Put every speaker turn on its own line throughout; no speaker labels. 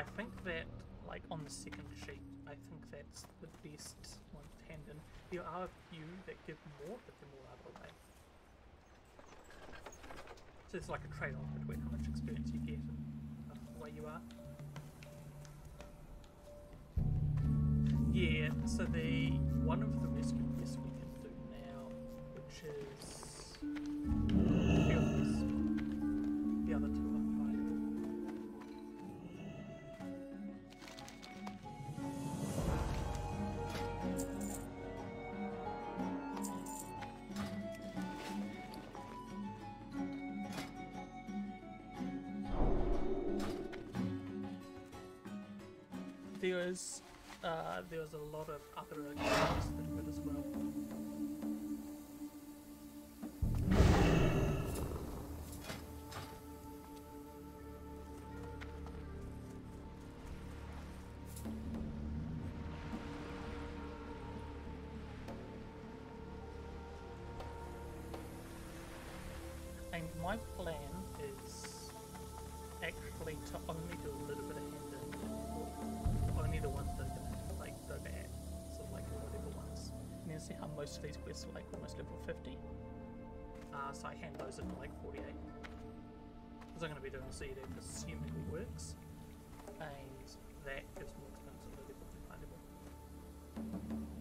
I think that, like, on the second sheet, I think that's the best one to hand in. There are a few that give more, but they're more out of the way. So it's like a trade-off between how much experience you get and where you are. Yeah, so the one of the rescue quests Is uh, there was a lot of other activities that were as well. And my plan is actually to only most of these quests are like almost level 50. Uh, so I hand those in at like 48. Because I'm gonna be doing ZD assuming it works. And that gives more experience at level 55 level.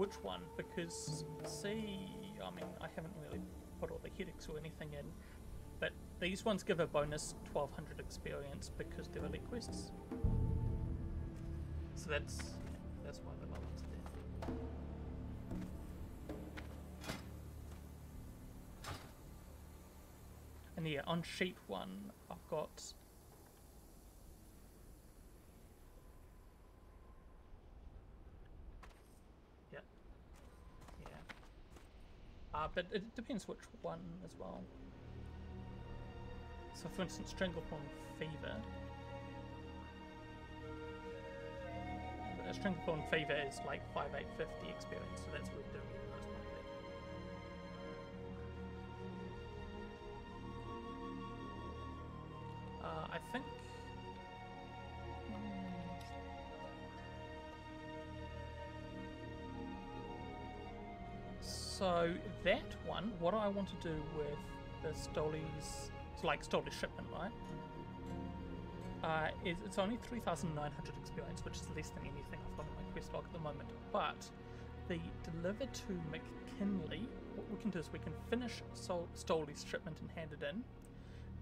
Which one? Because see, I mean, I haven't really put all the headaches or anything in, but these ones give a bonus 1200 experience because they're elite quests. So that's that's why the low ones are there. And yeah, on sheet one, I've got Yeah. Yeah. Uh, but it depends which one as well. So, for instance, Stranglethorn Fever. Stranglethorn Fever is like 5850 experience, so that's what we're doing want to do with the Stoley's, like Stoley's shipment, right? Uh, it's only 3,900 experience, which is less than anything I've got in my quest log at the moment. But the deliver to MacKinley, what we can do is we can finish Sol- Stoley's shipment and hand it in,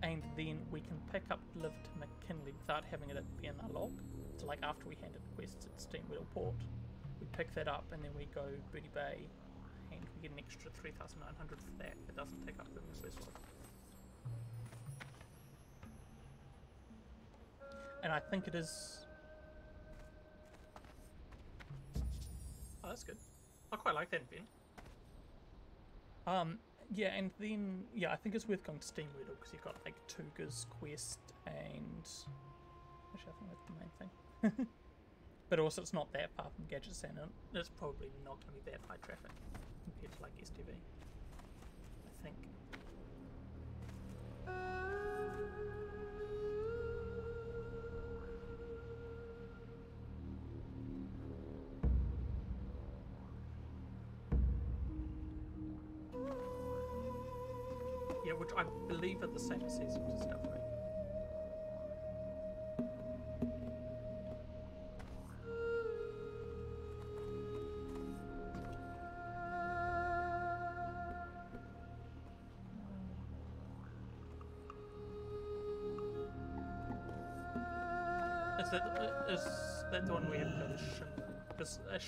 and then we can pick up deliver to MacKinley without having it be in our log. So like after we hand in quests at Steamwheedle Port, we pick that up and then we go Booty Bay we get an extra 3,900 for that. It doesn't take up the quest log. And I think it is. Oh, that's good. I quite like that bin. Um, yeah, and then yeah, I think it's worth going to Steam Riddle because you've got like Tooga's quest and actually I think that's the main thing. but also it's not that far from Gadgetzan. It's probably not going to be that high traffic compared to like STV. I think. Yeah, which I believe are the same as seasons and stuff, right?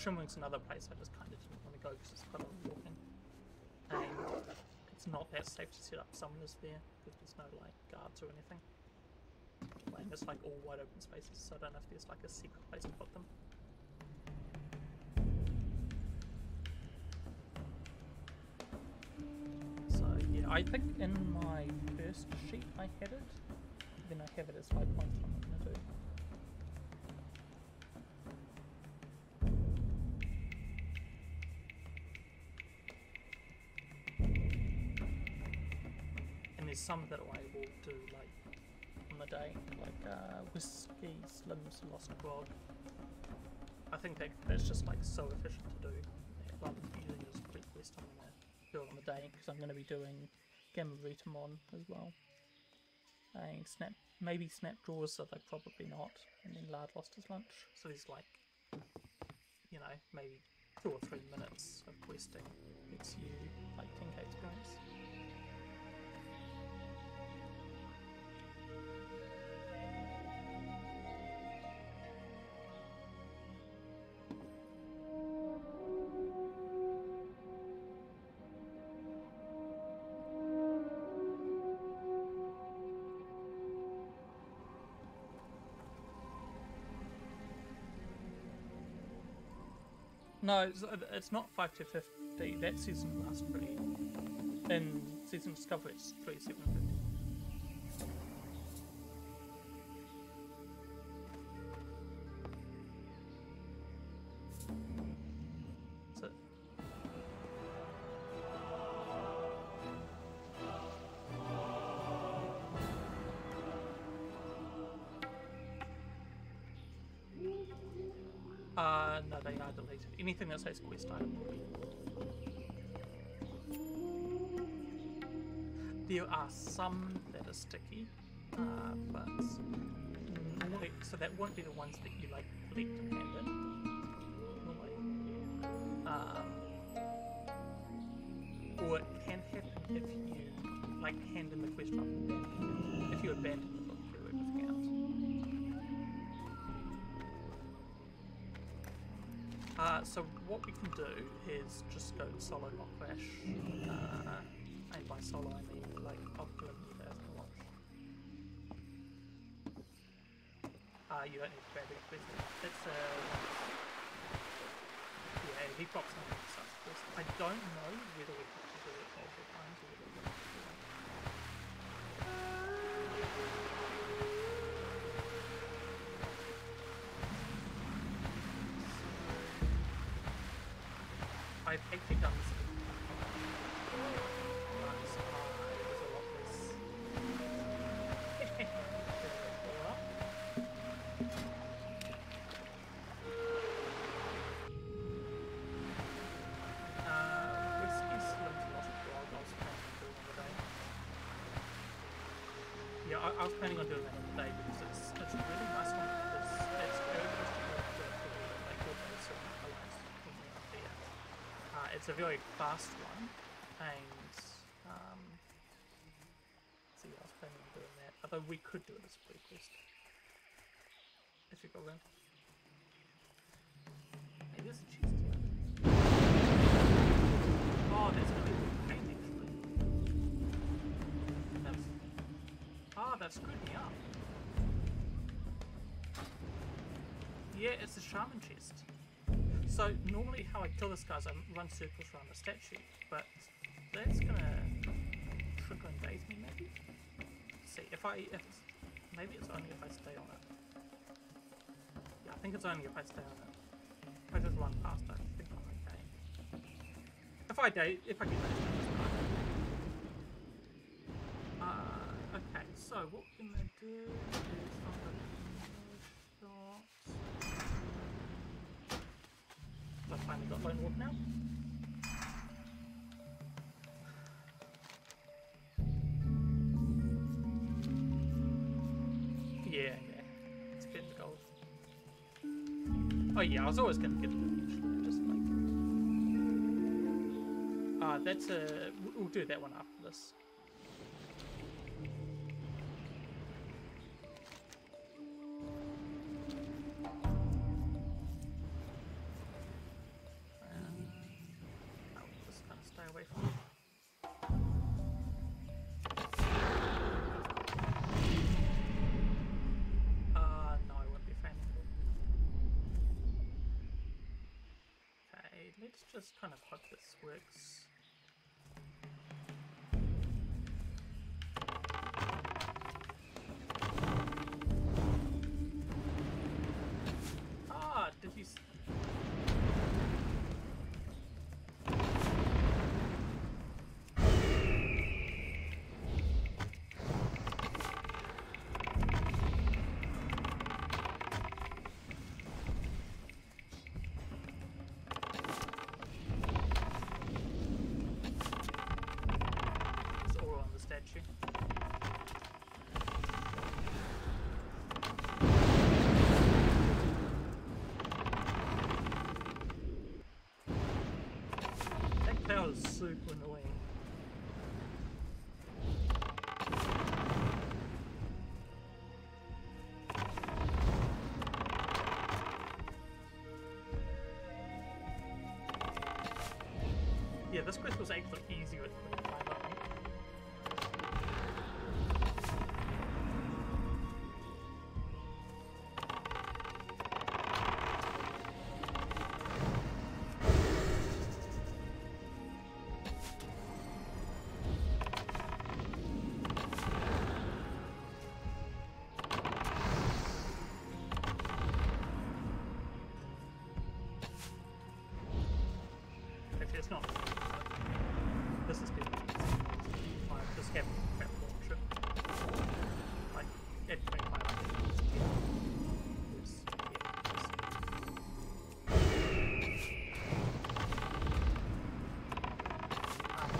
Uh, another place I just kind of didn't want to go because it's quite a lot of walking. And it's not that safe to set up summoners there because there's no like guards or anything. And it's like all wide open spaces, so I don't know if there's like a secret place to put them. So yeah, I think in my first sheet I had it, then I have it as five points. Some that I will do like on the day, like uh, whiskey, Slim's, lost grog. I think that that's just like so efficient to do. Rather using it as a I'm gonna do it on the day because I'm gonna be doing Gammerita mon as well. And snap, maybe snap draws, so they're probably not. And then Lard lost his lunch, so he's like, you know, maybe two or three minutes of questing gets you like 10k experience. No, it's, it's not 5 to 50. That season lasts pretty. In season Discovery, it's 3 750. Uh, no, they are deleted. Anything that says quest item will be. There are some that are sticky, uh, but normally, so that won't be the ones that you like collect and hand in. Normally, um, or it can happen if you like hand in the quest rather. If you abandon Uh, so what we can do is just go solo crash. Uh, and by solo I mean like guys can watch. Uh, you don't need to grab it with. It's a yeah, he something that. I don't know whether we have I, I was planning on doing that on the day because it's it's a really nice one because it's very close to the the like your base and alliance something up there. Uh, it's a very fast one, and um, see, I was planning on doing that. Although we could do it as a free quest if you go around. Screwed me up. Yeah, it's a shaman chest. So normally how I kill this guy is I run circles around the statue, but that's gonna trigger and daze me maybe? see, if I if it's, maybe it's only if I stay on it. Yeah, I think it's only if I stay on it. If I just run past it, I think I'm okay. If I da if I get dazed, I'm just fine. Uh, okay, so what we're gonna do is I'm gonna finally got Lone Wolf now. Yeah, yeah. It's get the gold. Oh yeah, I was always gonna get it eventually. Just like. Ah, that's a. We'll do that one after this. Hope was super annoying. Yeah, this quest was actually easier at 25, it's not. This is definitely just. Like, at 25, I think it's yeah. It's- yeah, it's- Um,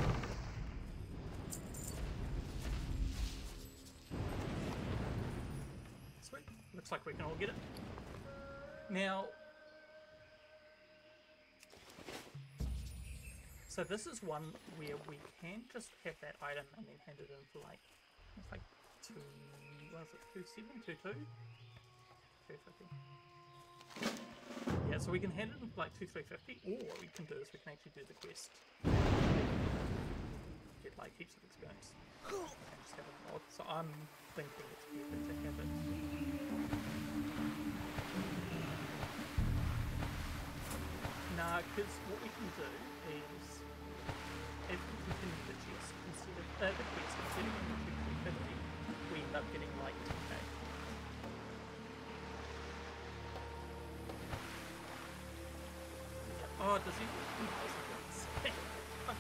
Sweet. Looks like we can all get it. Now, so this is one where we can just have that item and then hand it in for like, it's like two, what is it, two seven, two two, two fifty. Yeah, so we can hand it in for like two three fifty, or what we can do is we can actually do the quest, get like heaps of experience, and just have it. So I'm thinking it's better to have it. Nah, because what we can do is, of uh, the quest instead of getting to 250, we end up getting like 10k. Yeah. Oh, does he?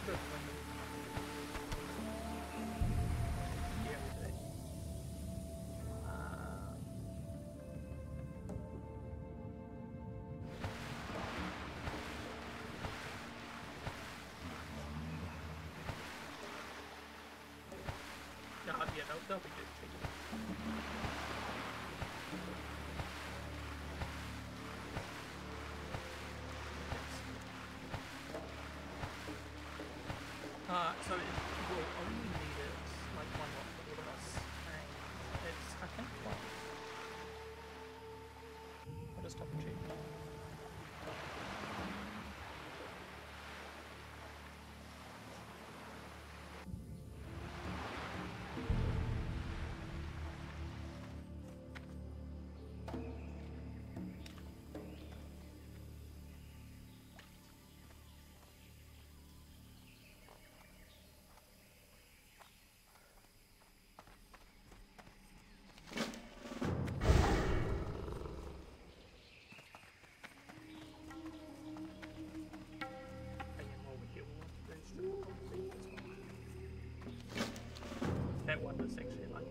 Good. Yeah, Yeah, they'll, they'll be good. Uh, so That one is actually like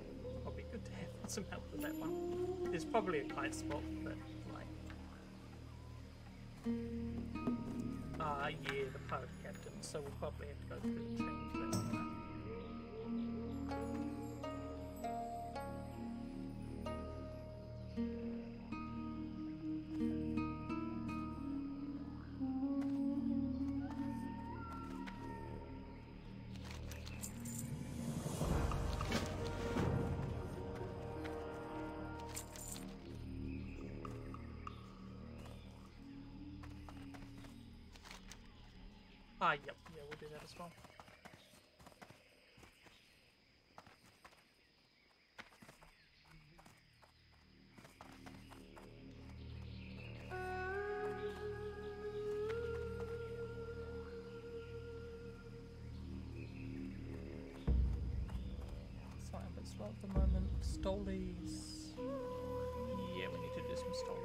probably good to have some help with that one. There's probably a kite spot, but like Ah, yeah, the pirate captain. So we'll probably have to go through the chain Ah, yep, yeah, we'll do that as well. Sorry, I'm a bit slow at the moment. Stoleys. Yeah, we need to do some stoleys.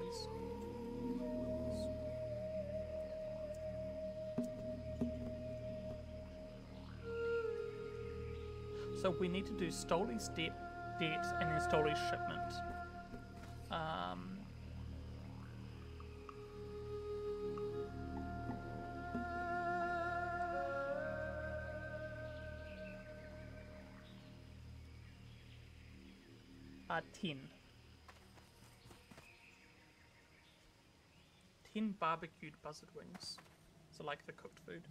So we need to do Stoley's debt, debt and then Stoley's shipment. Um, uh, 10. 10 barbecued buzzard wings. So like the cooked food.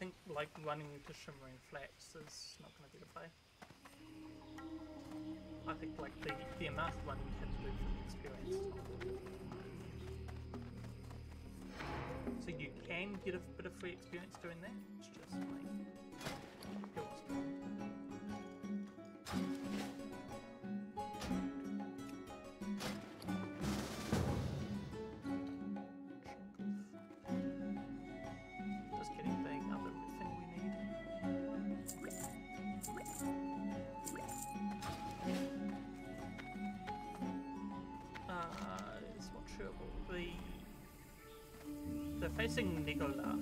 Think like running into shimmering flats is not going to be the play. I think like the the amount of running you have to do for the experience. So you can get a bit of free experience doing that. The facing Nicola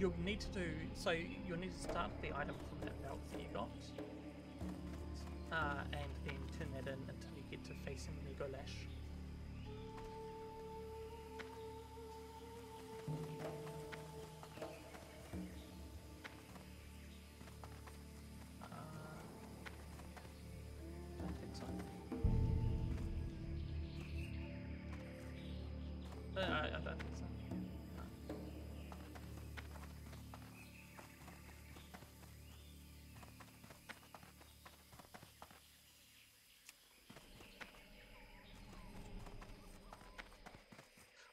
you'll need to do so. You'll need to start the item from that belt that you got, uh, and then turn that in until you get to facing Negolash. Uh. Uh, I, I don't think so.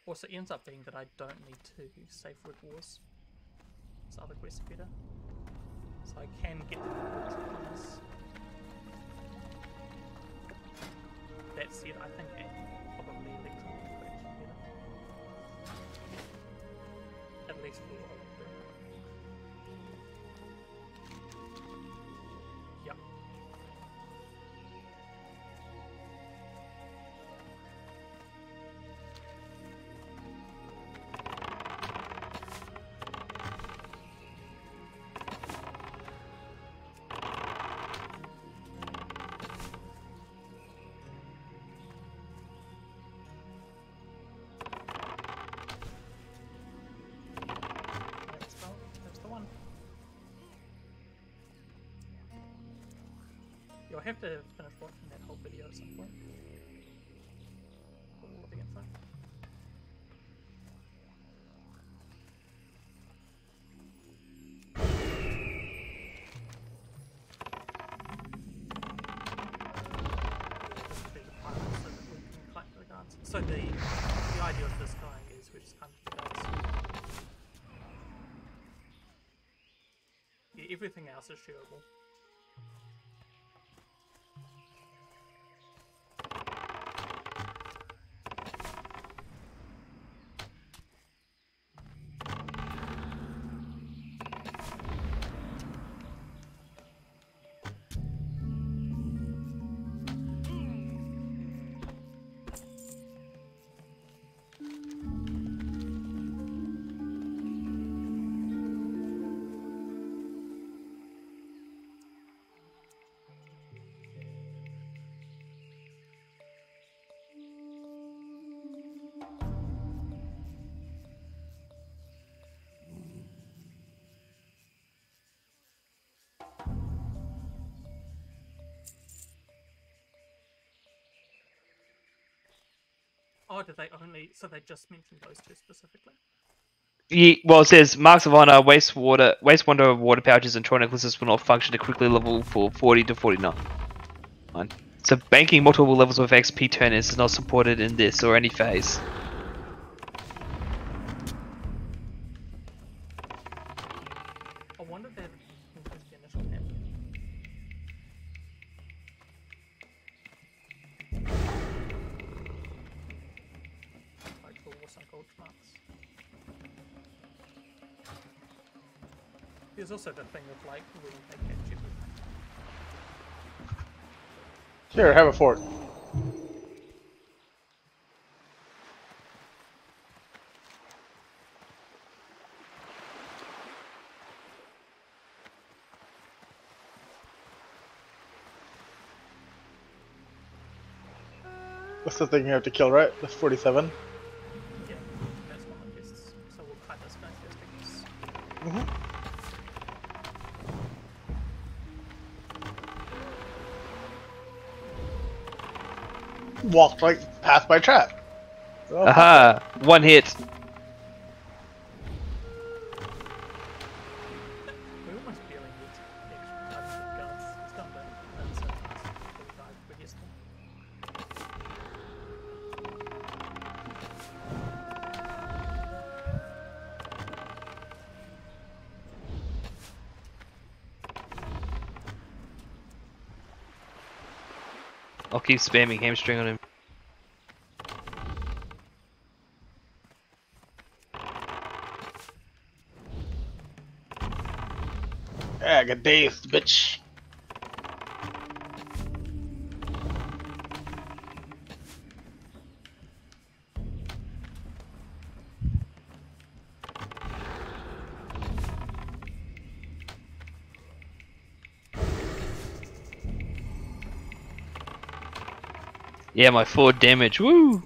Also, it ends up being that I don't need to save Red Wars. This other quest better. So I can get the from this. That said, I think it probably Electron would better. At least for You'll have to finish watching that whole video at some point. So the the idea of this guy is we just kind of. Yeah, everything else is shareable. Oh, did they only? So they just mentioned those two specifically.
Ye, well, it says marks of honor, wastewater, wastewater water pouches, and troll necklaces will not function to quickly level for 40 to 49. Fine. So banking multiple levels of XP turners is not supported in this or any phase.
Here, have a fort. That's the thing you have to kill, right? That's 47. Walked right past my trap. Oh,
Aha! One hit. I'll keep spamming hamstring on him.
I got dazed, bitch.
Yeah, my four damage. Woo!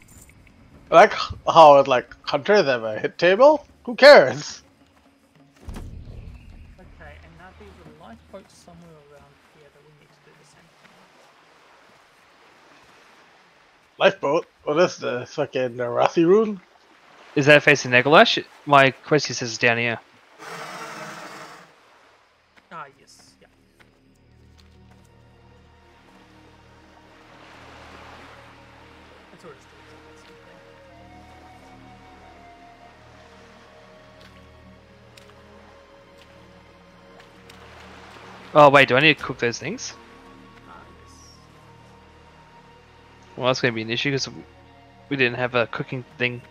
I like how it like Hunter them a hit table. Who cares?
Lifeboat.
What is this? Fucking Rathi rune?
Is that facing Negolash? My quest here says it's down here.
Ah, yes, yeah. It's already still the.
Oh wait, do I need to cook those things?
Ah, yes.
Well, that's gonna be an issue because we didn't have a cooking thing.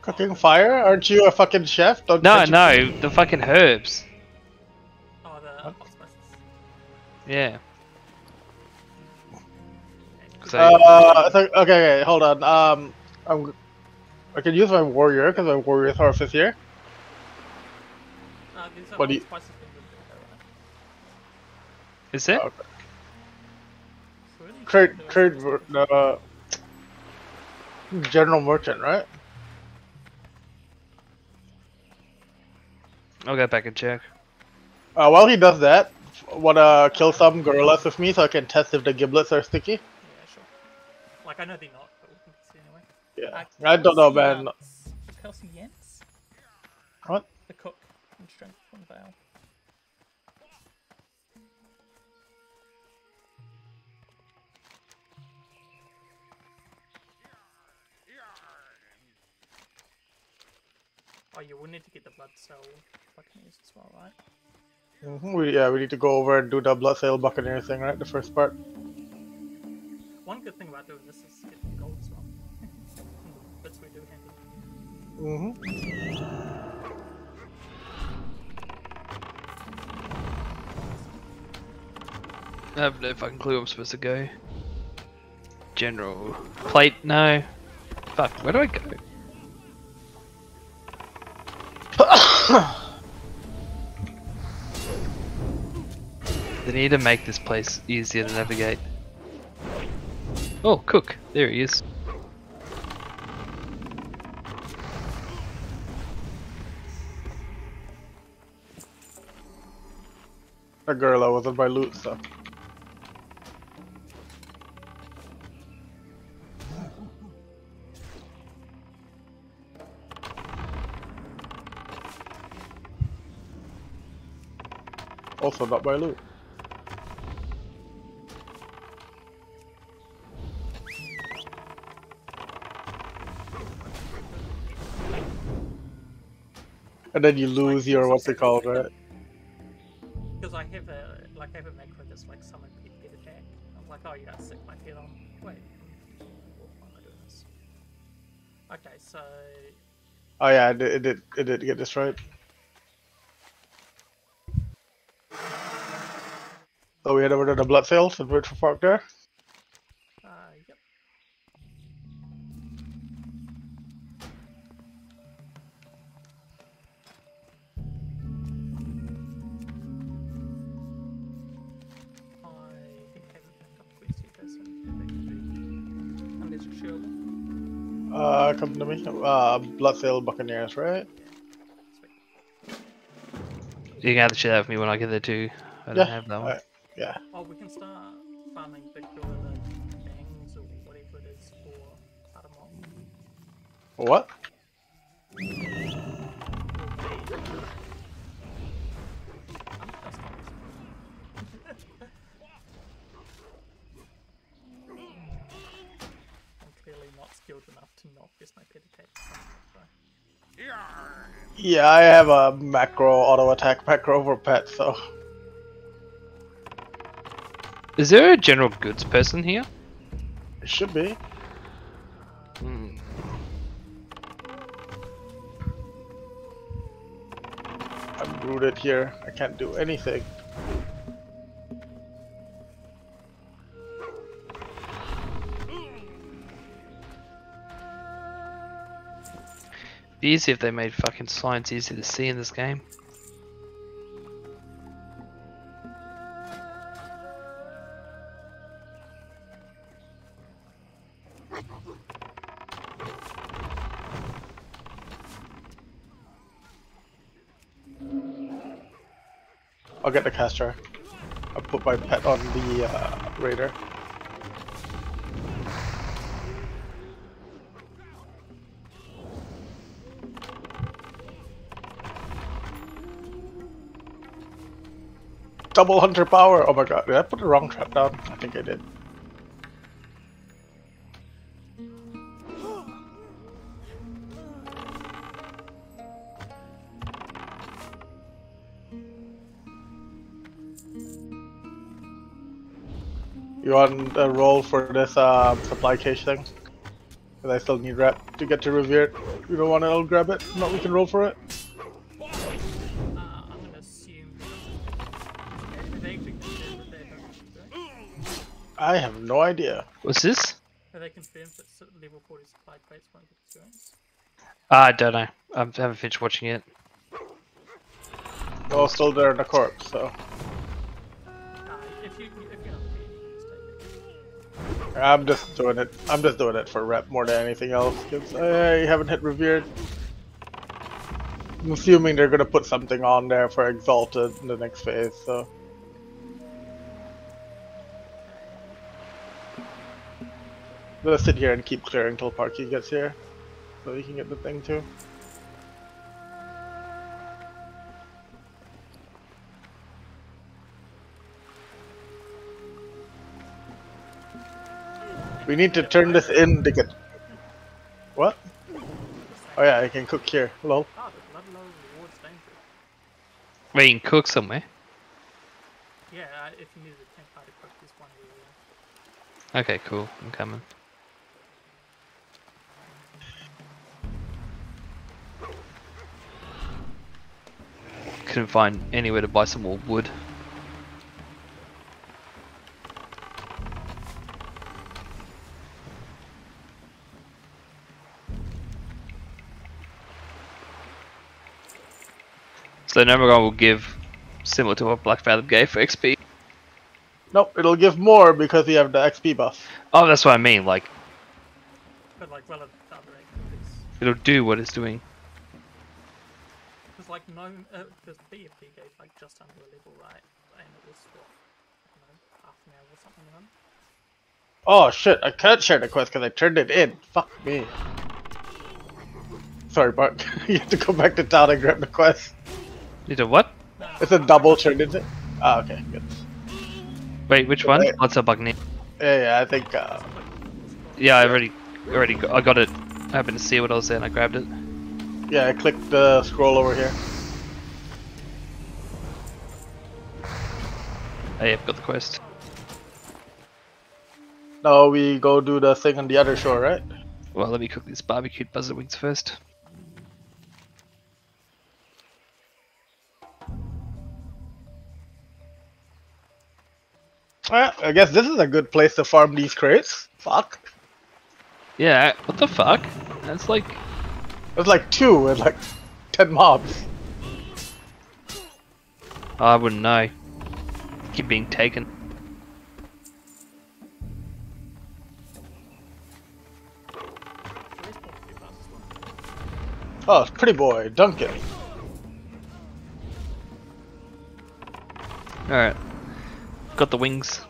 Cooking fire? Aren't you a fucking chef? Don't
No,
can't you-
no, the fucking herbs.
Oh, the spices.
Yeah. So
Uh, so, okay, okay, hold on. Um, I'm, I can use my warrior because my warrior Thorf is here.
There's a
What do you-
spices thing with there, right?
is it?
Okay.
Surely
Trade,
there
trade,
was
mer- uh, general merchant, right?
I'll get back and check.
Uh, while he does that, wanna kill some gorillas with me so I can test if the giblets are sticky?
Yeah, sure. Like I know they're not, but we can see anyway.
Yeah.
Uh,
I don't know, man.
Kelsey Yance,
What?
the cook in Strength from Vale. Oh, you will need to get the Bloodsail Buccaneers as well, right?
hmm We, yeah, we need to go over and do the Bloodsail buccaneer thing, right? The first part.
One good thing about doing this is getting gold as well. Bits we do handy.
Mm-hmm.
I have no fucking clue where I'm supposed to go. General. Plate? No. Fuck, where do I go? They need to make this place easier to navigate. Oh, Cook. There he is.
The gorilla wasn't my loot, so. Also not my loot. And then you lose your what's it called, right?
Because I have a like I have a macro that's like summon pet pet attack. I'm like, oh yeah, I'll my pet on. Wait, why am I doing this? Okay, so
Oh yeah, it did, it did, it did get destroyed. So we head over to the Bloodsails and wait for Park there.
uh, yep. I think I haven't picked up quest yet, though, so maybe I can do. Unless you're sure.
Uh, come to me. Uh, Bloodsail Buccaneers, right?
You can have the shit out of me when I get there too. I don't
Yeah,
have that one.
Alright. Yeah.
Oh, we can start farming big gorilla uh, bangs or whatever it is for Katamon.
What?
That's not I'm clearly not skilled enough to not guess my pet attack. So.
Yeah, I have a macro auto attack macro for pet, so
Is there a general goods person here?
it should be.
Hmm.
I'm rooted here. I can't do anything.
Be easy if they made fucking science easy to see in this game.
I'll get the caster. I'll put my pet on the uh, raider. Double hunter power! Oh my god, did I put the wrong trap down? I think I did. Want a roll for this uh, supply cache thing? Because I still need rep to get to Revered. You don't want it, I'll grab it. No, we can roll for it.
Uh, I'm gonna assume. Have they actually confirmed that they have doing?
I have no idea.
What's this?
Have they confirmed that level 40 supply crates won't get experience?
I don't know. I haven't finished watching it.
Well, still there in the corpse, so. I'm just doing it. I'm just doing it for rep more than anything else. Because I haven't hit Revered. I'm assuming they're gonna put something on there for Exalted in the next phase, so. Let's sit here and keep clearing till Parky gets here. So he can get the thing too. We need to turn this in to get. What? Oh yeah, I can cook here. Lol.
The blood low rewards danger.
Wait, you can cook somewhere.
Yeah, uh, if you needed a tank party cook, there's one area.
Okay, cool. I'm coming. Couldn't find anywhere to buy some more wood. So Gnomeregan will give similar to what Blackfathom gave for XP.
Nope, it'll give more because you have the XP buff.
Oh, that's what I mean. Like
But like relative to
it'll do what it's doing.
Because like no, uh, because BFD gave like just under a level, right? And it was what, know, half an hour or something run.
Oh shit, I can't share the quest because I turned it in. Fuck me. Sorry, Bart. you have to go back to town and grab the quest.
You do what?
It's a double turned it? Ah, okay, good.
Wait, which one? What's up, Bugny?
Yeah, yeah, I think. Uh,
Yeah, I already, already, got, I got it. I happened to see what I was there and I grabbed it.
yeah, I clicked the scroll over here.
Yeah, I've got the quest.
Now we go do the thing on the other shore, right?
Well, let me cook these barbecued buzzard wings first.
Uh, I guess this is a good place to farm these crates. Fuck.
Yeah, what the fuck? That's like,
There's like two with like ten mobs.
I wouldn't know. Keep being taken.
Respawn pretty fast as well.
Oh, it's pretty boy, Duncan.
Alright. Got the wings.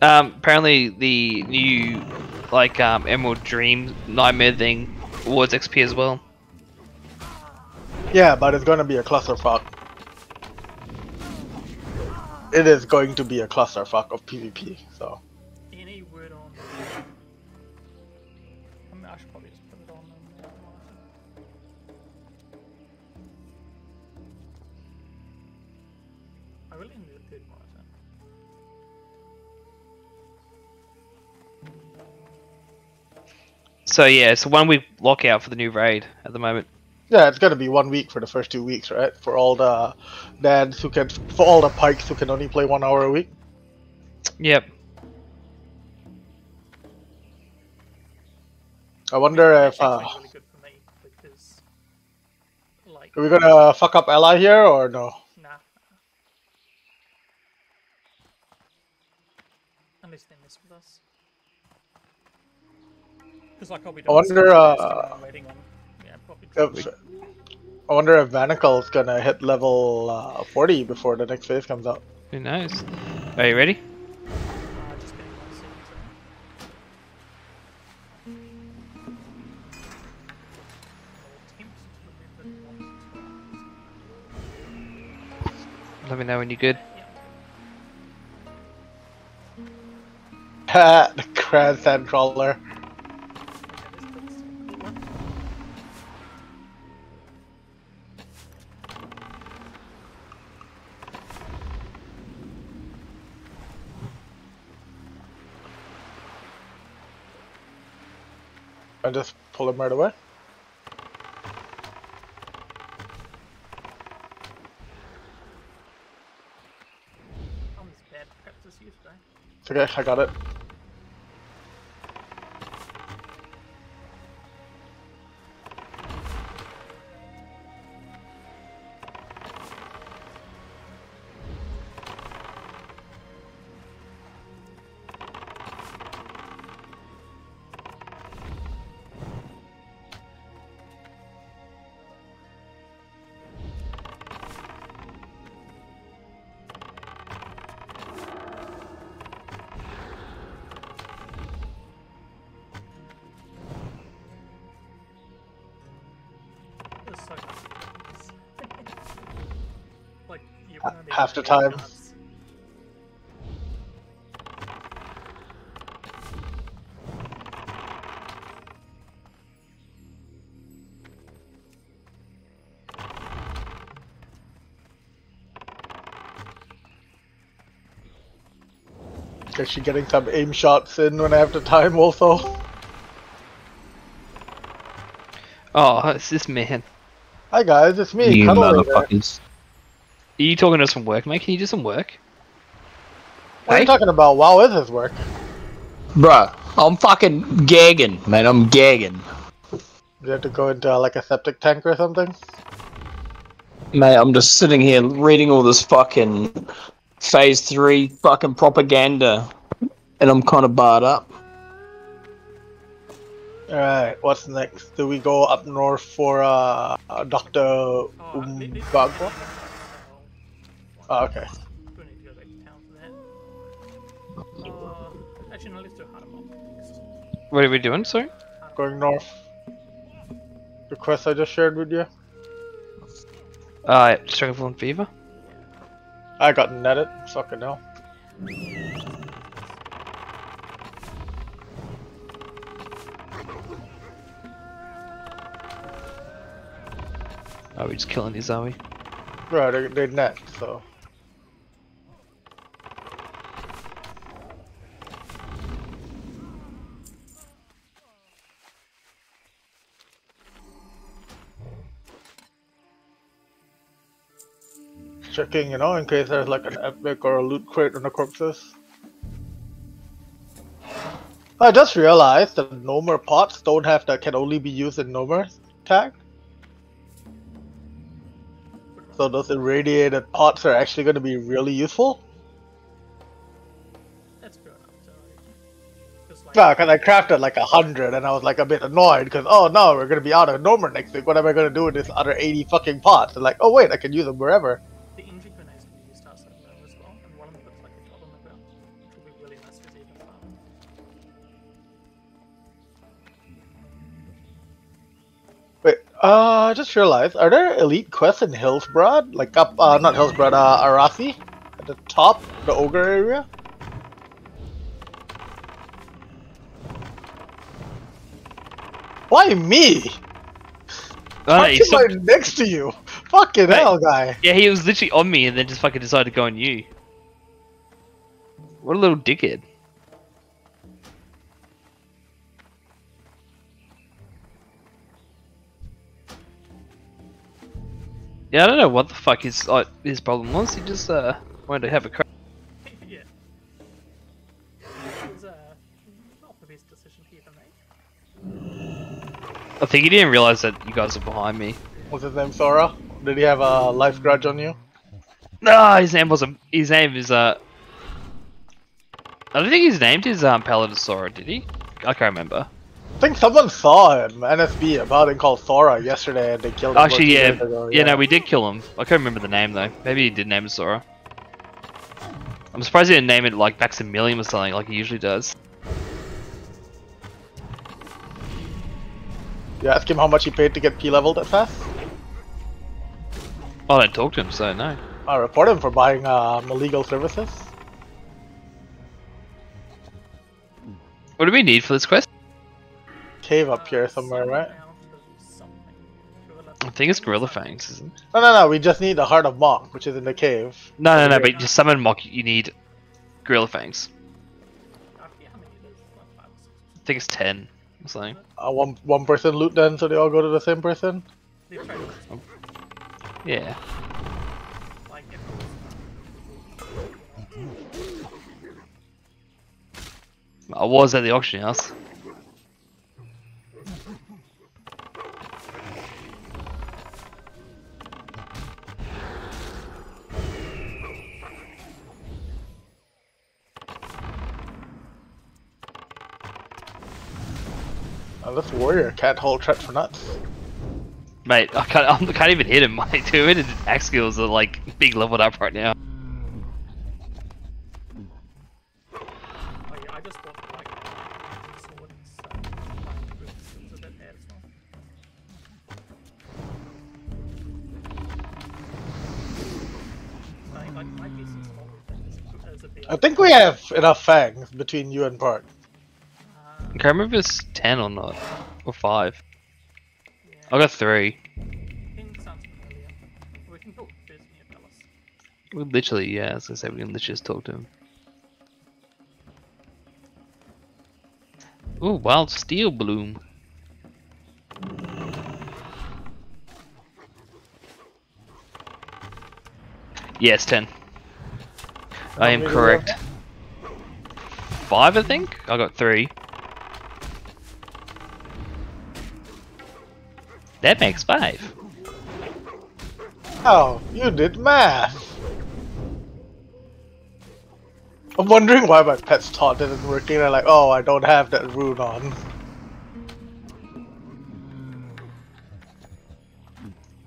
Um, apparently the new, like, um, Emerald Dream Nightmare thing awards XP as well.
Yeah, but it's gonna be a clusterfuck. It is going to be a clusterfuck of PvP, so.
Any word on? I mean, I should probably just put it on. Um, I really need a third monitor.
So yeah, it's a one week lockout for the new raid at the moment.
Yeah, it's gonna be one week for the first two weeks, right? For all the dads who can, for all the pikes who can only play one hour a week.
Yep.
I wonder if, uh,
it's really good for me because, like,
are we gonna fuck up Ally here or no?
nah. Unless they mess with us. Because like I'll be
I wonder, uh,
waiting on, yeah, probably
If,
two weeks.
I wonder if Vanicle's gonna hit level uh, 40 before the next phase comes out.
Who knows? Are you ready?
Just getting one second, so. Attempt to remember what
Let me know when you're good.
Yeah.
the Grand Sand Crawler. I just pull him right away.
I'm as bad at practice yesterday.
It's okay, I got. It
you
Ha-
wouldn't
half
even
the
know your
time. Is she getting some aim shots in when I have the time also?
Oh, it's this man.
Hi guys, it's me,
You
Cuddle Ranger.
motherfuckers.
Are you talking to us from work, mate? Can you do some work?
What are you talking about? WoW is his work.
Bruh, I'm fucking gagging, man. I'm gagging.
You have to go into uh, like a septic tank or something?
Mate, I'm just sitting here reading all this fucking phase three fucking propaganda, and I'm kind of barred up.
Alright, what's next? Do we go up north for uh, uh, Dr.
Let-
Umbagwa?
Let's-
Oh, okay.
We need to go back to town for that. Actually, no, let's do harder next.
What are we doing? Sorry.
Going north. The quest I just shared with you.
Uh, Stranglethorn Fever.
I got netted. Fucking hell.
Oh, we're just killing these, are we?
Right, they, they net, so. Checking, you know, in case there's like an epic or a loot crate on the corpses. I just realized that Gnomer pots don't have that can only be used in Gnomer tag. So those irradiated pots are actually going to be really useful.
That's fair enough. So, just like,
Yeah, because I crafted like a hundred and I was like a bit annoyed because oh no, we're going to be out of Gnomer next week. What am I going to do with this other 80 fucking pots? And like, oh wait, I can use them wherever. Uh, I just realized, are there elite quests in Hillsbrad? Like up, uh, not Hillsbrad, uh, Arathi? At the top, the ogre area? Why me?
Oh, no,
I'm
he
right next to you. Fucking
Mate.
hell, guy.
Yeah, he was literally on me and then just fucking decided to go on you. What a little dickhead. Yeah, I don't know what the fuck his uh, his problem was. He just uh wanted to have a crack.
yeah. It was uh, not the best decision he ever made.
I think he didn't realize that you guys are behind me.
What's his name, Sora? Did he have a life grudge on you?
No, his name wasn't. His name is uh. I don't think his name is um Paladosora, did he? I can't remember.
I think someone saw him, NSB, a paladin called Sora, yesterday and they killed him.
Actually, yeah,
ago,
yeah, no, we did kill him. I can't remember the name though. Maybe he did name it Sora. I'm surprised he didn't name it like Maximilian or something like he usually does.
You ask him how much he paid to get P leveled that fast?
Oh, I don't talk to him, so no.
I report him for buying um, illegal services.
What do we need for this quest?
Cave up here somewhere, right?
Now to something. Gorilla-
I think it's Gorilla Fangs, isn't it?
No, no, no. We just need the Heart of Mokk, which is in the cave.
No, no, no, but to summon Mokk, you need Gorilla Fangs.
I forget how many it is, like five or six.
I think it's 10 or something.
Uh, one one person loot then, so they all go to the same person.
They're trying to
Yeah. I was at the auction house.
Uh, this warrior can't hold threat for nuts.
Mate, I can't, I can't even hit him, mate. Two minute axe skills are like big leveled up right now.
I just bought like a sword and stuff. Like, with skills a bit there as well. Like, like my PC is probably as a big.
I think we have enough fangs between you and Park.
I can't remember if it's 10 or not. Or 5.
yeah,
I got 3.
Ping sounds familiar. We can talk to Disney at Dallas.
We literally, yeah, as I say, we can literally just talk to him. Ooh, Wild Steelbloom. Yes, 10. I am
many do you
correct. Five, I think? I got three. That makes five.
Oh, you did math. I'm wondering why my pet's taunt isn't working. They're like, oh, I don't have that rune on.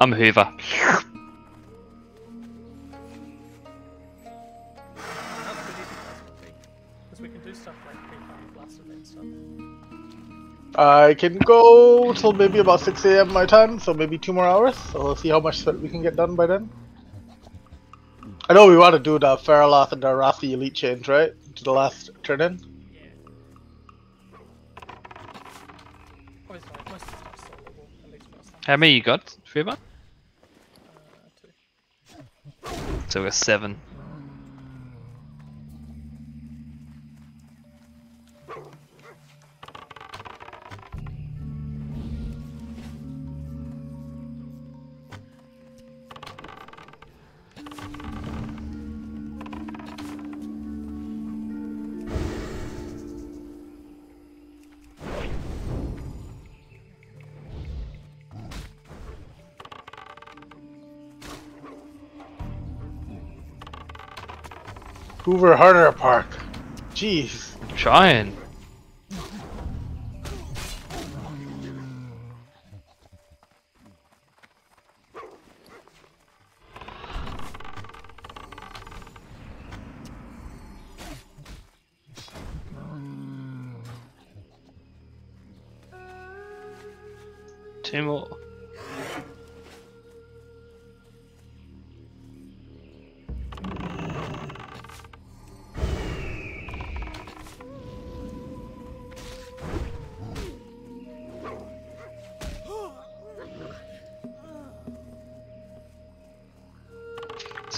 I'm a Hoover.
I can go till maybe about 6 a.m. my time, so maybe two more hours. So we'll see how much sweat we can get done by then. I know we want to do the Faraloth and the Rathi Elite change, right? To the last turn in.
Yeah. Obviously, like, most of the stuff's soloable, at least first time.
How many you got, Foobar?
Uh, two.
So we got seven.
Hoover Harder Park. Jeez.
Trying.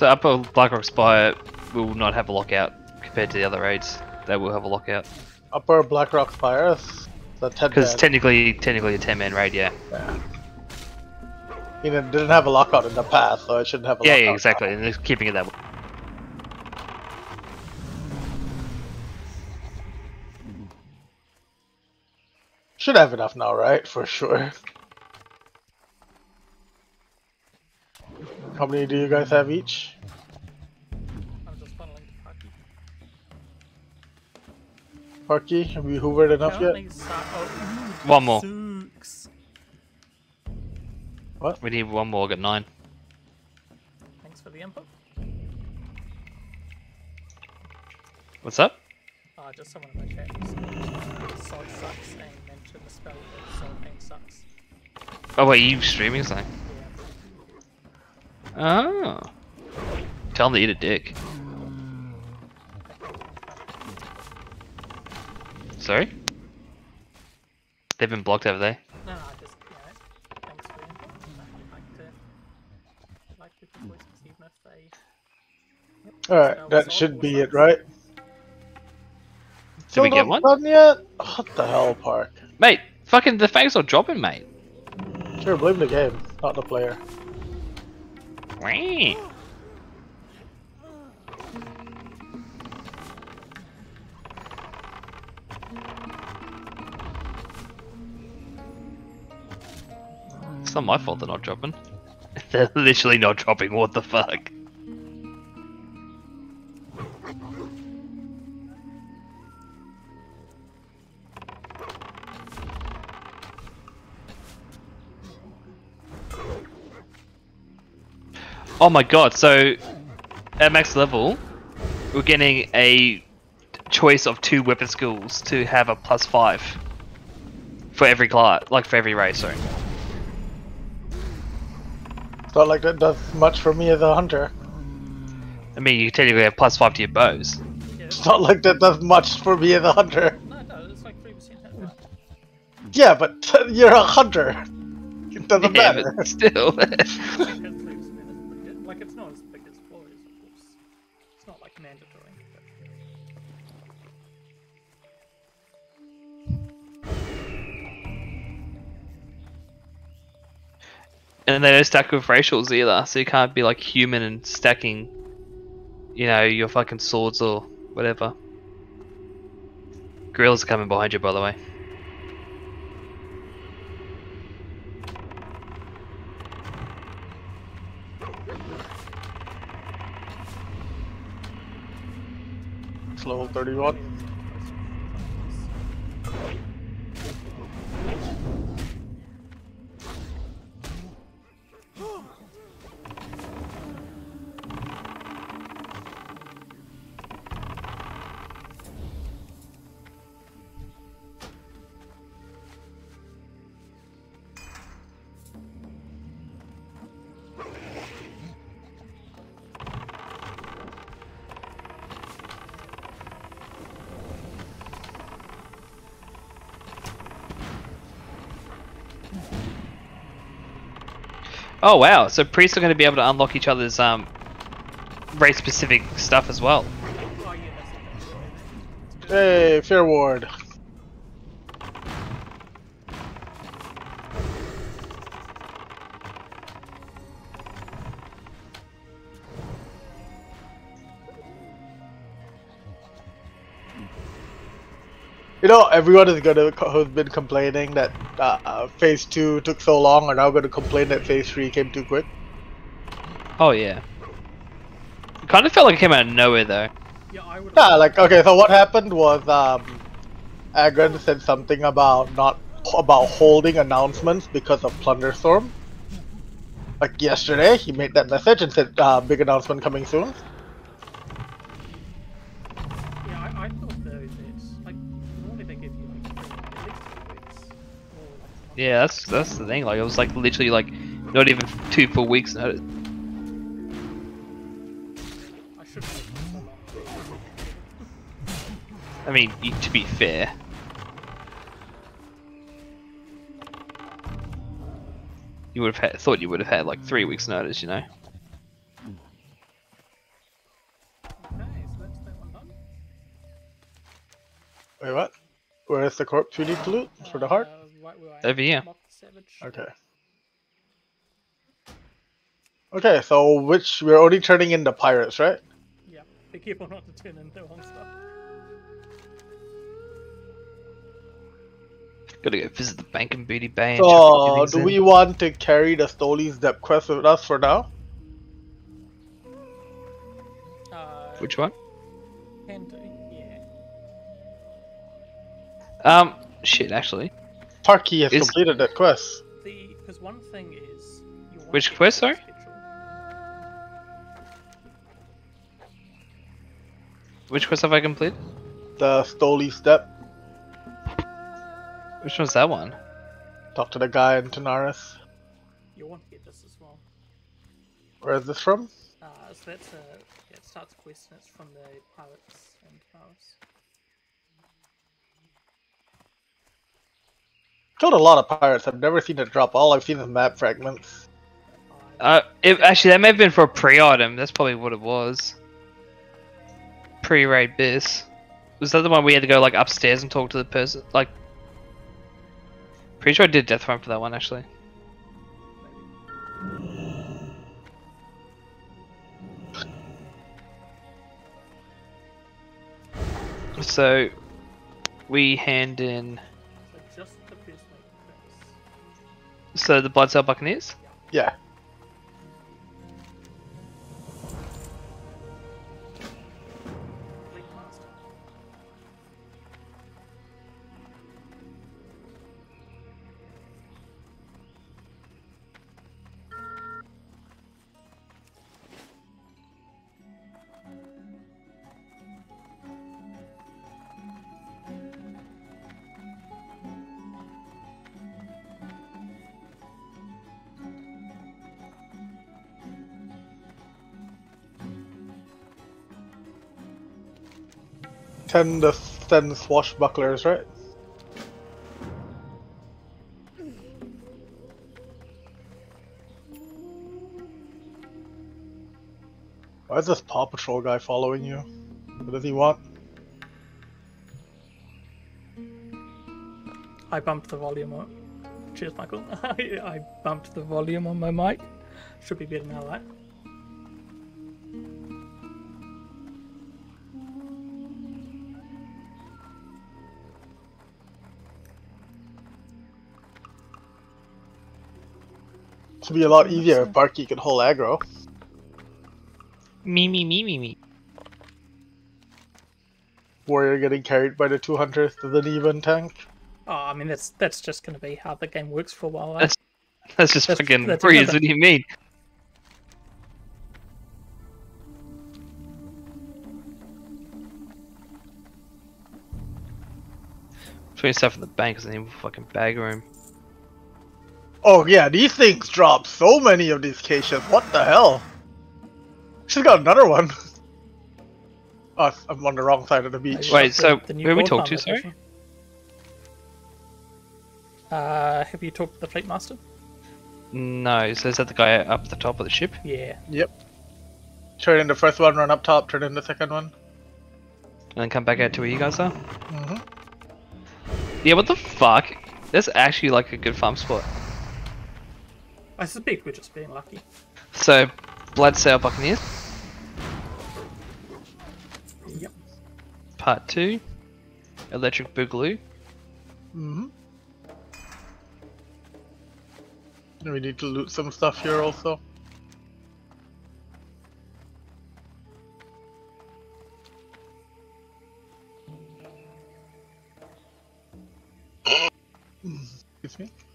Upper Blackrock Spire will not have a lockout compared to the other raids. They will have a lockout
Upper Blackrock Spire. 10
because technically, technically a ten man raid. Yeah.
Yeah. You know, didn't have a lockout in the past, so it shouldn't have a
Yeah,
lockout.
yeah,
now.
exactly, and they're keeping it that way.
Should have enough now, right? For sure. How many do you guys have each? Parky, have you hoovered enough yet?
Apparently, Sa- oh,
One more.
What?
We need one more. Got nine.
Thanks for the input.
What's up?
Uh, just someone in my chat who SoD sucks and mentioned the spell that Soul Pain sucks.
Oh wait, you streaming something?
Yeah.
Oh. Tell them to eat a dick. Sorry? They've been blocked, have they?
No, no, just, you know, thanks for the input. I like to like people's voices even if they
Alright, that should be it, right?
Did we get one?
Done yet? What the hell, Park?
Mate, fucking the fangs are dropping, mate.
Sure, blame the game, not the player.
Not my fault they're not dropping. They're literally not dropping, what the fuck? Oh my god, so at max level, we're getting a choice of two weapon skills to have a plus five for every class, like for every race, sorry.
It's not like that does much for me as a hunter.
I mean, you technically have plus five to your bows.
Yeah,
It's not like that does much for me as a hunter.
no, no, it's like 3% hit.
Yeah, but you're a hunter. It doesn't
Yeah,
matter.
but still. and they don't stack with racials either, so you can't be like human and stacking, you know, your fucking swords or whatever. Gorillas are coming behind you, by the way.
Level 31.
Oh wow! So priests are going to be able to unlock each other's um race specific stuff as well.
Hey, Fair Ward. You know, everyone is gonna who's been complaining that uh, uh, Phase Two took so long are now gonna complain that Phase Three came too quick.
Oh yeah. It kind of felt like it came out of nowhere though.
Yeah, I would.
Yeah, like okay, so what happened was um, Aggrend said something about not about holding announcements because of Plunderstorm. Like yesterday, he made that message and said uh, big announcement coming soon.
Yeah,
that's that's the thing. Like it was like literally like not even two full weeks notice.
I
mean, to be fair. You would have had, thought you would have had like three weeks notice, you know.
Wait, what? Where is the corpse we need to loot for the heart?
Right where I
Over here.
Mokk the Savage.
Okay. Okay, so which we're only turning into pirates, right?
Yeah, be careful not to turn into wrong stuff.
Gotta go visit the bank in Booty Bay. And chuck
So,
things
do
in.
we want to carry the Stoley's Debt quest with us for now?
Uh,
Which one?
Can do, yeah.
Um, shit, actually.
Parky has
Is-
completed that quest.
The because one thing is you want
Which
to
quest,
the
sorry? Which quest have I completed?
The Stoley's Debt.
Which one's that one?
Talk to the guy in Tanaris.
You want to get this as well.
Where is this from?
Uh, so that's a yeah, it starts a quest and it's from the pirates and Paris.
Killed a lot of pirates. I've never seen it drop. All I've seen is map fragments.
Uh,
it, actually, that may have been for a pre-item. That's probably what it was. Pre-raid bis. Was that the one we had to go like upstairs and talk to the person? Like, pretty sure I did death run for that one actually. So, we hand in.
So the
Bloodsail Buccaneers.
Yeah. Ten the ten swashbucklers, right? Why is this Paw Patrol guy following you? What does he want?
I bumped the volume up. Cheers, Michael. I, I bumped the volume on my mic. Should be better now, right?
This would be a lot easier if Barky could hold aggro.
Me me me me me.
Warrior getting carried by the two hunters doesn't even tank.
Oh, I mean that's that's just going to be how the game works for a while. Right?
That's That's just
That's-
fucking
that's
breeze.
another-
What do you mean? Putting stuff in the bank because I need fucking bag room.
Oh yeah, these things drop so many of these caches. What the hell? She's got another one. Oh, I'm on the wrong side of the beach.
Wait, so
the new
we
Gold
talk to, sorry?
Uh, have you talked to the Fleet Master?
No, so is that the guy up the top of the ship?
Yeah.
Yep. Turn in the first one, run up top, turn in the second one.
And then come back out to where you guys are?
hmm
Yeah, what the fuck? That's actually like a good farm spot.
I suspect we're just being lucky.
So, Bloodsail Buccaneers,
Yep.
Part 2, Electric Boogaloo.
hmm We need to loot some stuff here also. Excuse me.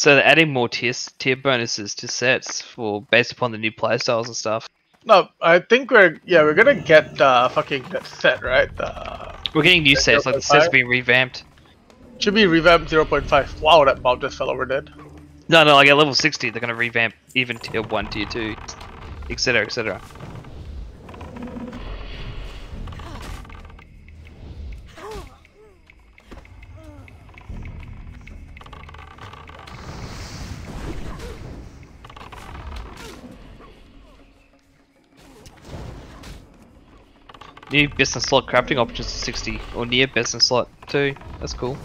So they're adding more tier, tier bonuses to sets for based upon the new playstyles and stuff.
No, I think we're yeah we're gonna get uh fucking that set right. The
We're getting new sets, like the sets being revamped.
should be revamped 0.5. Wow, that mob just fell over dead.
No, no, like at level 60, they're gonna revamp even tier 1, tier 2, etc, etc. New business slot crafting options to 60, or near business slot too. That's cool.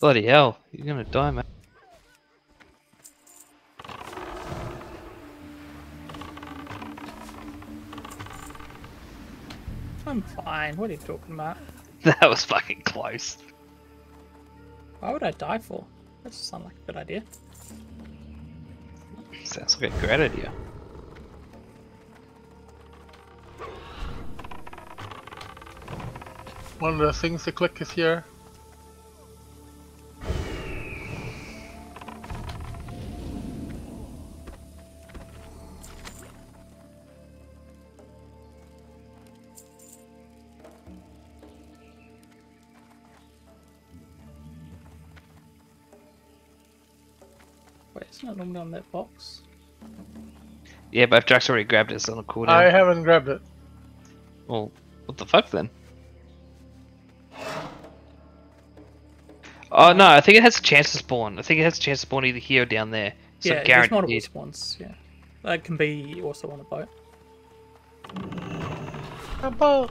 Bloody hell, you're gonna die, man.
I'm fine. What are you talking about?
That was fucking close.
Why would I die for? That doesn't sound like a good idea.
Sounds like a great idea.
One of the things to click is here.
Wait, isn't normally on that box?
Yeah, but if Jack's already grabbed it, it's on the cooldown.
I haven't grabbed it.
Well, what the fuck then? Oh no, I think it has a chance to spawn. I think it has a chance to spawn either here or down there. So
yeah, there's multiple
guaranteed.
spawns. Yeah, that can be also on a boat.
A boat.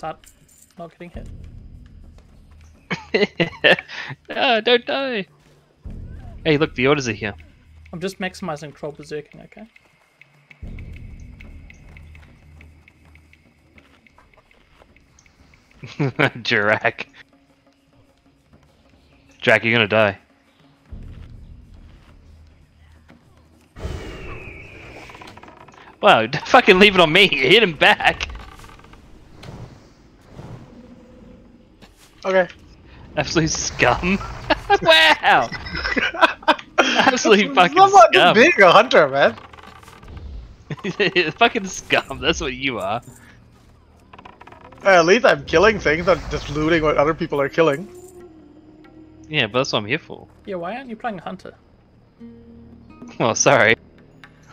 Start not getting hit.
no, ah, don't die. Hey, look, the orders are here.
I'm just maximizing troll berserking. Okay.
Jirak. Jack, you're gonna die. Wow, fucking leave it on me. Hit him back.
Okay.
Absolute scum. wow. Absolute fucking
It's not
scum.
just being a hunter, man.
fucking scum. That's what you are.
Uh, At least I'm killing things, not just looting what other people are killing.
Yeah, but that's what I'm here for.
Yeah, why aren't you playing a hunter?
Well, sorry.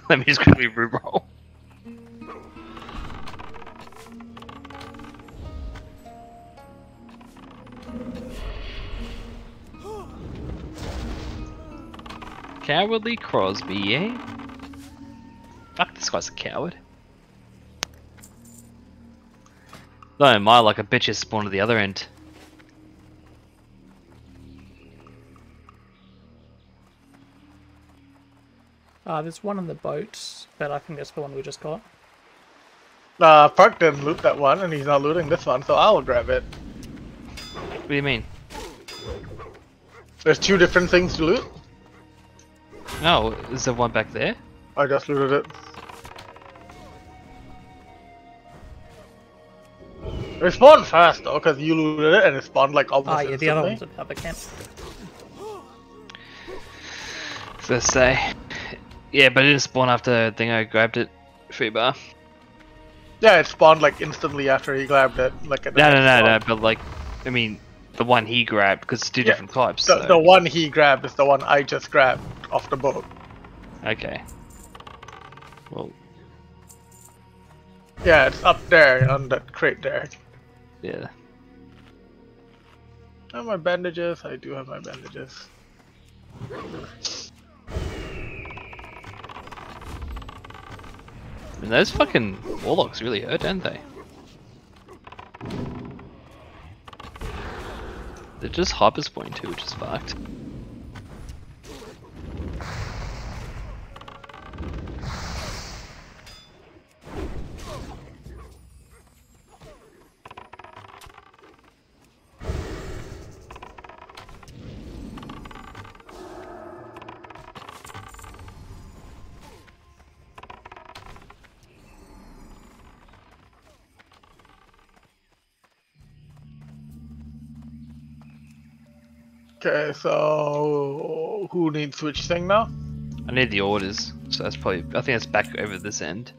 Let me just quickly reroll. Cowardly Crosby, eh? Fuck, this guy's a coward. No, am I like a bitch has spawned at the other end?
Uh, there's one in the boat, but I think that's the one we just got.
Uh, Park didn't loot that one, and he's not looting this one, so I'll grab it.
What do you mean?
There's two different things to loot.
Oh, is there one back there?
I just looted it. It spawned fast though, because you looted it and it spawned like almost
Ah, yeah, the other one's at the other camp.
So say, yeah, but it didn't spawn after I think I grabbed it. Free bar.
Yeah, it spawned like instantly after he grabbed it. Like at the
No, no,
next
no, no. But like, I mean, the one he grabbed because it's two
Yeah,
different types.
The,
so-
the one he grabbed is the one I just grabbed off the boat.
Okay. Well,
Yeah, it's up there on that crate there.
yeah.
Have my bandages? I do have my bandages.
I mean, those fucking warlocks really hurt, don't they? They're just hyper spawning too, which is fucked.
Okay, so who needs which thing now?
I need the orders, so that's probably. I think that's back over this end.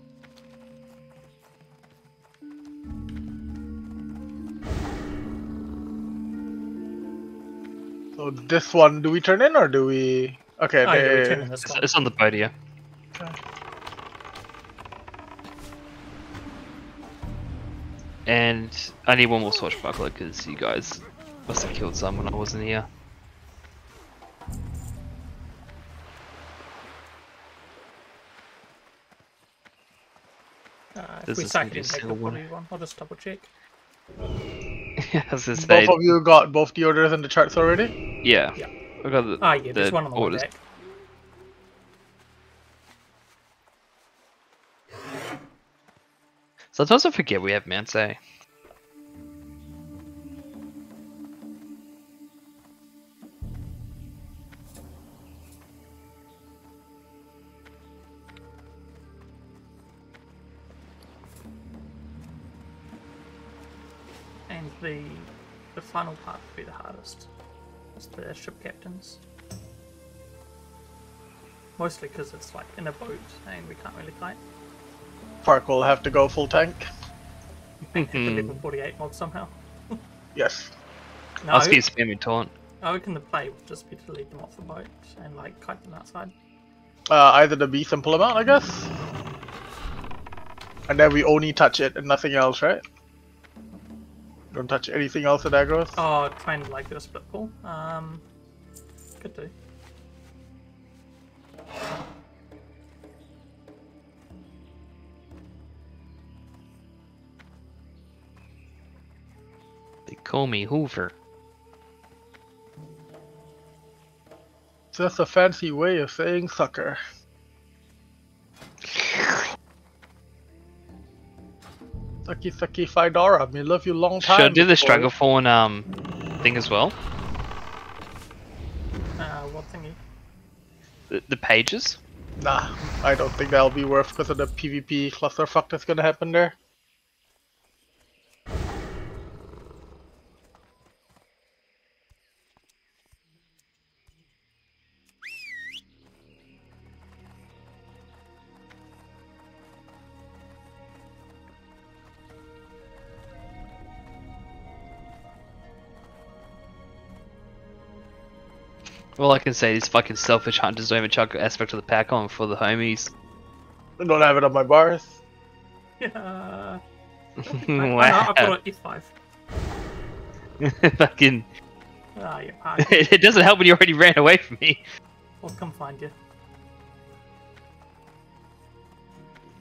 So this one, do we turn in or do we? Okay,
Oh, yeah, we're turning this
It's, it's on the boat here.
Okay.
And I need one more swashbuckler because you guys must have killed some when I wasn't here. This
we
is
suck
gonna
it
be
in, take the
single one.
I'll just double check.
I say,
both of you got both the orders and the charts already.
yeah.
Yeah.
I got the,
Ah, yeah, there's
the
one on the way
orders.
back.
Sometimes I forget we have mounts,
the the final part would be the hardest. It's the ship captains. Mostly because it's like in a boat and we can't really fight.
Park will have to go full tank.
The
Hmm.
level 48 mob somehow.
Yes.
No,
I'll just keep spamming taunt.
I reckon the play would just be to lead them off the boat and like kite them outside.
Uh, either the beast and pull them out, I guess. And then we only touch it and nothing else, right? Don't touch anything else at aggros.
Oh, trying to like do a split pull. Um, could do.
They call me Hoover.
It's just a fancy way of saying sucker. Thank Thank you, you, I've love you long time.
Should I do the Stranglethorn um, thing as well? Uh, what thingy? The, the pages?
Nah, I don't think that'll be worth because of the PvP clusterfuck that's gonna happen there.
All I can say is fucking selfish hunters don't even chuck aspect of the pack on for the homies.
I don't have it on my bars.
Yeah.
wow.
I've got an F5.
fucking.
Ah, yeah. Ah,
It doesn't help when you already ran away from me.
I'll come find you.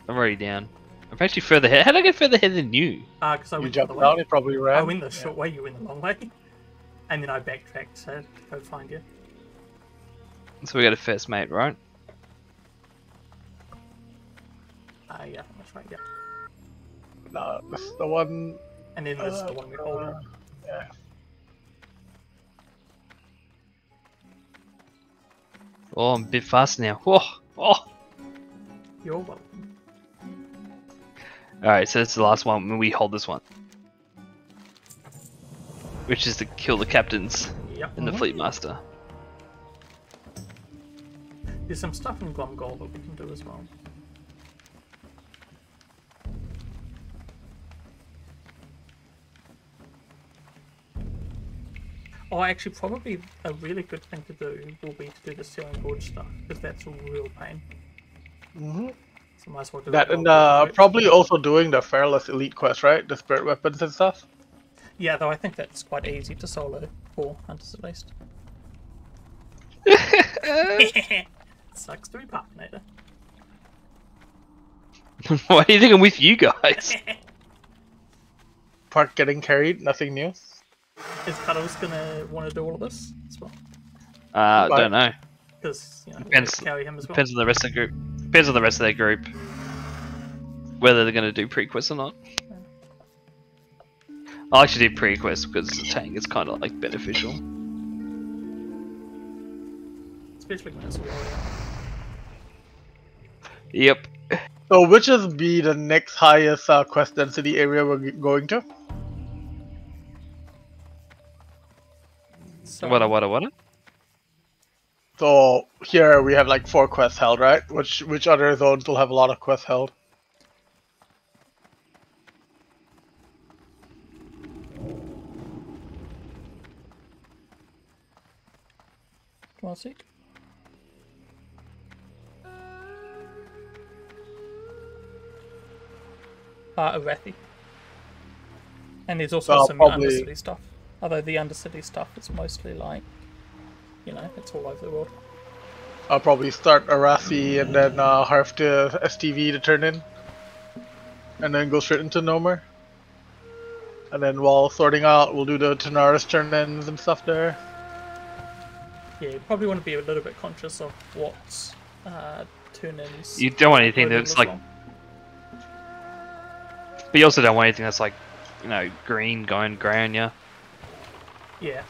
I'm already down. I'm actually further ahead. How did I get further ahead than you?
Ah, because I
You
went the other way.
down, it probably ran.
I went the short way, you went the long way. And then I backtracked to go find you.
So we got a first mate, right?
Ah, yeah, that's right, yeah.
No, this is the one.
And then there's the
uh,
one we hold.
uh, yeah.
Oh, I'm a bit fast now. Oh, oh.
You're welcome.
Alright, so that's the last one. We hold this one. Which is to kill the captains
Yep.
and the fleet master.
There's some stuff in Glumgol that we can do as well. Oh, actually, probably a really good thing to do will be to do the Searing Gorge stuff, because that's a real pain.
Mhm.
So might as well do
That and uh,
we do it.
probably also doing the Feralas Elite quest, right? The spirit weapons and stuff.
Yeah, though I think that's quite easy to solo for hunters at least. Sucks to be Parkinator.
Why do you think I'm with you guys?
Park getting carried, nothing new.
Is Cuddles gonna want to do all of this as well?
Uh,
Right.
don't know.
Because, you know,
Depends-
carry him as well.
Depends on the rest of the group. Depends on the rest of their group. Whether they're going to do pre-quest or not. I'll actually do pre-quest because the tank is kind of like beneficial.
Especially when it's a warrior.
Yep.
So which is be the next highest uh, quest density area we're going to?
So,
What a what a what.
So here we have like four quests held, right? Which which other zones will have a lot of quests held?
Classic. Uh, Arathi. And there's also
Well,
some
probably-
Undercity stuff. Although the Undercity stuff is mostly like, you know, it's all over the world.
I'll probably start Arathi and then uh, have to STV to turn in, and then go straight into Gnomer. And then while sorting out, we'll do the Tanaris turn-ins and stuff there.
Yeah, you probably want to be a little bit conscious of what uh, turn-ins.
You don't want anything that's like,
well.
But you also don't want anything that's like, you know, green going grey on you.
Yeah,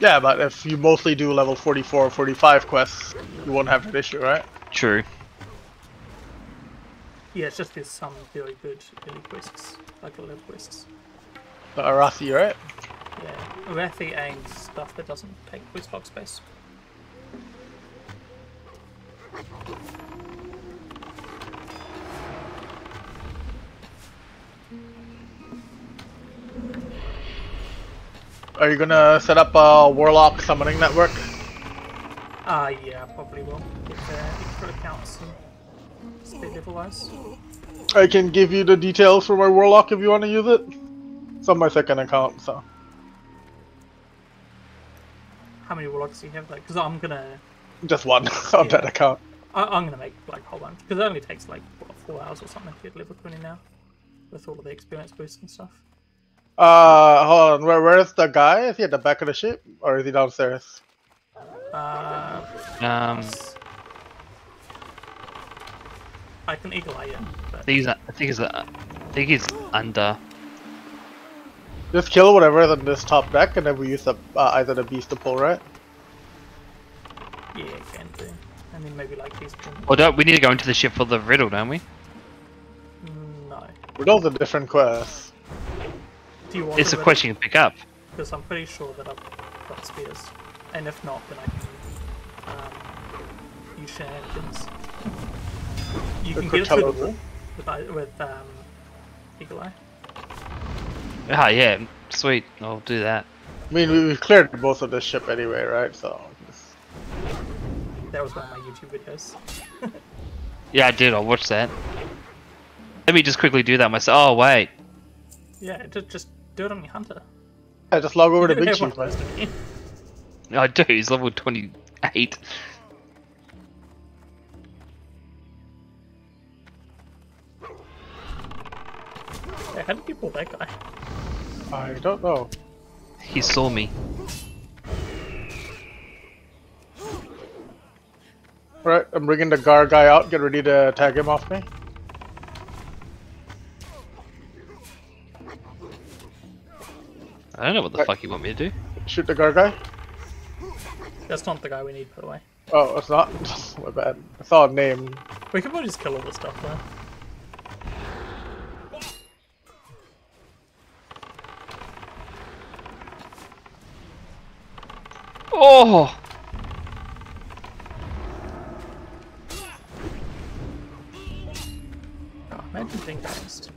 Yeah, but if you mostly do level 44 or 45 quests, you won't have that issue, right?
True.
yeah, it's just there's some very good early quests, like level quests.
The Arathi, right?
Yeah, Arathi and stuff that doesn't take quest log space.
Are you gonna set up a Warlock summoning network?
Ah, yeah, probably will. Get the extra accounts and speed level wise.
I can give you the details for my Warlock if you want to use it. It's on my second account, so.
How many warlocks do you have? Like, because I'm gonna,
Just one on
Yeah.
that account.
I, I'm gonna make like a whole bunch because it only takes like what, four hours or something to get level 20 now, with all of the experience boosts and stuff.
Uh, hold on. Where, where's the guy? Is he at the back of the ship? Or is he downstairs?
Uh,
Um,
I can eagle eye him, but
I think he's, I think he's, I think he's under.
Just kill whatever on this top deck, and then we use the, uh, either the beast to pull, right?
yeah, can do. and then maybe like these. Two.
Well, don't we need to go into the ship for the riddle, don't we?
No.
Riddle's a different quest.
Do you want
It's a
the
question you can pick up.
Because I'm pretty sure that I've got spears, and if not, then I can um, use shenanigans. You
The
can get it through the wall with, I- with um, Eagle Eye.
Ah, yeah, sweet. I'll do that.
I mean, we've cleared both of this ship anyway, right? So.
That was one of my YouTube videos.
Yeah, I did. I'll watch that. Let me just quickly do that myself. Oh, wait.
Yeah, just, just do it on your hunter.
Yeah, just log over to
You
Big
don't
Chief,
have
man.
one close to.
I do. He's level 28.
Yeah, how did you pull that guy?
I don't know.
He saw me.
Right, I'm bringing the Gar guy out. Get ready to tag him off me.
I don't know what the
Right.
fuck you want me to do.
Shoot the Gar guy.
That's not the guy we need, by the way.
Oh, it's not. My bad. I saw a name.
We could probably just kill all the stuff though.
Oh!
Oh, imagine being honest.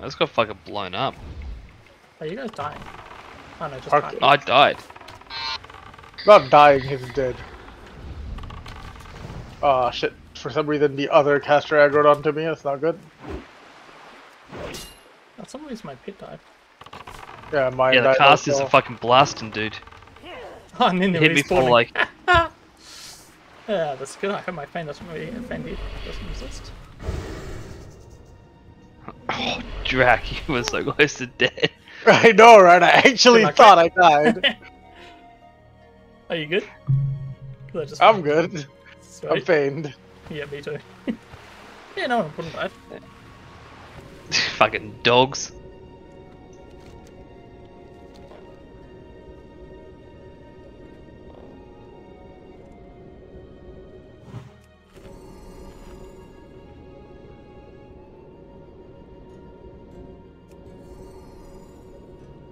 I just got fucking blown up.
Are you guys dying? Oh no, just
Arc-
dying.
I died.
Not dying, he's dead. Ah, shit. For some reason, the other caster aggroed onto me. That's not good.
Oh, some reason my pit died.
Yeah, mine
Yeah, the cast is a fucking blasting, dude.
Oh, and then
It hit me for like.
Yeah, that's good. I hope my fan doesn't really offend you. Doesn't resist.
Drac, you were so close to dead.
I know, right? I actually
Good luck.
thought I died.
Are you good? I just
I'm good. I'm
Sweet.
feigned.
Yeah, me too. yeah, no, I wouldn't dive.
fucking dogs.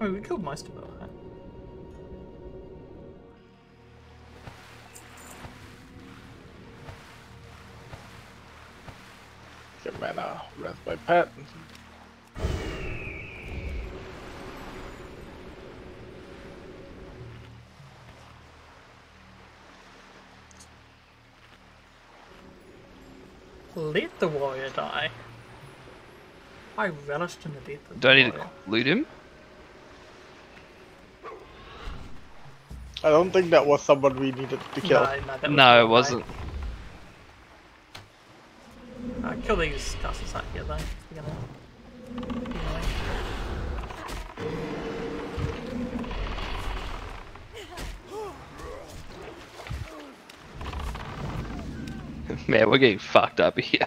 I mean, we killed most of it. Right?
Get mana. Rest my uh, pet.
Let the warrior die. I relished in the death of
Do I
the
need to loot him?
I don't think that was someone we needed to kill.
No, no, was
No, it wasn't.
Uh, kill these castles out here though. We're gonna...
Man, we're getting fucked up here.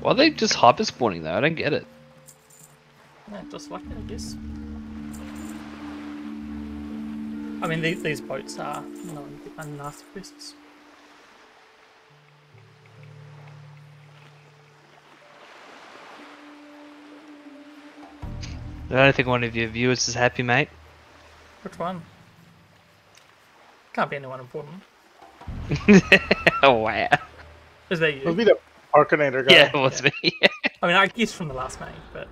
Why are they just hyper spawning though? I don't get it.
Yeah, just like it, I guess. I mean, these, these boats are known are nasty beasts.
I don't think one of your viewers is happy, mate.
Which one? Can't be anyone important.
oh wow.
Is that
It'll
you?
be the Arcanator guy.
Yeah, it was me.
I mean, I guess from the last mate, but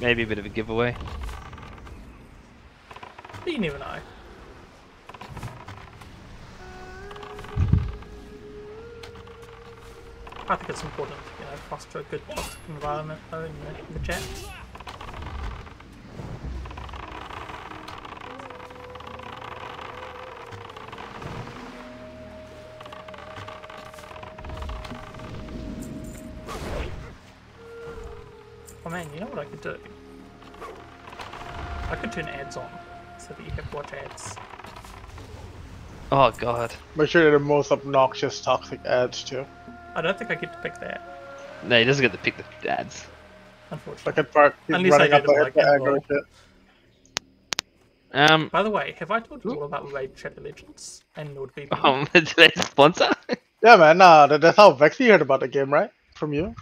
Maybe a bit of a giveaway.
you never know. I think it's important, you know, foster a good environment though in the, in the chat. Could do? I could turn ads on. So so that you have watch ads.
Oh god.
Make sure they're the most obnoxious toxic ads too.
I don't think I get to pick that,
No, he doesn't get to pick the ads.
unfortunately.
Like at park,
Unless I
running
do
up
them,
the
like,
the
in
aggro shit.
Um,
By the way, have I told you all about Raid Shadow Legends and NordVPN?
um today's sponsor?
Yeah, man. Nah, that's how Vexy heard about the game, right? From you.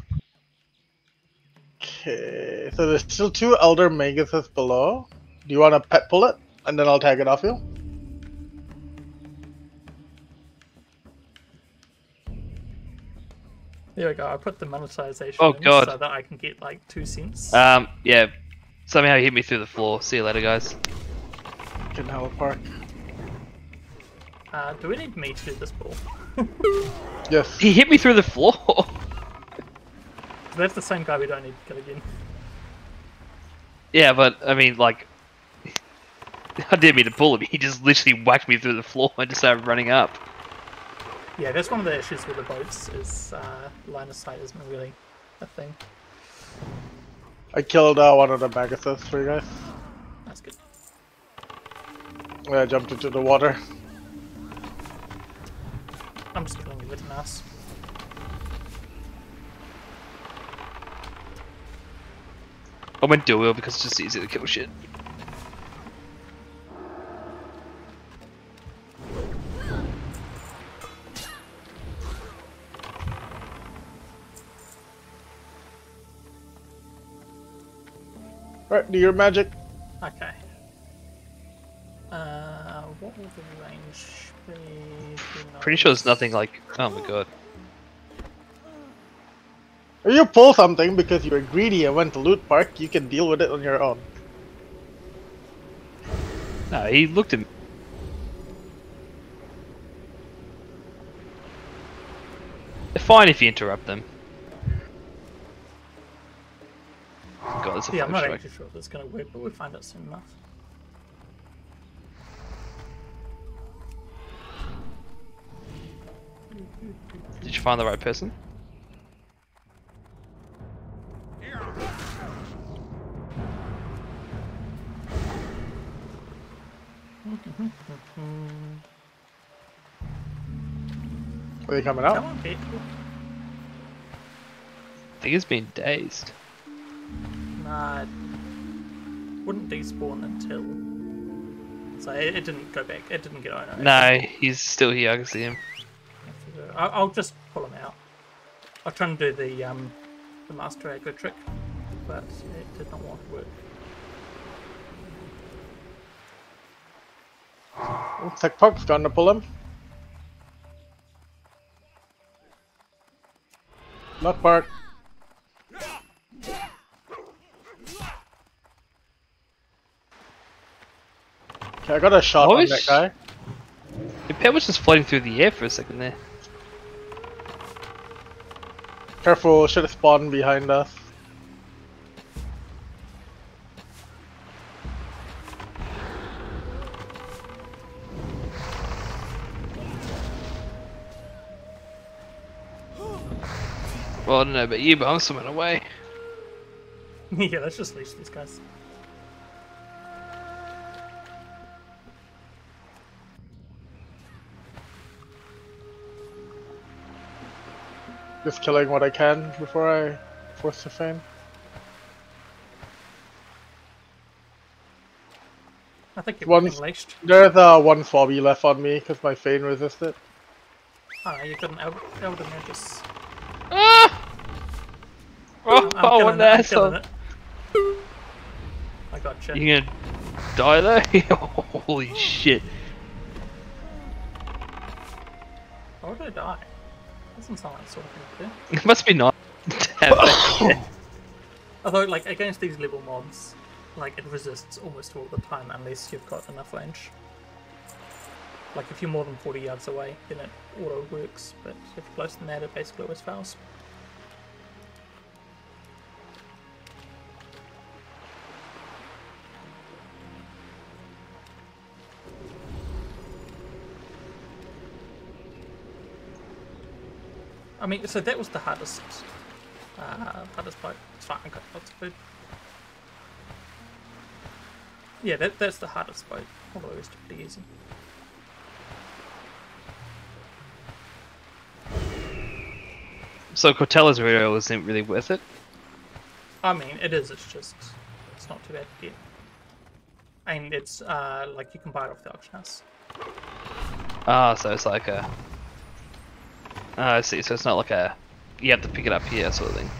Okay, so there's still two Elder Maguses below. Do you want to pet pull it, and then I'll tag it off you?
There we go. I put the monetization
Oh,
in
God.
so that I can get like two cents.
um, yeah. Somehow he hit me through the floor. See you later, guys.
Can have a park.
Uh, do we need me to do this ball?
Yes.
He hit me through the floor.
That's the same guy we don't need to kill again.
yeah, but I mean, like, I didn't mean to pull him. He just literally whacked me through the floor and just started running up.
Yeah, that's one of the issues with the boats is uh, line of sight isn't really a thing.
I killed uh, one of the Maguses for you guys.
That's good.
I jumped into the water.
I'm just killing you with an ass.
I went dual wheel because it's just easy to kill shit.
Right, do your magic.
Okay. Uh, what will the range be?
Pretty sure there's nothing like. Oh my god.
If you pull something because you were greedy and went to loot park, you can deal with it on your own.
No, he looked at me. They're fine if you interrupt them. God, that's a
Yeah, I'm not
strike.
actually sure if it's going to work, but we'll find out soon enough.
Did you find the right person?
Are they coming
Come
out?
I think he's been dazed.
Nah, it wouldn't despawn until. So it, it didn't go back. It didn't get owner.
No, he's still here. I can see him.
I'll, I'll just pull him out. I'll try and do the um, the master aggro trick, but it did not want to work.
Looks like Park's gonna pull him. Not Park. Okay, I got a shot
Oh,
on that guy.
Your pet was just floating through the air for a second there.
Careful, should have spawned behind us.
Well, I don't know about you, but I'm swimming away.
yeah, let's just leash these guys.
Just killing what I can before I force the feign.
I think it
One-
was leashed.
There's uh, one swabby left on me because my feign resisted.
Oh, no, you got an El- Elder Magus.
Ah! Oh,
I'm
oh
killing
what
it, I'm
an
killing
asshole.
gotcha.
You gonna die though? Holy shit.
Why would I die? Doesn't sound like the sort of thing to do.
It must be nice to have that.
Although, like, against these level mobs, like, it resists almost all the time unless you've got enough range. Like, if you're more than 40 yards away, then it auto works, but if you're closer than that, it basically always fails. I mean, so that was the hardest, uh, hardest part. It's fine, I got lots of food. Yeah, that, that's the hardest boat. All the rest are pretty easy.
So Cortello's Riddle isn't really worth it.
I mean, it is. It's just it's not too bad to get. And it's uh like you can buy it off the auction house.
Ah, so it's like a. Ah, I see. So it's not like a. You have to pick it up here, sort of thing.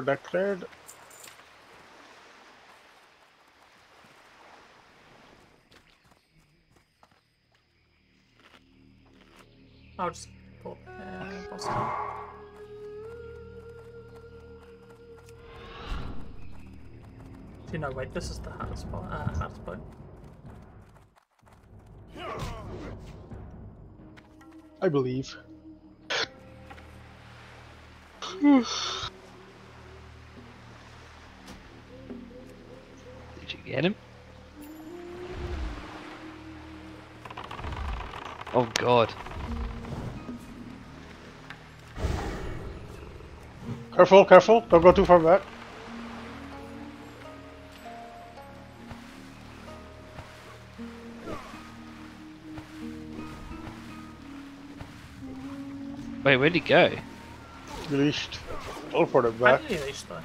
Be the whole upper deck cleared.
I'll just pull uh. Do no wait, this is the hardest boat. Uh, hardest boat.
I believe. Careful, careful. Don't go too far back.
Wait, where'd he go?
Released. Teleported
I
back.
didn't release though.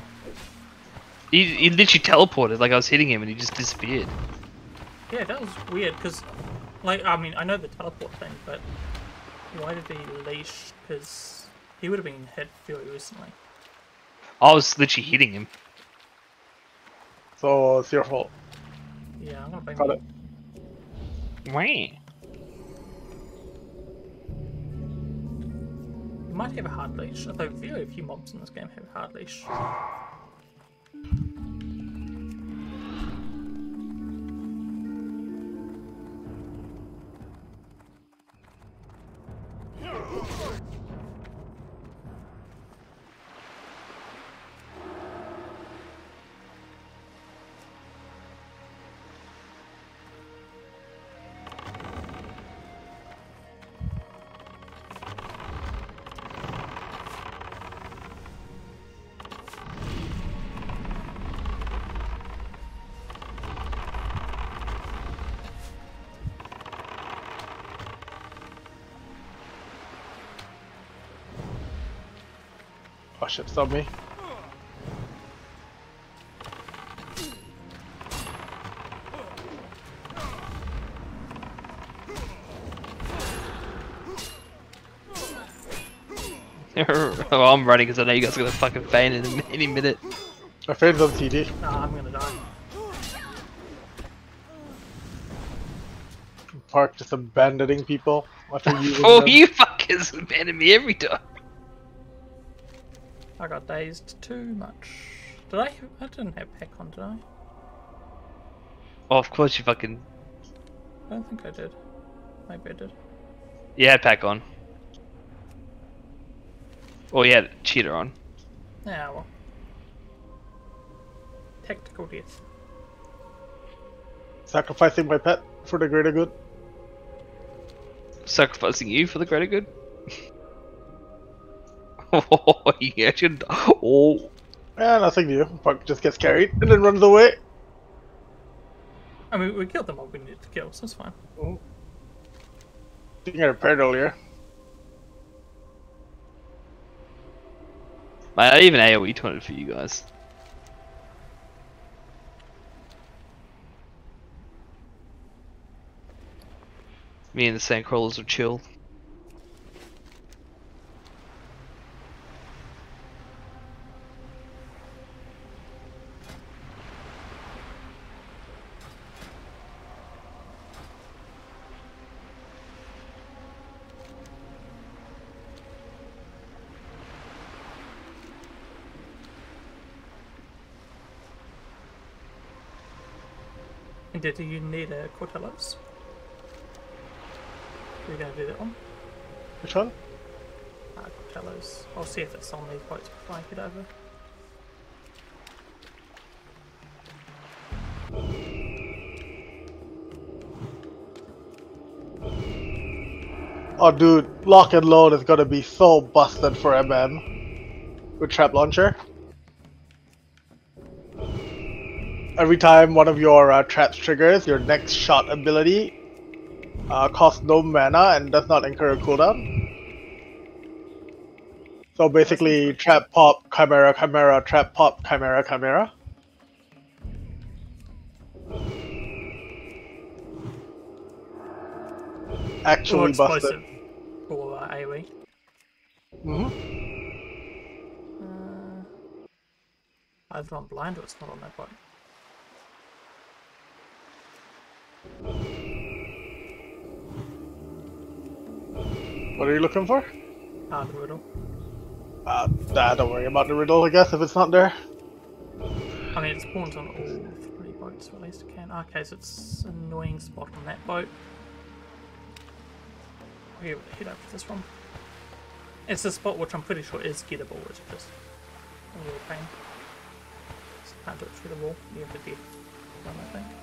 He, he literally teleported, like I was hitting him and he just disappeared.
Yeah, that was weird because, like, I mean, I know the teleport thing, but why did he leash? Because he would have been hit fairly recently.
Oh, I was literally hitting him.
So it's your fault.
Yeah, I'm gonna blame
Got
you.
it.
Wah.
You might have a hard leash, although very few mobs in this game have a hard leash.
Shit, stop me.
oh, I'm running because I know you guys are gonna fucking faint in any minute.
I failed on TD.
Nah, I'm gonna die.
Park just abandoning people after
Oh,
them.
you fuckers abandon me every time.
I got dazed too much. Did I? I didn't have pack on, did I?
Oh, of course you fucking.
I don't think I did. Maybe I did.
You had pack on. Or you had cheater on.
Yeah, well. Tactical death.
Sacrificing my pet for the greater good.
Sacrificing you for the greater good. yeah, should. Oh.
Yeah, nothing new. Just gets carried and then runs away.
I mean, we killed them all we needed to kill, so it's fine.
Oh. You got repaired earlier.
I even AoE taunted for you guys. Me and the Sandcrawlers are chill.
Did you need a Cortello's? We're gonna do that one.
Which one?
Uh, Cortello's. I'll see if it's on these boats before I get over.
Oh, dude, lock and load is gonna be so busted for MM with trap launcher. Every time one of your uh, traps triggers, your next shot ability uh, costs no mana and does not incur a cooldown. So basically, trap pop, chimera, chimera, trap pop, chimera, chimera.
Or
Actually busted.
explosive. Or uh, AoE.
hmm
Uh, either on blind or it's not on that boat.
What are you looking for?
Ah, the riddle.
Uh, nah, don't worry about the riddle, I guess, if it's not there.
I mean, it spawns on all three boats, or at least it can. Okay, so it's an annoying spot on that boat. Here, head over to this one. It's a spot which I'm pretty sure is gettable, which is just a little pain. Just can't do it through the wall. You have to death one, I think.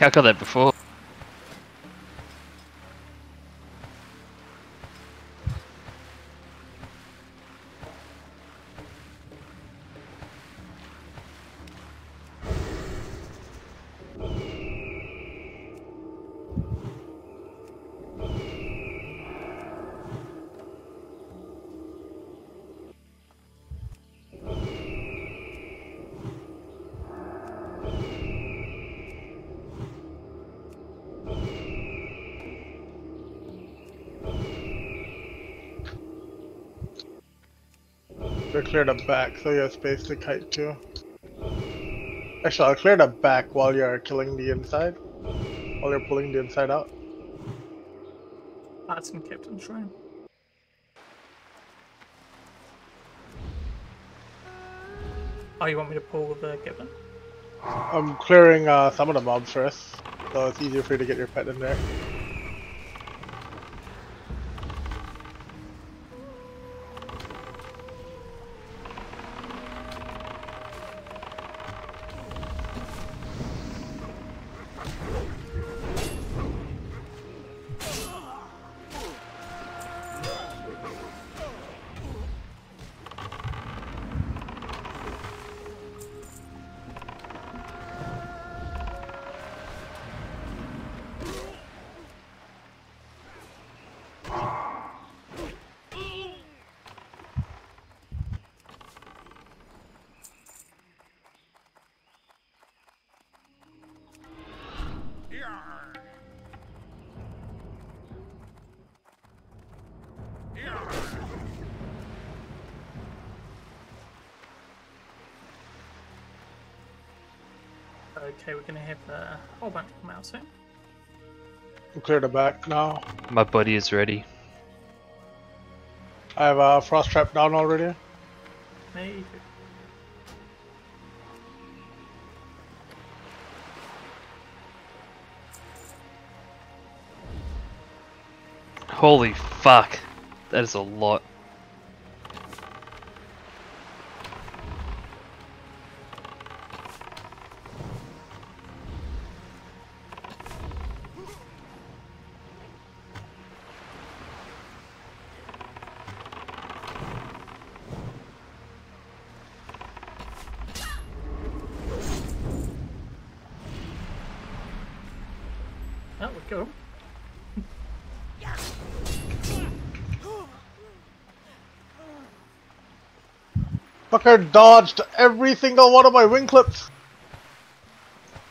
I got that before.
Clear the back, so you have space to kite too. Actually, I'll clear the back while you're killing the inside. While you're pulling the inside out.
That's in Captain's room. Oh, you want me to pull the Gibbon?
I'm clearing uh, some of the mobs first, so it's easier for you to get your pet in there.
Okay, we're gonna have a whole bunch come out soon.
We'll clear the back now.
My body is ready.
I have a uh, frost trap down already.
Maybe.
Holy fuck. That is a lot.
Fucker dodged every single one of my wing clips.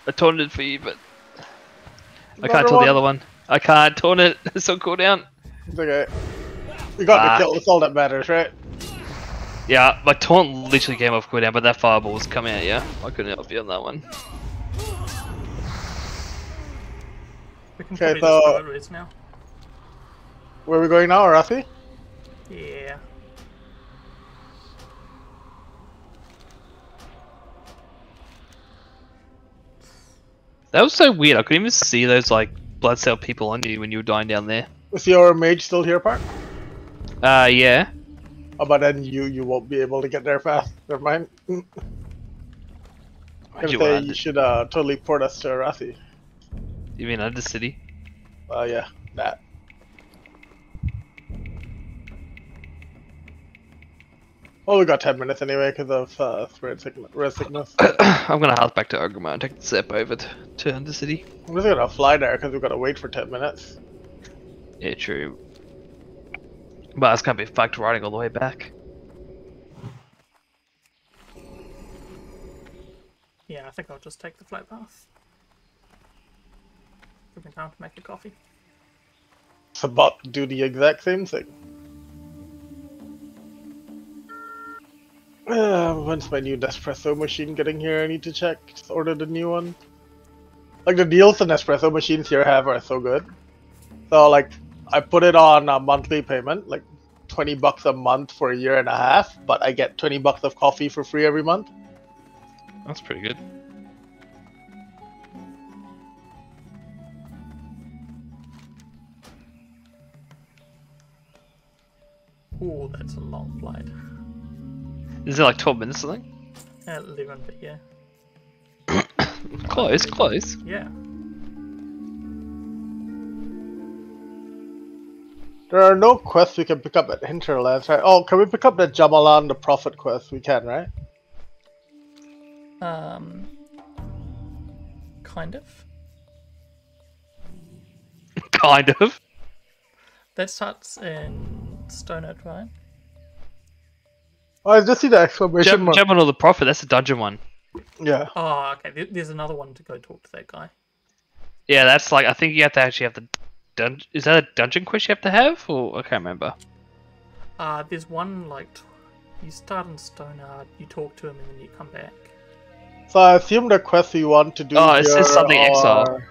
I taunted it for you, but I can't taunt
one.
the other one. I can't taunt it. It's on cooldown.
It's okay. You got
Ah.
the kill. That's all that matters, right?
Yeah, my taunt literally came off cooldown, but that fireball was coming out. Yeah, I couldn't help you on that one.
We can
Okay, so-
just go res now.
Where are we going now, Rafi?
Yeah.
That was so weird. I couldn't even see those like Bloodsail people on you when you were dying down there.
Is your mage still here, Park?
Uh, yeah.
Oh, but then you you won't be able to get there fast. Never mind. Gonna
you,
say you should uh, totally port us to Arathi.
you mean under the city?
Uh, yeah, that. Well, we got 10 minutes anyway because of uh, red, sickness.
I'm gonna health back to Orgrimmar and take the zip over to, to Undercity.
I'm just gonna fly there because we've gotta wait for 10 minutes.
Yeah, true. But it's gonna be fucked riding all the way back.
Yeah, I think I'll just take the flight path. Give me time to make a coffee.
It's about to do the exact same thing. Uh, when's my new Nespresso machine getting here? I need to check. Just order the new one. Like the deals the Nespresso machines here have are so good. So like, I put it on a monthly payment, like 20 bucks a month for a year and a half, but I get 20 bucks of coffee for free every month.
That's pretty good.
Ooh, that's a long flight.
Is it like 12 minutes or something?
Uh, 11, but yeah.
Close, close.
Yeah.
There are no quests we can pick up at Hinterlands, right? Oh, can we pick up the Jammal'an the Prophet quest? We can, right?
Um. Kind of.
kind of.
That starts in Stonard, right?
Oh, I just see the exclamation
Jump,
mark.
jump on the profit. That's the dungeon one.
Yeah.
Oh, okay. There's another one to go talk to that guy.
Yeah, that's like I think you have to actually have the dun- Is that a dungeon quest you have to have, or I can't remember.
Uh, there's one like you start in Stonard, you talk to him, and then you come back.
So I assume the quests you want to do
Oh, it
here
says something
are...
exile.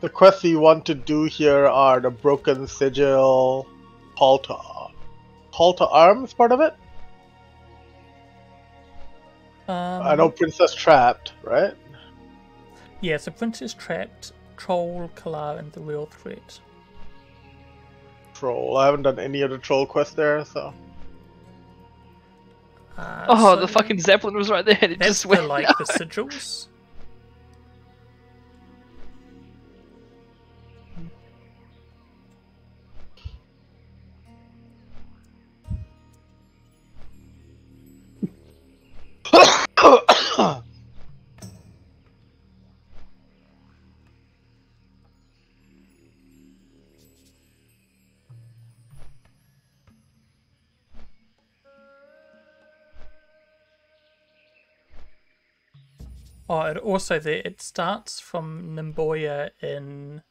The quests you want to do here are the Broken Sigil, Call to, Call to Arms part of it?
Um,
I know Princess Trapped, right?
Yeah, so Princess Trapped, Troll, Kalar, and the Real Threat.
Troll. I haven't done any of the troll quests there, so...
Uh,
Oh,
so
the fucking zeppelin was right there. and It
That's
just
the,
went.
like the sigils. Oh, it also there it starts from Nimboya in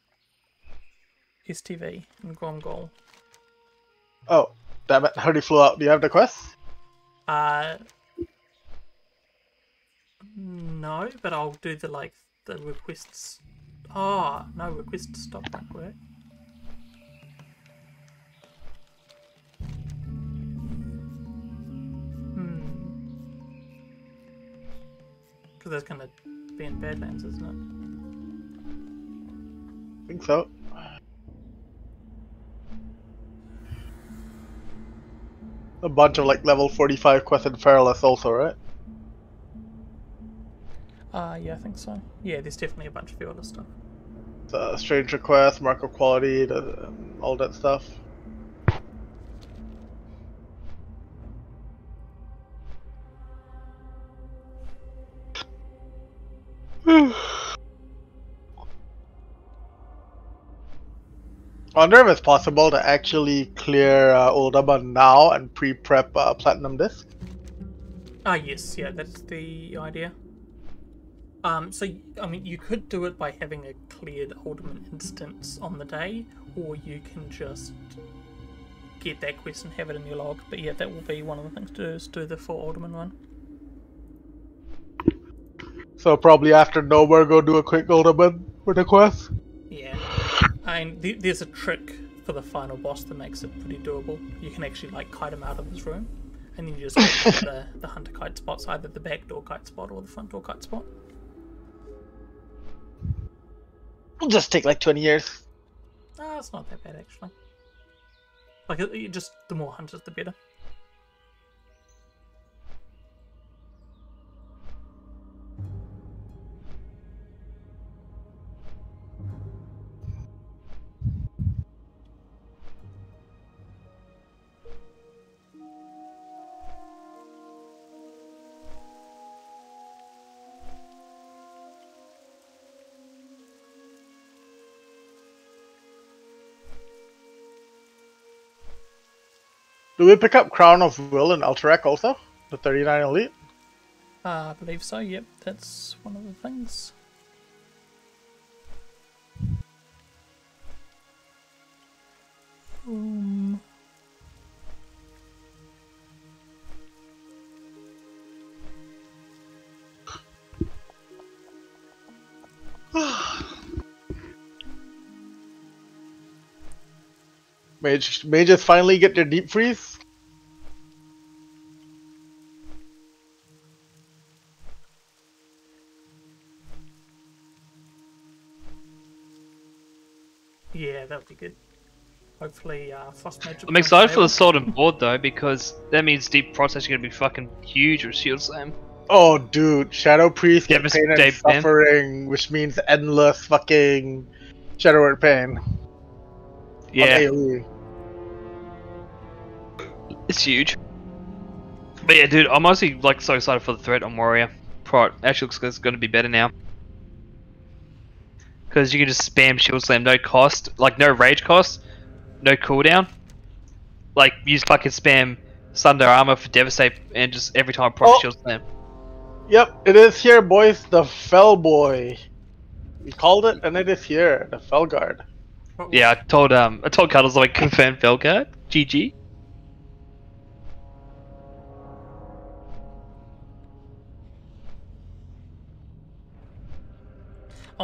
STV in Grom'gol.
oh, damn it. I already flew out. Do you have the quest?
Uh no, but I'll do the like the requests. Oh, no, request stop won't work. Because that's gonna be in Badlands, isn't it?
I think so. A bunch of like level 45 quests in Feralas also, right?
Uh, yeah, I think so. Yeah, there's definitely a bunch of the other stuff.
The strange request, mark of quality, the, all that stuff. I wonder if it's possible to actually clear uh, Uldaman now and pre-prep uh, Platinum Disc.
Ah, yes, yeah, that's the idea. Um, so, I mean, you could do it by having a cleared Uldaman instance on the day, or you can just get that quest and have it in your log. But yeah, that will be one of the things to do, is do the full Uldaman one.
So probably after Nowhere, go do a quick Uldaman with the quest.
Yeah. I mean, th- there's a trick for the final boss that makes it pretty doable. You can actually, like, kite him out of his room, and then you just go to the, the hunter kite spots, either the back door kite spot or the front door kite spot.
It'll just take like 20 years.
Ah, it's not that bad actually. Like, it, it just the more hunters, the better.
Do we pick up Crown of Will and Alterac also? The 39 Elite?
Uh, I believe so. Yep, that's one of the things. Um,
Mage, mages finally get their deep freeze?
Yeah, that would be good. Hopefully, uh, Frost Mage.
I'm excited for the sword and board though because that means deep frost is gonna be fucking huge with shield slam.
Oh, dude, Shadow Priest
Yeah,
get
Mr.
pain and
Dave Penn.
suffering, which means endless fucking Shadow Word pain.
Yeah, it's huge. But yeah, dude, I'm honestly like so excited for the threat on Warrior. Pro actually looks like it's gonna be better now. Because you can just spam shield slam, no cost, like no rage cost, no cooldown. Like you just fucking spam Thunder Armor for Devastate and just every time proc
Oh.
shield slam.
Yep, it is here, boys. The Fell Boy. We called it, and it is here. The
Felguard.
Yeah, I told um I told Cuddles like confirm felguard. GG.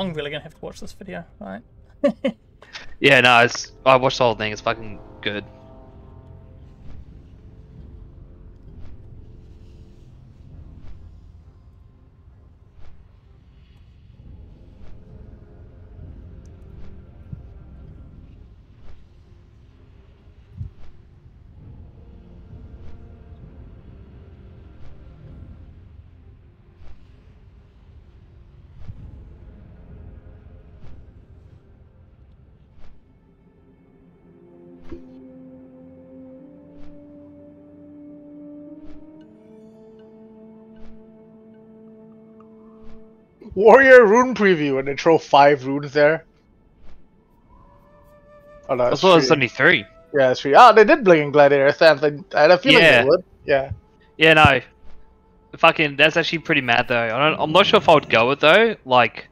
I'm really gonna have to watch this video, right?
Yeah, no, it's I watched the whole thing, it's fucking good.
Warrior rune preview, and they throw five runes there. Oh no, it's
thought it only three.
Yeah, that's three. Ah, they did bring in Gladiator Stance. I, I had a feeling
Yeah.
they would. Yeah.
Yeah, no. Fucking, that's actually pretty mad though. I don't, I'm not sure if I would go it though. Like,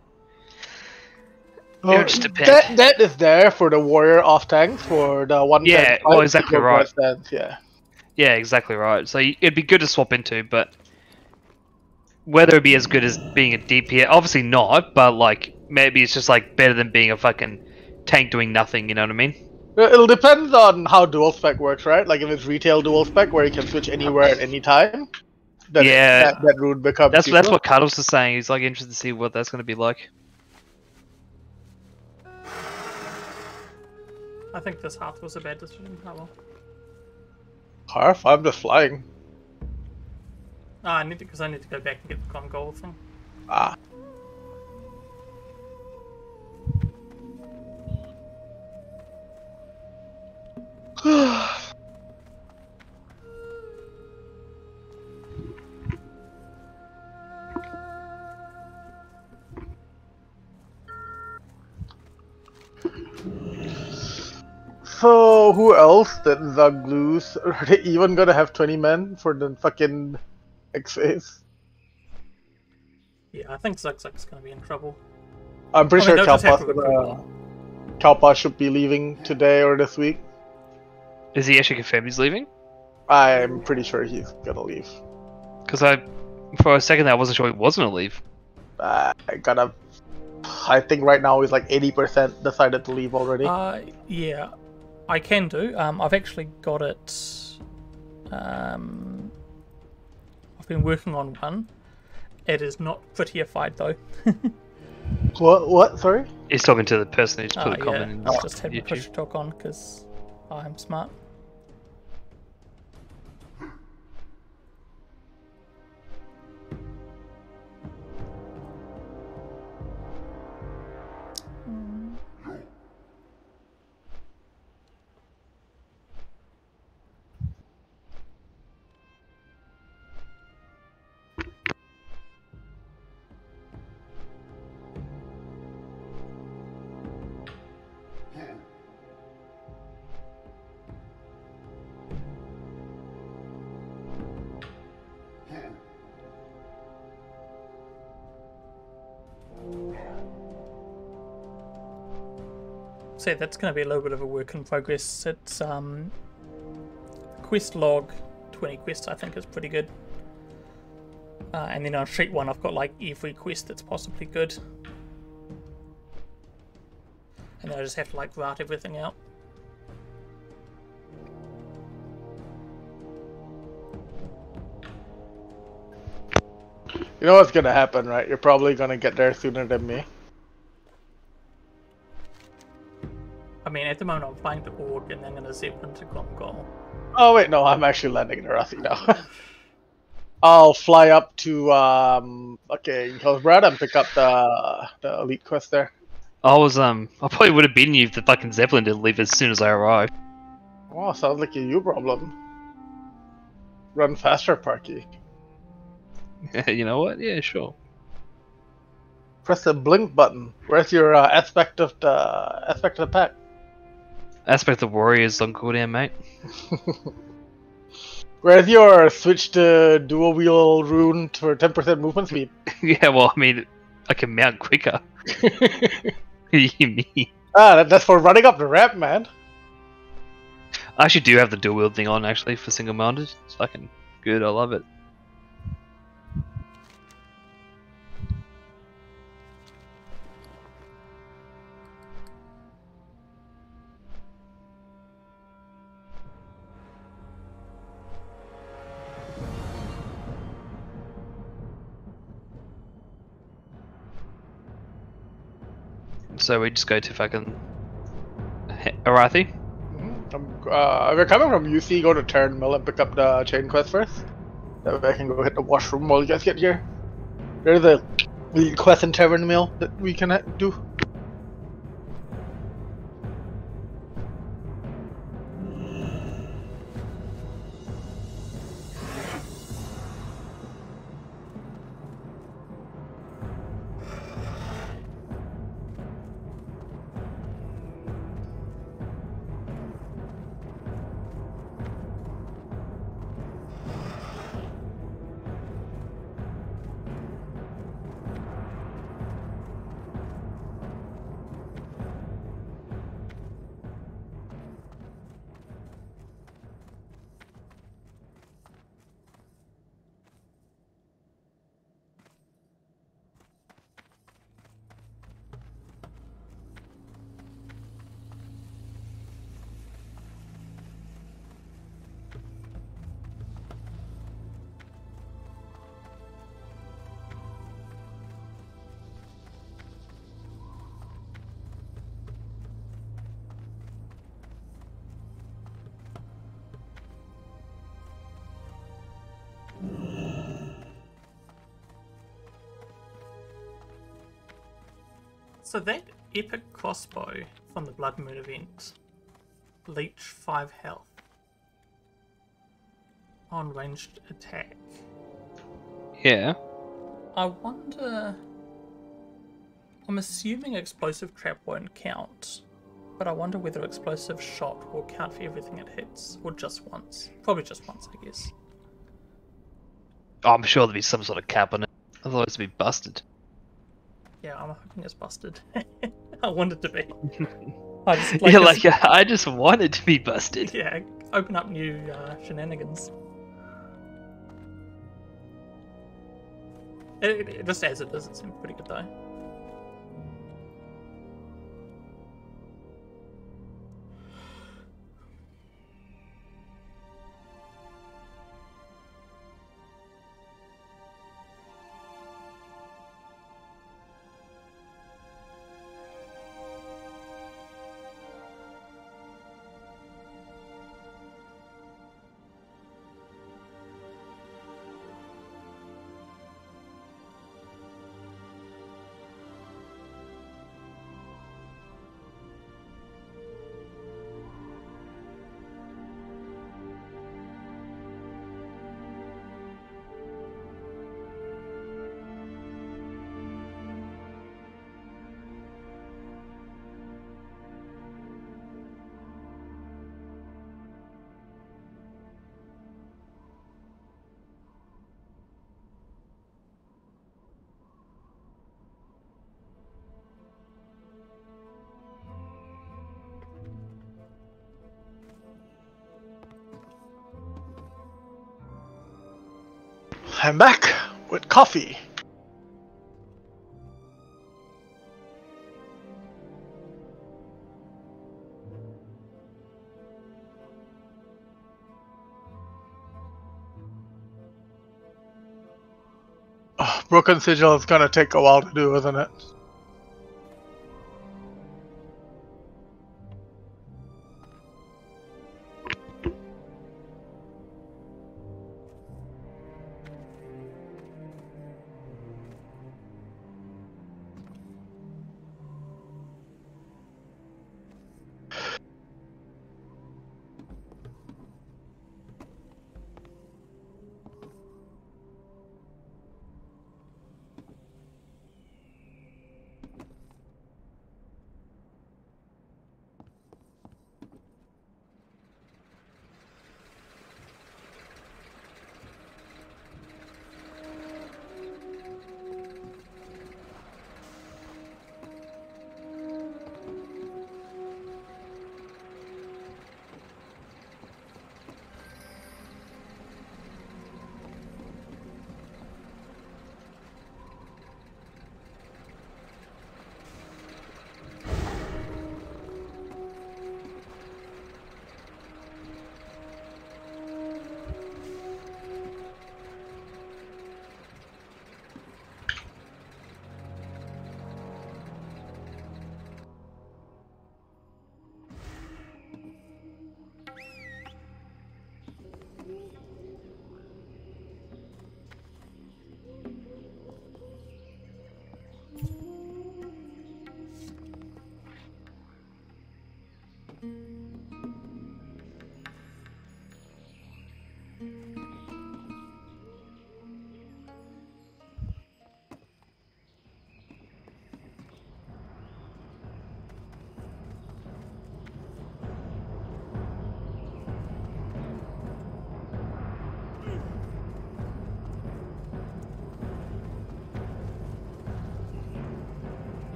It just depend.
That, that is there for the warrior off tanks for the one.
Yeah, oh, exactly right.
Stands, yeah.
yeah, exactly right. So it'd be good to swap into, but whether it'd be as good as being a DPS, obviously not. But like, maybe it's just like better than being a fucking tank doing nothing. You know what I mean?
Uh, it'll depend on how dual spec works, right? Like if it's retail dual spec where you can switch anywhere at any time. Then
Yeah.
that, that rune becomes.
That's that's what Cuddles is saying. He's like interested to see what that's going to be like.
I think this half was a bad decision. Oh well.
Harf, I'm just flying.
Ah, I need to because I need to go back and get the con goal thing.
Ah. so who else Did the Blues are they even gonna have 20 men for the fucking X phase?
Yeah, I think Zug Zug's gonna be in trouble.
I'm pretty
I mean,
sure
they'll just have
Kalpa's
to recruit
gonna
more.
Kalpa should be leaving today or this week.
Is he actually confirmed he's leaving?
I'm pretty sure he's gonna leave.
Because I, for a second, I wasn't sure he was going to leave.
Uh, I gotta. I think right now he's like 80% decided to leave already.
Uh, yeah, I can do. Um, I've actually got it. Um, I've been working on one. It is not prettified though.
what? What? Sorry?
He's talking to the person who's ah, put
Oh,
a
yeah,
comment in
I'll just have my
YouTube.
push talk on because I'm smart. So that's going to be a little bit of a work in progress. It's um, quest log, 20 quests I think is pretty good. Uh, and then on sheet one I've got like every quest that's possibly good. And then I just have to like write everything out.
You know what's gonna happen, right? You're probably gonna get there sooner than me.
I mean, at the moment I'm flying to Org and then going to zip into Grom'gol.
Oh wait, no, I'm actually landing in Arathi now. I'll fly up to um okay, Hillsbrad and pick up the the elite quest there.
I was um, I probably would have beaten you if the fucking Zeppelin didn't leave as soon as I arrived.
Oh, sounds like a you problem. Run faster, Parky.
Yeah, you know what? Yeah, sure.
Press the blink button. Where's your uh, aspect of the aspect of the pack?
Aspect of Warriors on cooldown, mate.
Where's your switch to dual wheel rune for 10% movement speed?
yeah, well, I mean, I can mount quicker. you mean?
ah, that, that's for running up the ramp, man.
I actually do have the dual wield thing on actually for single mounted. It's fucking good. I love it. So we just go to fucking Arathi.
Mhm. Um, uh, we're coming from UC. Go to Tarren Mill and pick up the chain quest first. That way I can go hit the washroom while you guys get here. There's a quest in Tarren Mill that we can uh, do.
Crossbow from the Blood Moon event, leech 5 health on ranged attack.
Yeah.
I wonder. I'm assuming explosive trap won't count But I wonder whether explosive shot will count for everything it hits, or just once. Probably just once, I guess.
Oh, I'm sure there'll be some sort of cap on it. Otherwise, it'd be busted.
Yeah, I'm hoping it's busted. I want it to be. I just,
You're
it's-
like, I just want it to be busted.
yeah, open up new uh, shenanigans. It, it- it- just as it is, it seems pretty good though.
I'm back with coffee. Oh, Broken Sigil is gonna take a while to do, isn't it?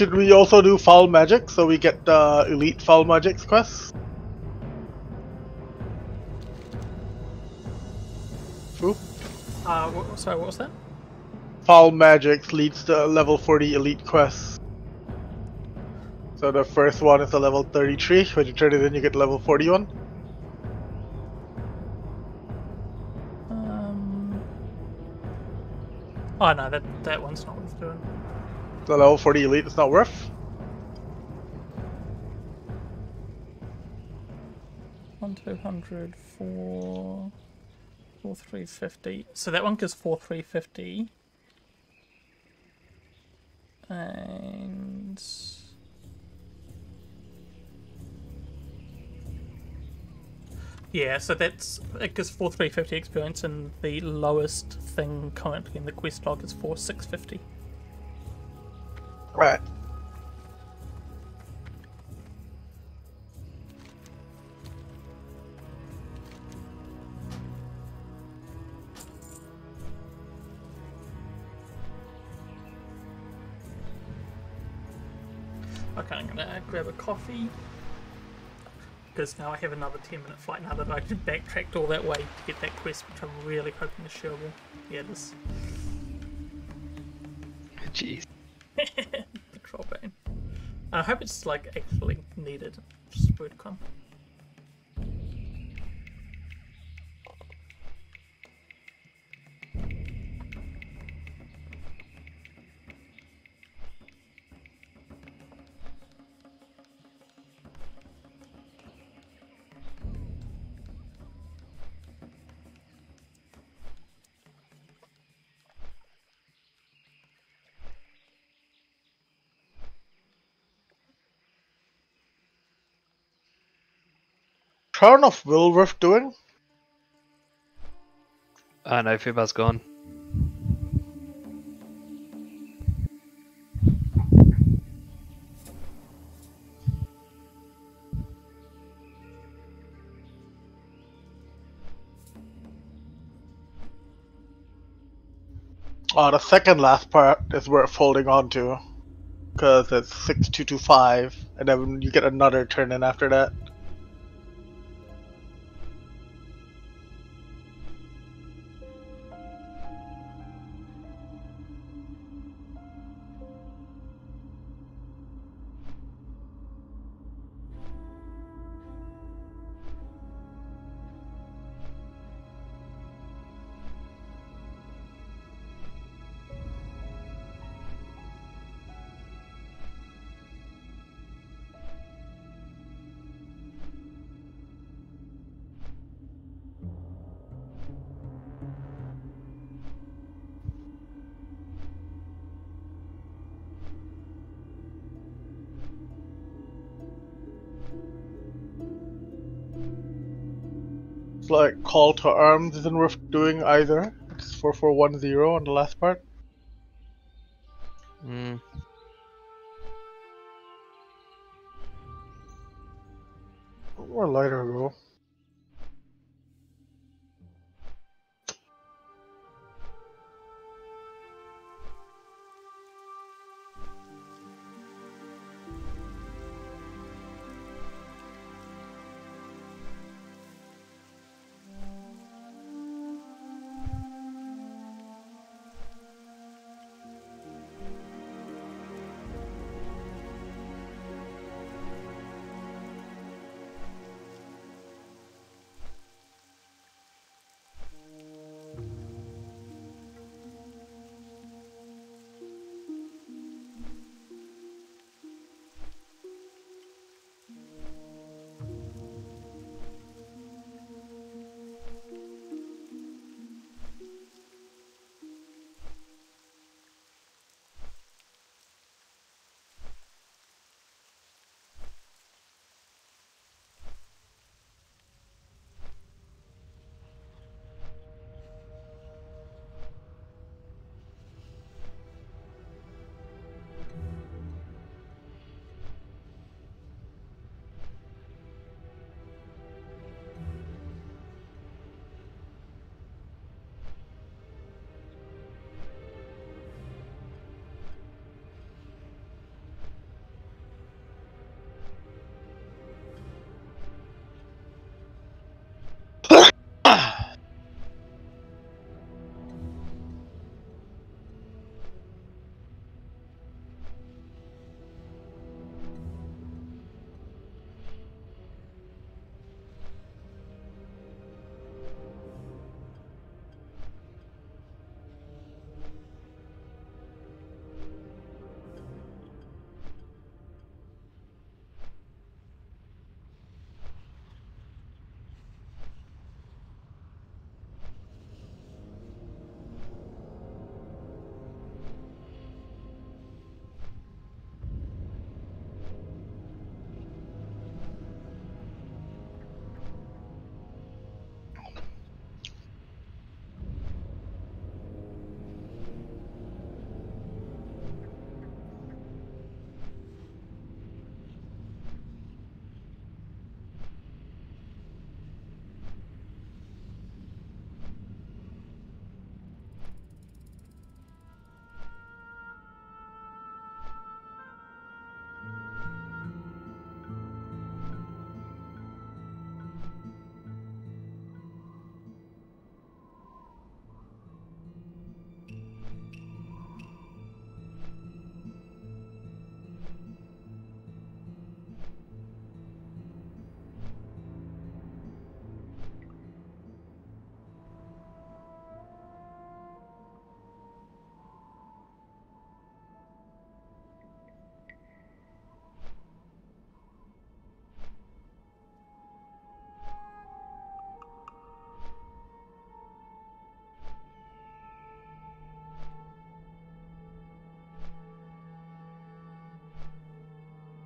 Should we also do foul magic so we get the elite foul magics quest? Ooh.
Uh, sorry, what was that?
Foul magic leads to level 40 elite quests. So the first one is a level 33. When you turn it in, you get level 41.
Um. Oh no, that that one's not worth doing.
The level 40 elite is not worth.
One two hundred four four three fifty. So that one gives four three fifty. And yeah, so that's it gives four three fifty experience, and the lowest thing currently in the quest log is four six fifty.
Right.
Okay, I'm gonna grab a coffee. Because now I have another 10 minute flight now that I just backtracked all that way to get that quest, which I'm really hoping is showable. Yeah, this.
Jeez.
I hope it's like actually needed. Just word con.
Turn of Wilworth doing?
Ah, I know Foobar's gone.
Oh, the second last part is worth holding on to. Because it's 6225, and then you get another turn in after that. To Arms isn't worth doing either. It's 4410 on the last part.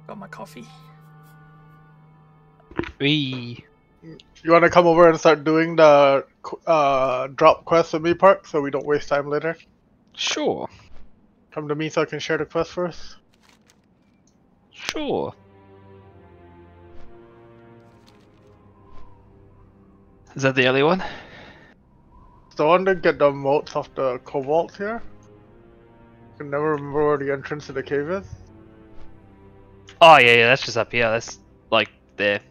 Got my coffee.
Wee.
You want to come over and start doing the uh, drop quest with me, Park, so we don't waste time later?
Sure.
Come to me so I can share the quest first.
Sure. Is that the only one?
So I want to get the moats off the kobold here. I can never remember where the entrance to the cave is.
Oh yeah, yeah, that's just up here. That's like there.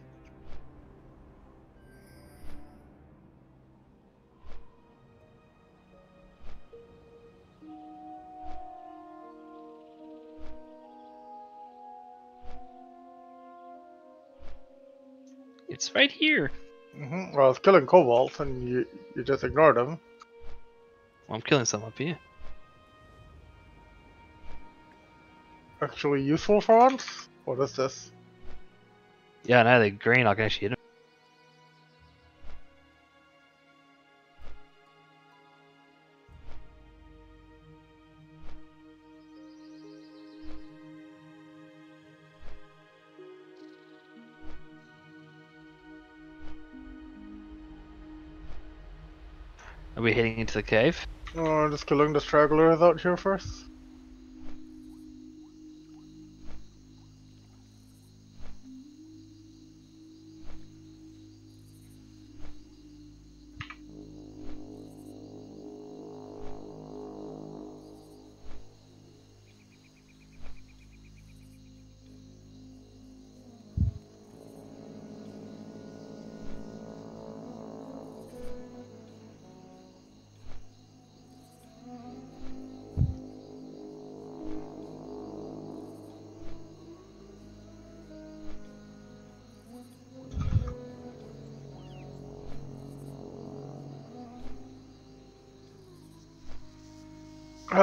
It's right here.
hmm Well, I was killing kobold, and you you just ignored them.
I'm killing some up here.
Actually useful for once. What is this?
Yeah, I know they're green. I can actually hit them. Are we heading into the cave?
Oh, just killing the stragglers out here first.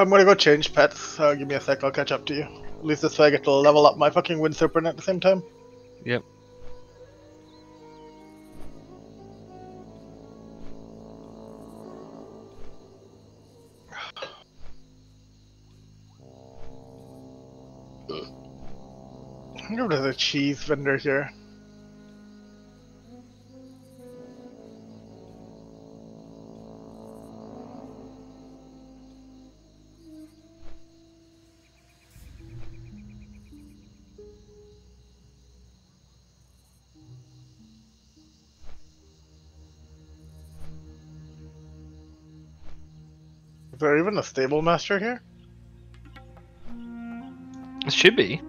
I'm gonna go change pets. Uh, give me a sec, I'll catch up to you. At least this way I get to level up my fucking wind serpent at the same time.
Yep.
I wonder if there's a cheese vendor here. Stable master here?
It should be.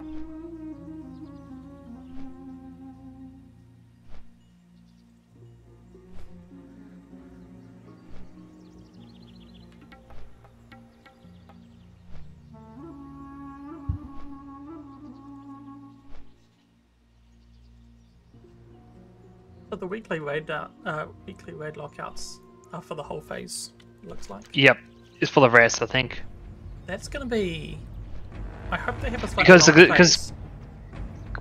So the weekly raid, uh, uh, weekly raid lockouts are for the whole phase. Looks like
Yep. It's full of rest, I think.
that's gonna be. I hope they have a slightly
Because the
longer
good- 'cause-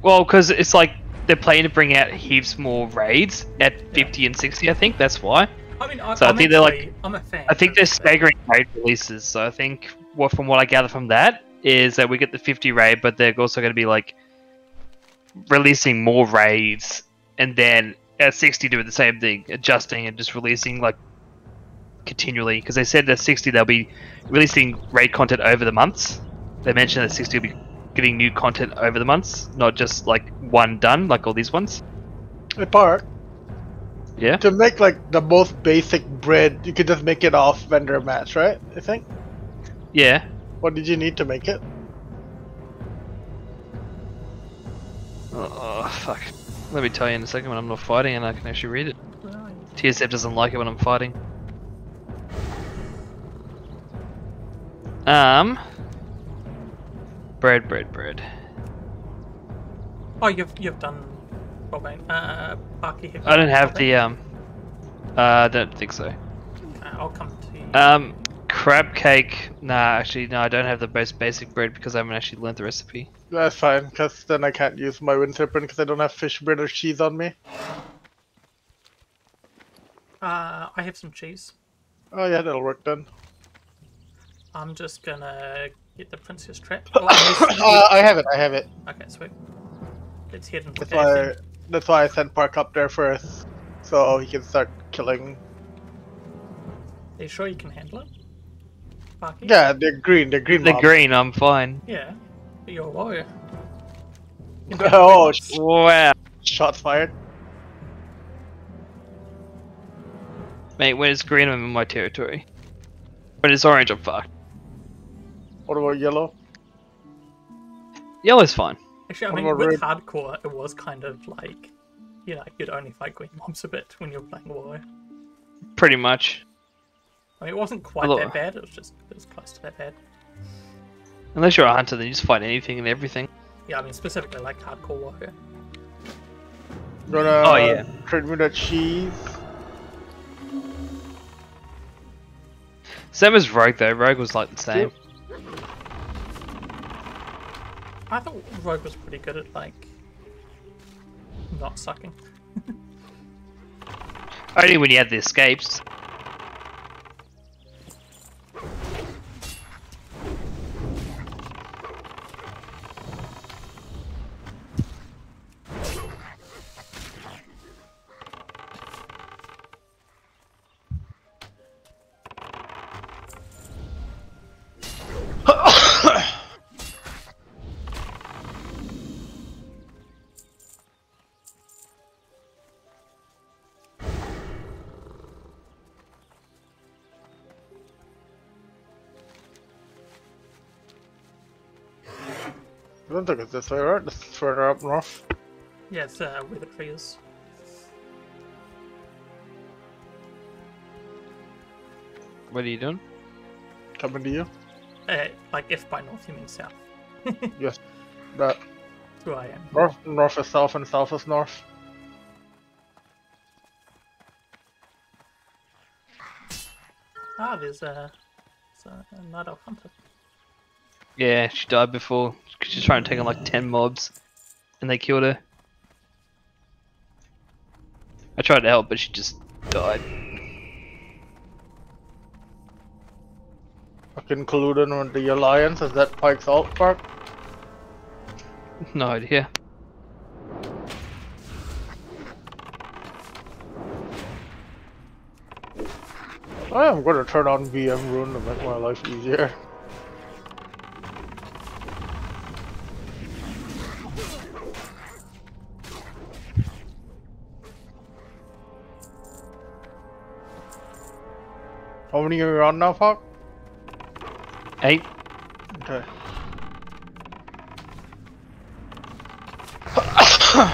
Well, because it's like they're planning to bring out heaps more raids at 50 and 60, I think. That's why.
I mean, I,
so I
I'm
think they're, like-
I'm a fan.
I think they're staggering raid releases. So I think what from what I gather from that is that we get the 50 raid, but they're also going to be like releasing more raids, and then at 60 doing the same thing, adjusting and just releasing like continually. Because they said at 60 they'll be releasing raid content over the months. They mentioned that 60 will be getting new content over the months, not just like one done like all these ones.
Hey, Park.
Yeah.
To make like the most basic bread, you could just make it off vendor match, right? I think.
Yeah.
What did you need to make it?
Oh fuck. Let me tell you in a second when I'm not fighting and I can actually read it.
Right.
TSF doesn't like it when I'm fighting. Um. Bread, bread, bread.
Oh, you've you've done Bobbane. Uh, Barky, have
I don't have
Bobbane?
the um. Uh, I don't think so.
Uh, I'll come to you.
Um, crab cake. Nah, actually, no, I don't have the most basic bread because I haven't actually learned the recipe.
That's fine, because then I can't use my wind serpent because I don't have fish bread or cheese on me.
Uh, I have some cheese.
Oh yeah, that'll work then.
I'm just gonna get the princess trap. Oh,
Uh, I have it. I have it.
okay, sweet. it's hidden.
That's
for
why.
dancing.
That's why I sent Park up there first, so he can start killing.
Are you sure you can handle it? Parky?
Yeah, they're green. They're green.
The
mobs.
green, I'm fine.
Yeah. But you're a warrior. You can
Oh,
Wow.
shots fired.
Mate, when it's green, I'm in my territory. When it's orange, I'm fucked.
What about yellow?
Yellow's fine.
Actually, I
What
mean,
about
with
red?
hardcore, it was kind of like, you know, you'd only fight green mobs a bit when you're playing warrior.
Pretty much.
I mean, it wasn't quite
Although-
that bad. It was just it was close to that bad.
Unless you're a hunter, then you just fight anything and everything.
Yeah, I mean specifically like hardcore warrior.
Gonna
Oh, yeah.
trade me that cheese.
Same as Rogue though. Rogue was like the same.
I thought Rogue was pretty good at like not sucking.
Only when you had the escapes.
Don't think it's this way, right? This is further up north.
Yeah, it's uh, where the tree is.
What are you doing?
Coming to you.
Uh, like if by north you mean south.
Yes. That
That's where I am.
north, north is south, and south is north.
Ah, there's uh, there's, uh, a night elf hunter.
Yeah, she died before. She's trying to take on like 10 mobs. And they killed her. I tried to help, but she just died.
Fucking colluding with the alliance. Is that Pike's alt park?
No idea.
I am going to turn on VM Rune to make my life easier. How many are you on now, Puck?
Eight.
Okay.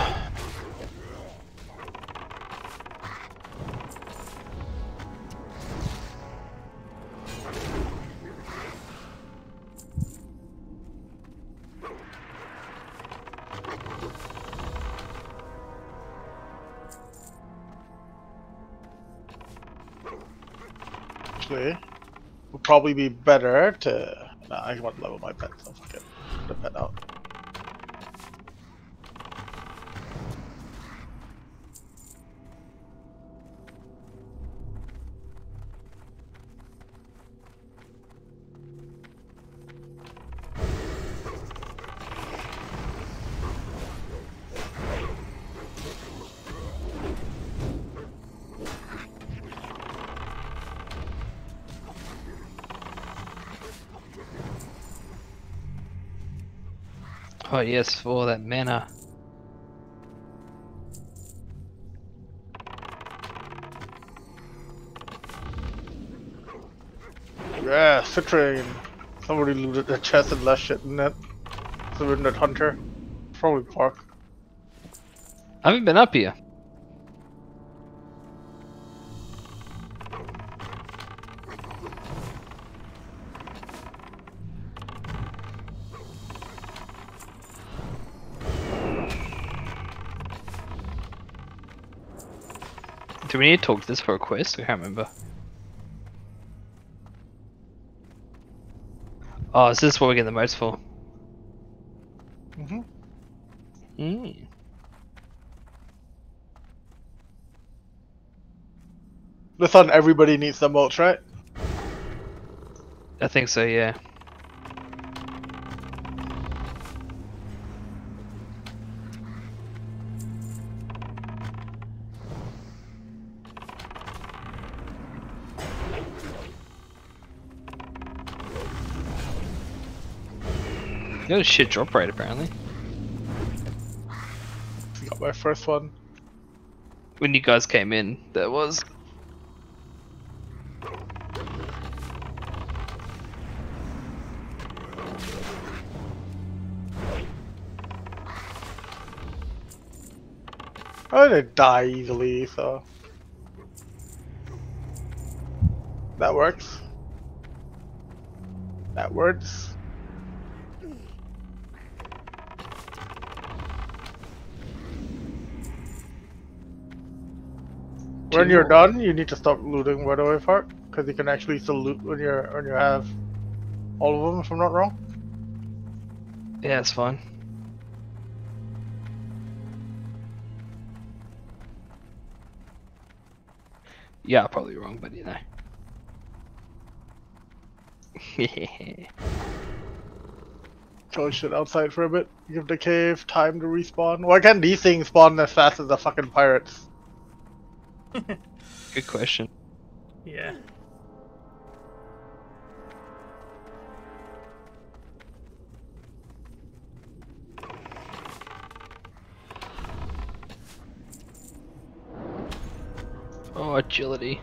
probably be better to. Nah, I want to level my pet, so fuck it. Put the pet out.
Oh yes, for that mana.
Yeah, Citrain. Somebody looted the chest and left shit in it. Surrendered Hunter. Probably Park.
I haven't been up here. Do we need to talk to this for a quest? I can't remember. Oh, is this what we're getting the most for?
Mm-hmm.
Mm.
One, everybody needs the moats, right?
I think so, yeah. Got a shit drop rate apparently.
Got my first one.
When you guys came in, there was.
I didn't die easily, so that works. That works. When you're done, you need to stop looting right away, Park, because you can actually still loot when you're when you have all of them, if I'm not wrong.
Yeah, it's fine. Yeah, probably wrong, but you know.
Throw shit outside for a bit. Give the cave time to respawn. Why can't these things spawn as fast as the fucking pirates?
Good question.
Yeah.
Oh, agility.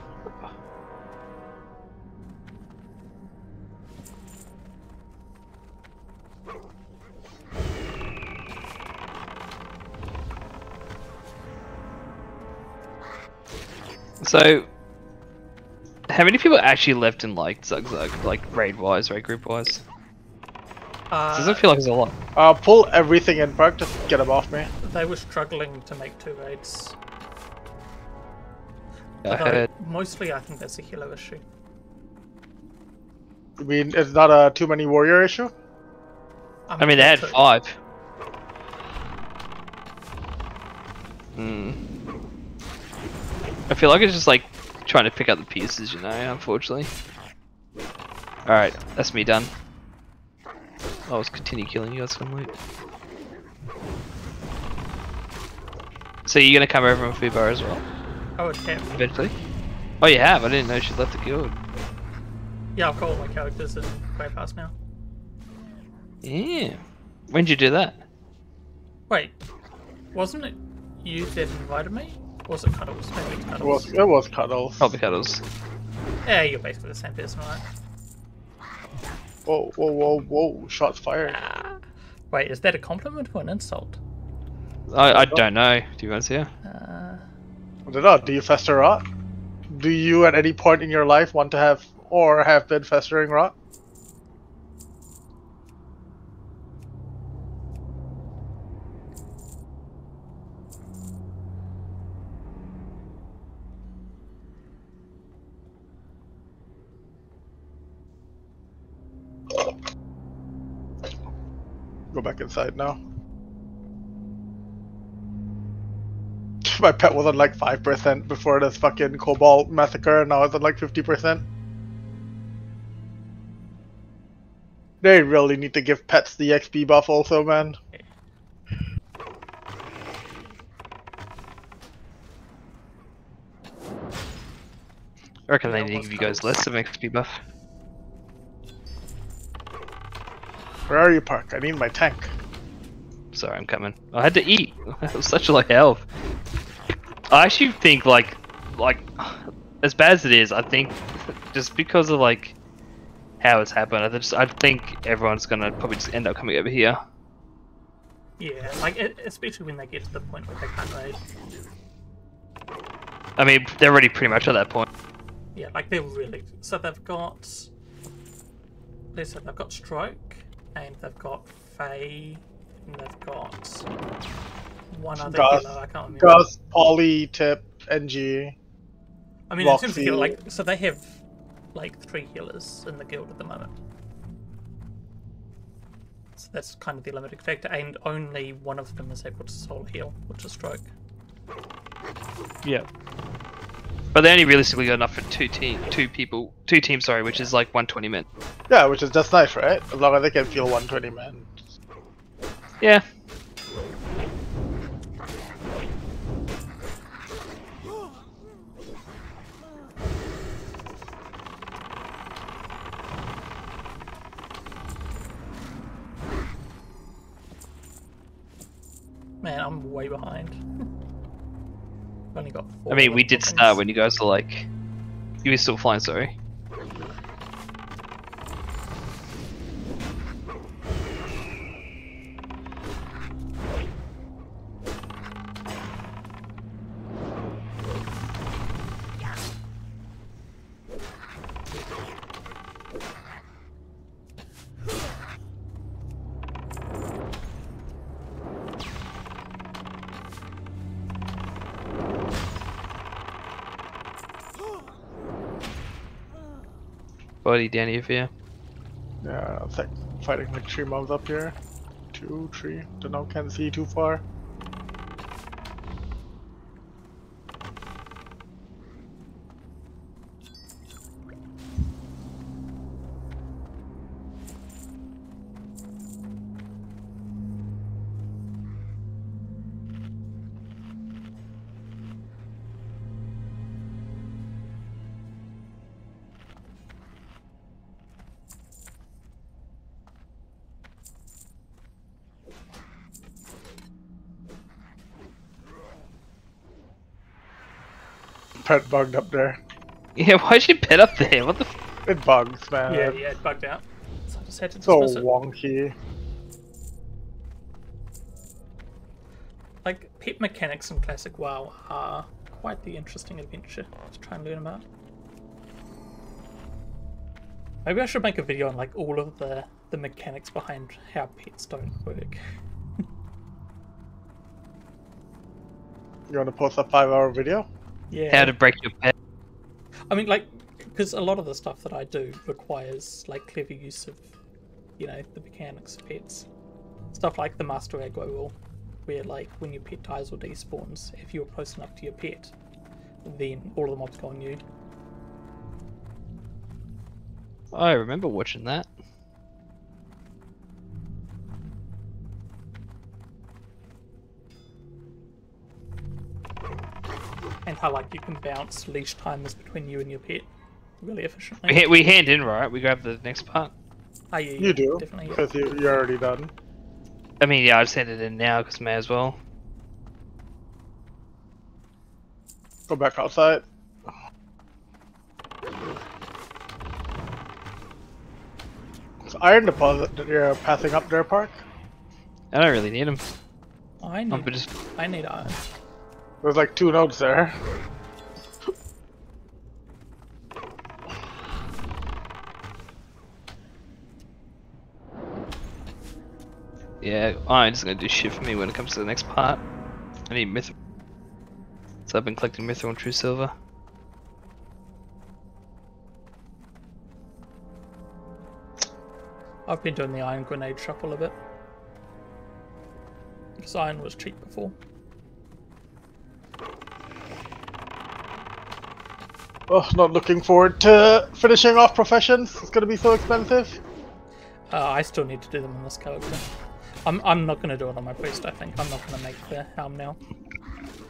So, how many people actually left in like Zug Zug, like raid wise, raid group wise?
Uh,
Does it feel like there's a lot?
Uh, pull everything in, Park. Just get them off me.
they were struggling to make two raids.
I heard.
mostly I think that's a healer issue.
I mean, it's not a too many warrior issue.
I mean, they had
two.
five. Hmm. I feel like it's just like trying to pick up the pieces, you know, unfortunately. Alright, that's me done. I'll just continue killing you guys from loot. So you're gonna come over with Foobar as well,
I would have.
eventually? Oh, you have? I didn't know she left the guild.
Yeah, I've got all my characters in Grey Pass now.
Yeah. When'd you do that?
Wait, wasn't it you that invited me? Or was it Cuddles? Maybe it's
It was it was cuddles.
Probably Cuddles.
Yeah, you're basically the same person, right?
Whoa, whoa, whoa, whoa! Shots fired.
Ah. Wait, is that a compliment or an insult?
I, I don't know. Do you want to see her?
Uh,
I don't know. Do you fester rot? Do you at any point in your life want to have or have been festering rot? Go back inside now. My pet was on like 5% before this fucking kobold massacre, and now it's on like 50%. They really need to give pets the XP buff also, man.
I reckon they need to give you guys less of XP buff.
Where are you, Park? I need my tank.
Sorry, I'm coming. I had to eat. I was such a low health. I actually think like, like, as bad as it is, I think just because of like how it's happened, I just I think everyone's gonna probably just end up coming over here.
yeah, like e- especially when they get to the point where they can't raid.
I mean, they're already pretty much at that point.
Yeah, like they're really. So they've got. Let's say they've got Stroke, and they've got Faye, and they've got one other
Gus-
healer. I can't remember.
Gus, Polly, Tip, NG.
I mean, in terms of
Roxy.
healer, like, so they have like three healers in the guild at the moment. So that's kind of the limiting factor, and only one of them is able to solo heal, which is Stroke.
Yeah. But they only realistically got enough for two team, two people, two teams. Sorry, which is like 120 men.
Yeah, which is just nice, right? As long as they can feel 120 men.
Yeah.
Man, I'm way behind. Only got.
I mean, we did start when you guys were like, you were still flying. Sorry. Body down here for you.
Yeah, fighting like three mobs up here. Two, three. Don't know, can't see too far. Pet bugged up there.
Yeah, why'd you pet up there? What the? F-
It bugs, man.
Yeah, yeah, it bugged out. So I just had to
So
dismiss it.
wonky.
Like, pet mechanics in Classic WoW are quite the interesting adventure to try and learn about. Maybe I should make a video on like all of the the mechanics behind how pets don't work.
You want to post a five-hour video?
Yeah.
How to break your pet?
I mean, like, because a lot of the stuff that I do requires like clever use of, you know, the mechanics of pets. Stuff like the master aggro rule, where like when your pet dies or despawns, if you're close enough to your pet, then all of the mobs go on you.
I remember watching that.
And how like you can bounce leash timers between you and your pet really efficiently.
We, ha- we hand in right. We grab the next part.
Ah, yeah, yeah,
You do,
definitely.
because you, you're already done.
I mean, yeah, I just handed in now because may as well.
Go back outside. It's iron deposit that you're passing up there, Park.
I don't really need them.
I
I'm
need,
just
I need iron.
There's like two nodes there.
yeah. Iron's gonna do shit for me when it comes to the next part. I need mithril. So I've been collecting mithril and true silver.
I've been doing the iron grenade shuffle a bit. Because iron was cheap before.
Oh, not looking forward to finishing off professions. It's gonna be so expensive.
Uh, I still need to do them on this character. I'm, I'm not going to do it on my priest, I think. I'm not going to make the helm now.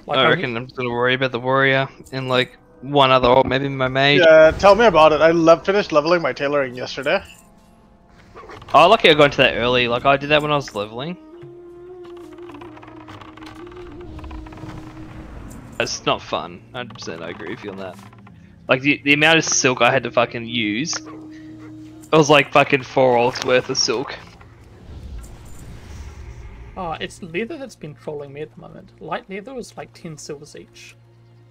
Like,
I
I'm-
reckon I'm just gonna worry about the warrior and like one other, or maybe my mage.
Yeah, tell me about it. I le- finished leveling my tailoring yesterday.
Oh, lucky I got into that early. Like I did that when I was leveling. It's not fun. 100% I agree with you on that. Like the, the amount of silk I had to fucking use. It was like fucking four alts worth of silk.
Oh, it's leather that's been trolling me at the moment. Light leather was like 10 silvers each.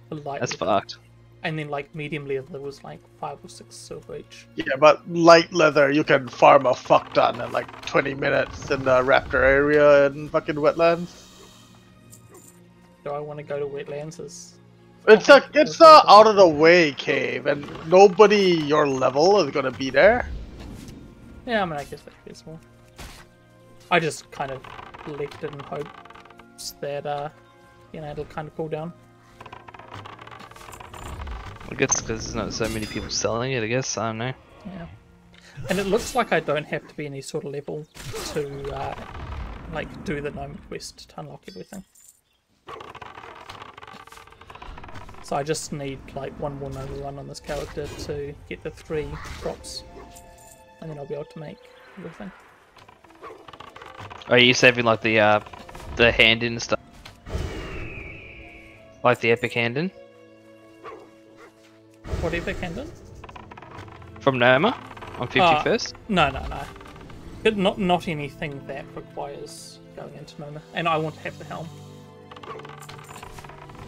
For light
That's
leather.
fucked.
And then like medium leather was like 5 or 6 silver each.
Yeah, but light leather, you can farm a fuck ton in like 20 minutes in the raptor area in fucking wetlands.
Do I want to go to wetlands? As...
It's a it's a out of the way cave, and nobody your level is gonna be there.
Yeah, I mean, I guess that's feasible. I just kind of left it in hopes that, uh, you know, it'll kind of cool down.
I guess because there's not so many people selling it. I guess I don't know.
Yeah. And it looks like I don't have to be any sort of level to, uh, like, do the gnome quest to unlock everything. So I just need, like, one more gnome run on this character to get the three drops. And then I'll be able to make everything.
Are you saving like the uh the hand in stuff? Like the Epic Handon
Whatever Camden?
from Gnomer on 51st.
No, no, no. But not not anything that requires going into Gnomer. And I want to have the helm.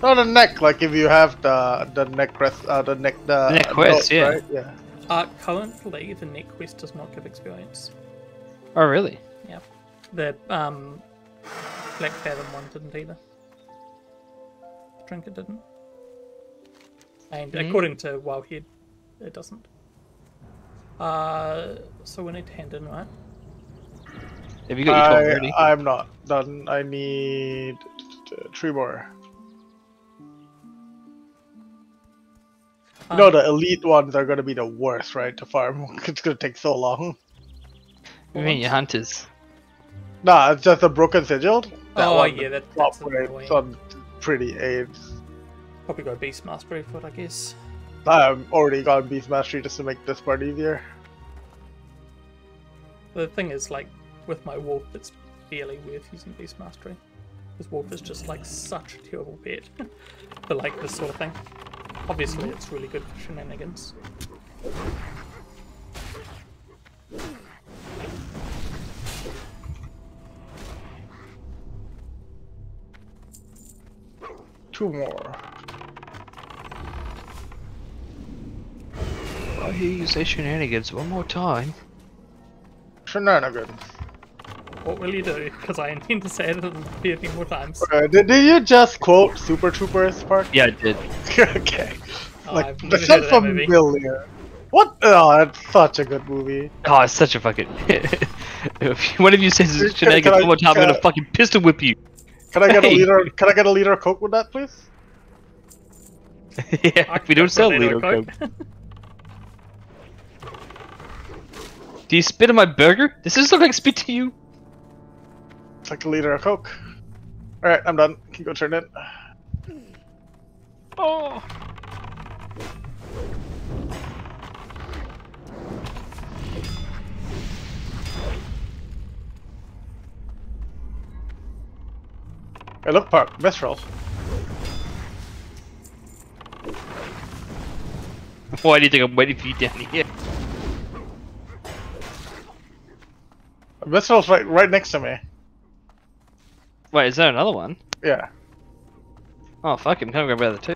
No, the neck. Like if you have the the neck crest, uh, the neck the,
The neck quest,
belt,
yeah.
right? yeah.
Uh, currently, the neck quest does not give experience.
oh, really?
Yeah. The um, Blackfathom one didn't either. Trinket didn't. And
Mhm.
according to Wowhead, it doesn't. Uh, so we need to hand in, right?
Have you got your 12
I,
already?
I'm not done. I need uh, three more. You know the elite ones are gonna be the worst, right? To farm. it's gonna take so long.
I mean, your hunters.
Nah, it's just a broken sigil. That
oh
one
yeah, that, that's
rates
annoying.
on pretty aids.
Probably go Beastmaster Barefoot, I guess.
I've already got Beast Mastery just to make this part easier.
The thing is, like, with my wolf, it's barely worth using Beast Mastery. This wolf is just, like, such a terrible pet for, like, this sort of thing. Obviously, it's really good for shenanigans.
Two more.
I hear you say shenanigans one more time.
Shenanigans.
What will you do? Because I intend to say it a few more times.
Okay, did, did you just quote Super Troopers part?
Yeah, I did.
okay.
Oh,
Like,
I've
that
never heard
sounds
of that movie.
familiar. What? Oh, that's such a good movie.
Oh, it's such a fucking. if one of you says
Can-
shenanigans
can I-
one more time, I'm gonna
I-
fucking pistol whip you.
Can I get
Hey.
a liter? Can I get a liter of Coke with that, please?
yeah,
I
we don't sell
put that in a
Lidl Coke.
Coke.
Do you spit on my burger? Does this look like spit to you?
It's like a liter of Coke. All right, I'm done. Can you go turn it.
Oh.
Hey, look, Park. Mithril.
Why do you think I'm waiting for you down here?
Mithril's right, right next to me.
Wait, is there another one?
Yeah.
Oh fuck, I'm gonna grab the other two.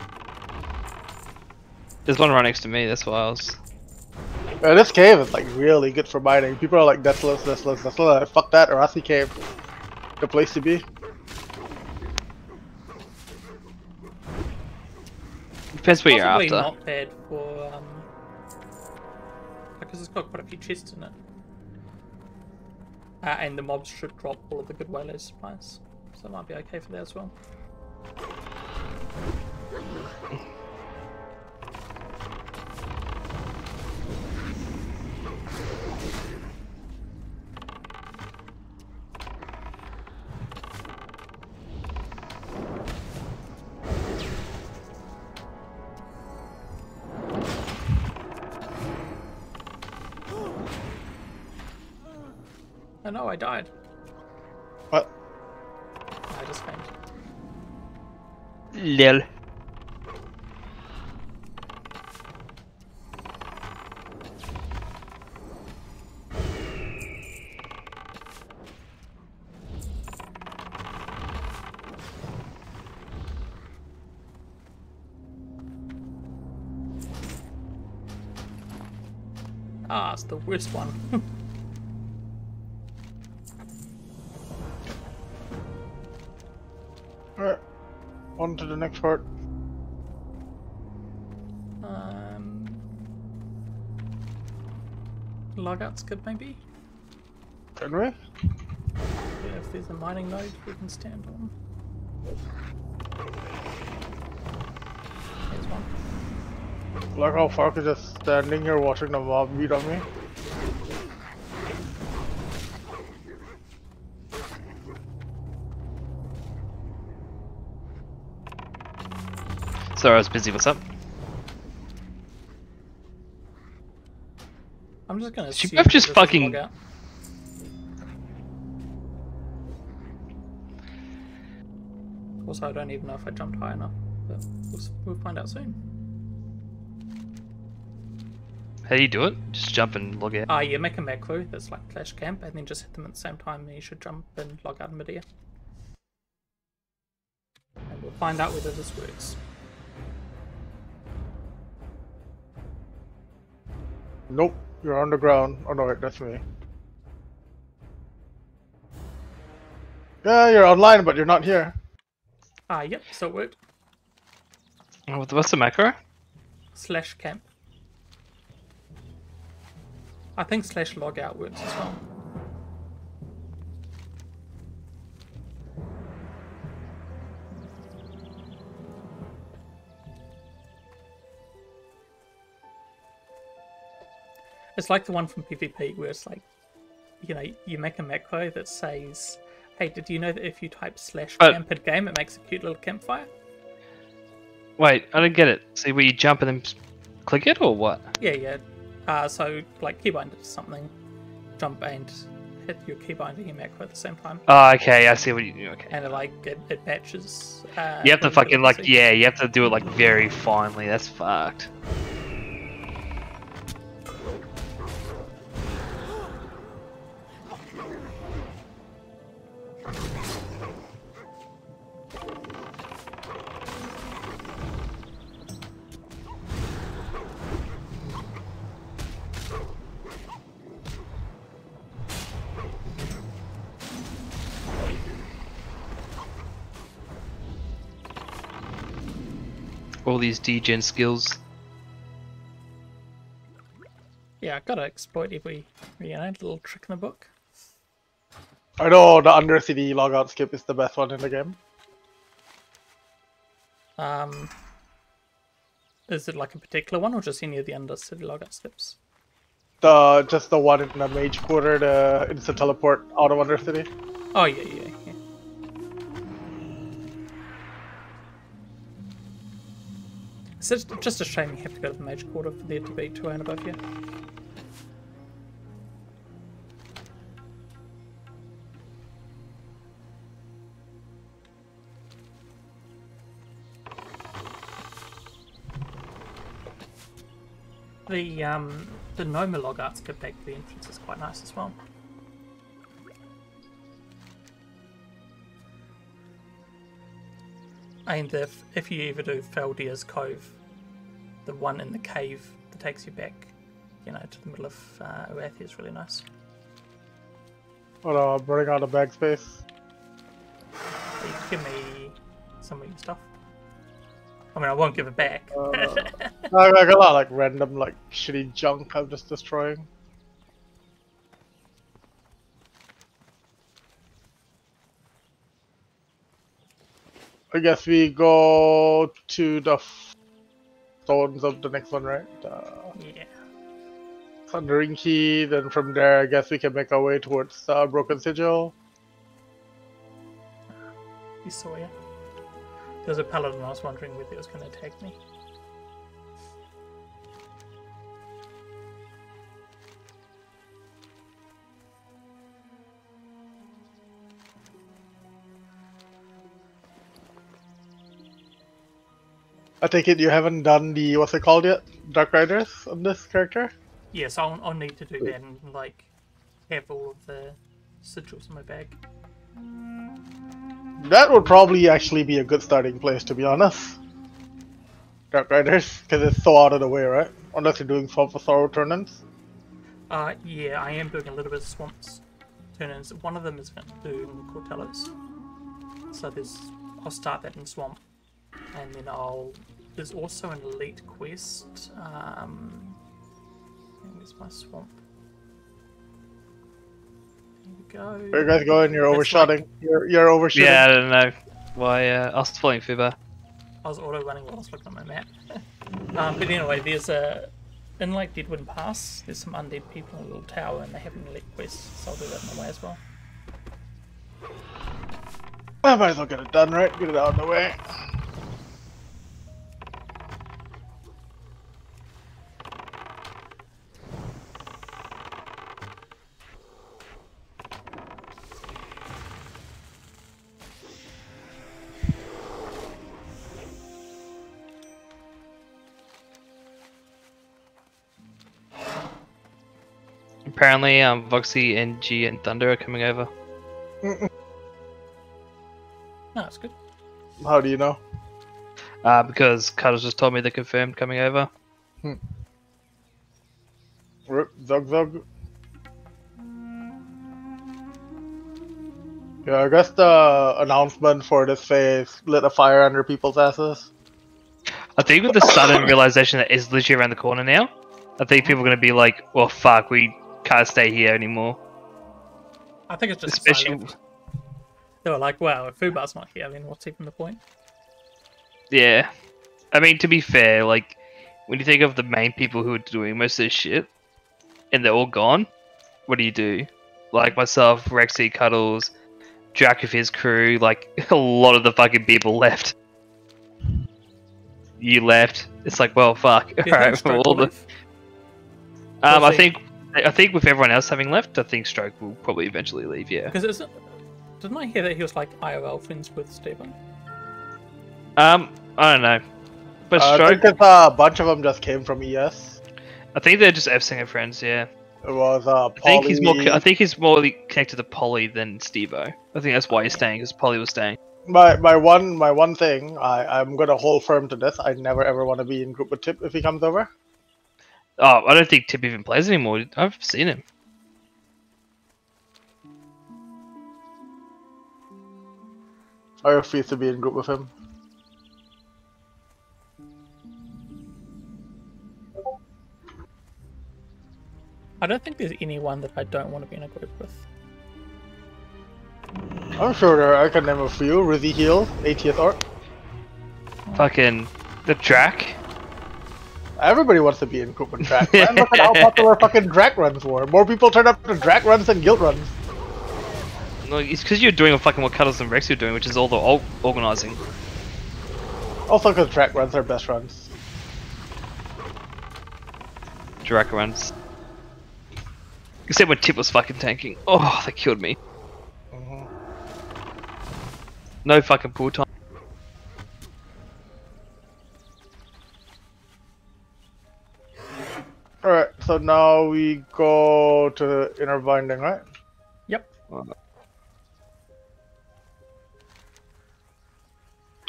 There's one right next to me. That's why I was.
Uh, this cave is like really good for mining. People are like, Deathless, Deathless, Deathless. Fuck that, Arathi Cave. The place to be.
Depends what you're
Possibly
after.
not bad for um, because it's got quite a few chests in it, uh, and the mobs should drop all of the good waylaid supplies, so it might be okay for that as well. Oh no, I died.
Lil.
Ah, it's the worst one.
On to the next part.
um, logout's good, maybe.
Can we?
Yeah, if there's a mining node we can stand on. There's one.
Like how Fark is just standing here watching the mob beat on me.
Sorry, I was busy. What's up?
I'm just gonna.
She both just fucking-.
Also, I don't even know if I jumped high enough. But we'll, we'll find out soon.
How do you do it? Just jump and log out.
Ah, yeah, make a macro that's like Clash Camp, and then just hit them at the same time, and you should jump and log out in midair. And we'll find out whether this works.
Nope, you're underground. Oh no, wait, that's me. Yeah, you're online, but you're not here.
Ah, yep, so it worked.
Oh, What's the macro?
Slash camp. I think slash logout works as well. It's like the one from PvP where it's like, you know, you make a macro that says, "Hey, did you know that if you type slash camp at game, it makes a cute little campfire?"
Wait, I don't get it. See where you jump and then click it or what?
Yeah, yeah. Uh, so like keybind it to something, jump and hit your keybind and your macro at the same time,
Oh, okay, I see what you do. Okay.
and it like it, it batches. Uh,
You have to fucking like yeah, you have to do it like very finely. That's fucked. These degen skills.
Yeah, I gotta exploit every you know a little trick in the book.
I know the under Undercity logout skip is the best one in the game.
Um, is it like a particular one or just any of the Undercity logout skips?
The just the one in the Mage Quarter, the instant teleport out of Undercity.
Oh yeah, yeah, It's just, a shame you have to go to the Mage Quarter for there to be two and above you. The um the Gnomer logout skip back to the entrance is quite nice as well. And if if you ever do Faldir's Cove, the one in the cave that takes you back, you know, to the middle of uh, Arathi is really nice.
Hold on, I'm running out of bag space.
So give me some of your stuff. I mean, I won't give it back.
Uh, I I got a lot of like random like shitty junk I'm just destroying. I guess we go to the stones of the next one, right? Uh,
yeah.
Thundering Key. Then from there, I guess we can make our way towards uh, Broken Sigil.
You saw ya. There was a paladin. I was wondering whether it was going to attack me.
I take it you haven't done the what's it called yet? Dark Riders on this character.
Yes, I'll, I'll need to do that and like have all of the sigils in my bag.
That would probably actually be a good starting place, to be honest. Dark Riders, because it's so out of the way, right? Unless you're doing Swamp of Sorrow tournaments.
Uh, yeah, I am doing a little bit of swamps turn-ins. One of them is going to do Cortello's. So there's, I'll start that in swamp, and then I'll. There's also an elite quest. Um, where's my swamp? There we go.
Where you guys going? You're
That's
overshooting. You're you're overshooting.
Yeah, I don't know why. Uh, I was following Foobar.
I was auto running while I was looking at my map. um, but anyway, there's a in like Deadwind Pass. There's some undead people in a little tower, and they have an elite quest, so I'll do that in the way as well.
I might as well get it done, right? Get it out of the way.
Apparently, um, Voxy, G and Thunder are coming over.
No, it's good.
How do you know?
Uh, because Cuddles just told me they're confirmed coming over.
Rip, zug zug. Yeah, I guess the announcement for this phase lit a fire under people's asses.
I think with the sudden realization that it's literally around the corner now, I think people are going to be like, well, fuck, we can't stay here anymore.
I think it's just
Especially-
silent. They were like, "Wow, if Foobar's not here, then what's even the point?"
Yeah. I mean, to be fair, like, when you think of the main people who are doing most of this shit, and they're all gone, what do you do? Like myself, Rexy, Cuddles, Jack with his crew, like, a lot of the fucking people left. You left. It's like, well, fuck.
Do you think
Alright,
Stroke
all the, um,
We'll
I think, I think with everyone else having left, I think Stroke will probably eventually leave. Yeah.
Because didn't I hear that he was like IRL friends with Stephen?
Um, I don't know, but
Uh, I think it's, uh, a bunch of them just came from ES.
I think they're just F singer friends. Yeah.
It was uh,
I think he's more. I think he's more connected to Polly than Stevo. I think that's why he's staying because Polly was staying.
My my one my one thing I I'm gonna hold firm to this. I never ever want to be in group with Tip if he comes over.
Oh, I don't think Tip even plays anymore. I've seen him.
I refuse to be in group with him.
I don't think there's anyone that I don't want to be in a group with.
I'm sure there I can name a few. Rizzy Heal, 80th Art.
Fucking the Drac.
Everybody wants to be in group Drac. Man, look at how popular fucking Drac runs were. More people turn up to Drac runs than Guild runs.
No, it's because you're doing a fucking what Cuddles and Rex are doing, which is all the all organizing.
Also because Drac runs are best runs.
Drac runs. Except when Tip was fucking tanking. Oh, they killed me.
Mhm.
No fucking pool time.
Alright, so now we go to the inner binding, right?
Yep.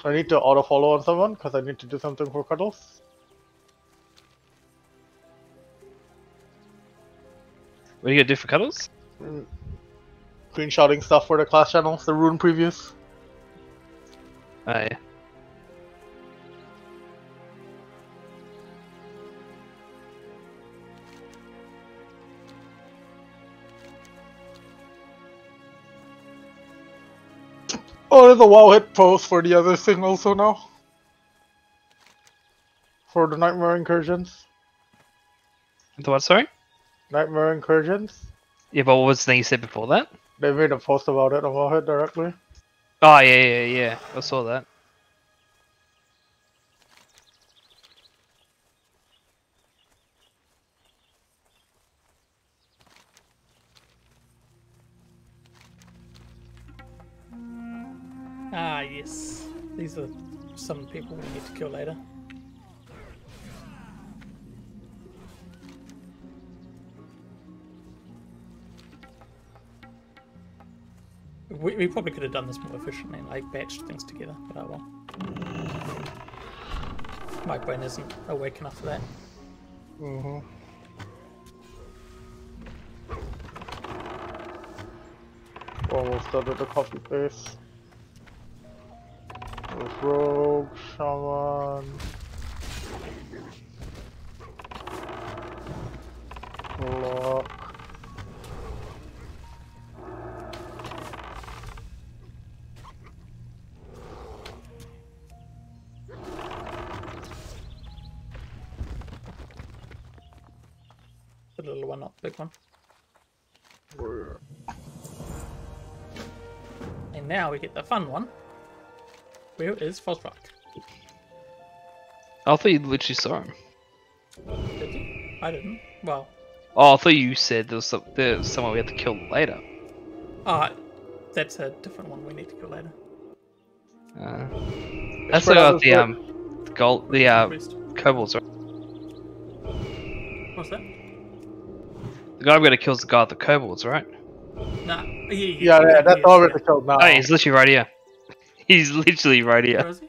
I need to auto follow on someone because I need to do something for Cuddles.
What are you gonna do for Cuddles? Mm.
Screenshotting stuff for the class channels, the rune previews.
Oh yeah.
Oh, there's a wall hit post for the other thing also now. For the Nightmare Incursions.
The what? Sorry.
Nightmare Incursions.
Yeah, but what was the thing you said before that?
They made a post about it on Wowhead directly.
Oh yeah, yeah, yeah. I saw that.
Ah, yes. These are some people we need to kill later. We, we probably could have done this more efficiently like batched things together, but oh well. My brain isn't awake enough for that.
Mm-hmm. Almost done with the coffee face. There's Rogue, Shaman. Lock.
The little one, not big one. Oh, and now we get the fun one. Where is Fosrock?
I thought you literally saw him.
Did you? I didn't. Well,
Oh, I thought you said there was, some, there was someone we had to kill later.
ah, that's a different one we need to kill later.
Uh, that's
spread out the
the
foot.
um, the gold, the uh,
Priest.
kobolds, right?
What's that?
The guy we gotta kill is the guy with the kobolds, right?
Nah, yeah,
Yeah, yeah, that's
yes,
all we're
yeah.
killed now.
Oh, he's literally right here. He's literally right
Where
here.
is he?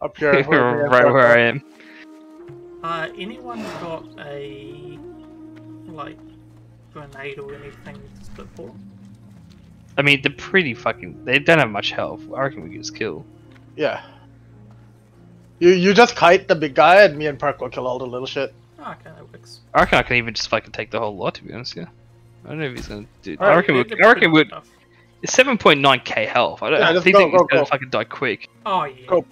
Up here. where
right where I am.
Uh, anyone got a like grenade or anything to split for?
I mean, they're pretty fucking. They don't have much health. I reckon we can just kill.
Yeah. You you just kite the big guy, and me and Park will kill all the little shit.
Oh, okay, that works.
I reckon I can even just fucking take the whole lot. To be honest, yeah. I don't know if he's gonna do. I reckon. We,
they're
I reckon we'd.
tough.
It's 7.9k health. I don't.
Yeah,
I
just
think
go,
he's
go,
gonna
go.
fucking die quick.
Oh yeah.
Go.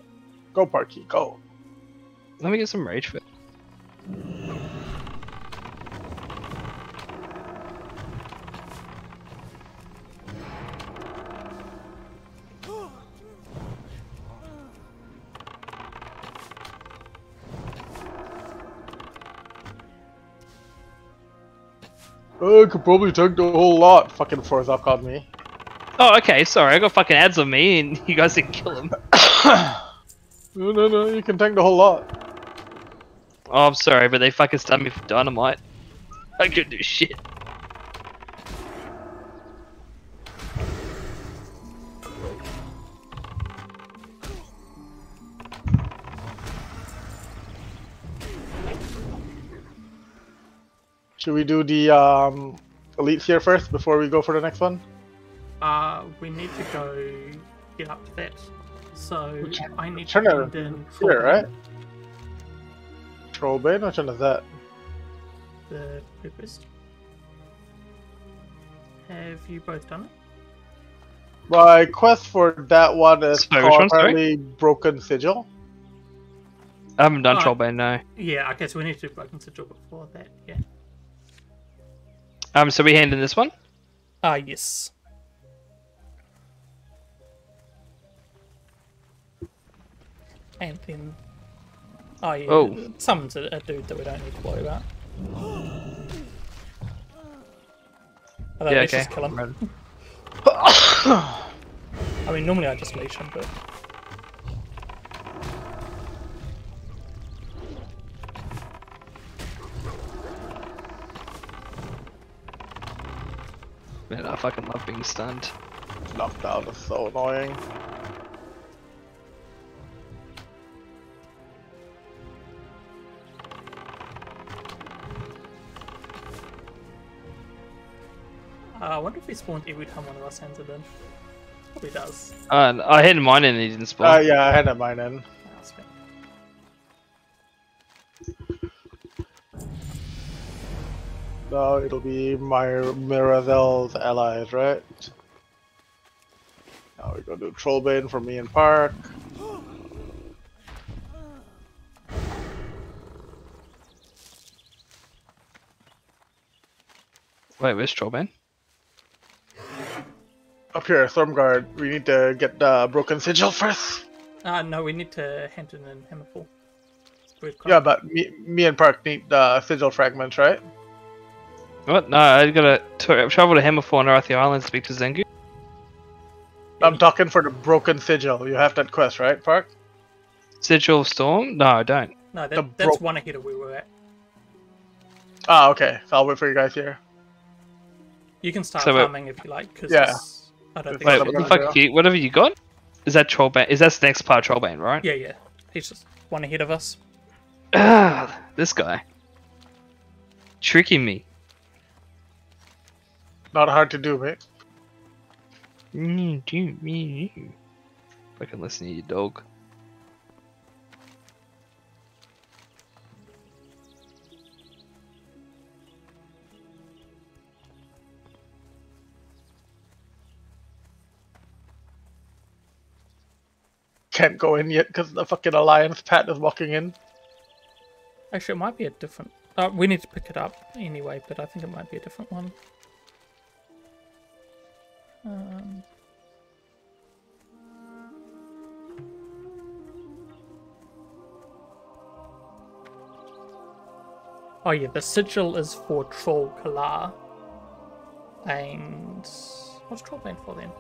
Go, Parky, go.
Let me get some rage fit.
I could probably take the whole lot. Fucking Forzak on me.
Oh, okay. Sorry, I got fucking ads on me, and you guys didn't kill him.
No, no, no, you can tank the whole lot.
Oh, I'm sorry, but they fucking stunned me for dynamite. I couldn't do shit.
Should we do the um, elites here first before we go for the next one?
Uh, we need to go get up to that. So
Which-
I need
turn
to
it
end in
Here,
Trollbane,
right? Trollbane? Which one is that?
The request. Have you both done it?
My quest for that one is
Sorry, which
called
one, sorry?
Broken Sigil.
I haven't done
Oh.
Trollbane, no.
Yeah. Okay, so we need to do Broken Sigil before that. Yeah.
Um, so we hand in this one?
Ah, yes. And then. Oh, yeah.
Oh.
Someone's a, a dude that we don't need to worry about. Although,
yeah,
let's
okay.
just kill him. I mean, normally I just leash him, but.
Man, I fucking love being stunned.
Knocked out is so annoying.
Uh, I wonder if he spawned every time one of us hands it in. Probably does.
Uh, I had mine and he didn't spawn.
Uh, yeah, I had a mine in.
Ah, sweet.
No, it'll be my Myzrael's allies, right? Now we go do Trollbane for me and Park.
Wait, where's Trollbane?
Up here, Stromgarde. We need to get the Broken Sigil first.
Uh, no, we need to hand it in Hammerfall.
Yeah, but me, me and Park need the Sigil fragments, right?
What? No, I gotta t- travel to Hammerfall on Arathi Island to speak to Zengu.
I'm talking for the Broken Sigil. You have that quest, right, Park?
Sigil of Strom? No, I don't.
No,
the
that, that's one ahead of where we're at.
Ah, okay. So I'll wait for you guys here.
You can start
So,
farming if you like, because
Yeah.
I don't think
Wait,
it's
what the
gonna
fuck? have You, whatever you got? Is that troll Trollbane? Is that the next part of Trollbane, right?
Yeah, yeah. He's just one ahead of us.
Ah, this guy. Tricking me.
Not hard to do, mate. Do me.
Fucking listen to your dog.
Can't go in yet because the fucking Alliance Pat is walking in.
Actually, it might be a different. Uh, we need to pick it up anyway, but I think it might be a different one. Um, oh yeah, the sigil is for Troll Kalar. And what's Troll Trollbane for then?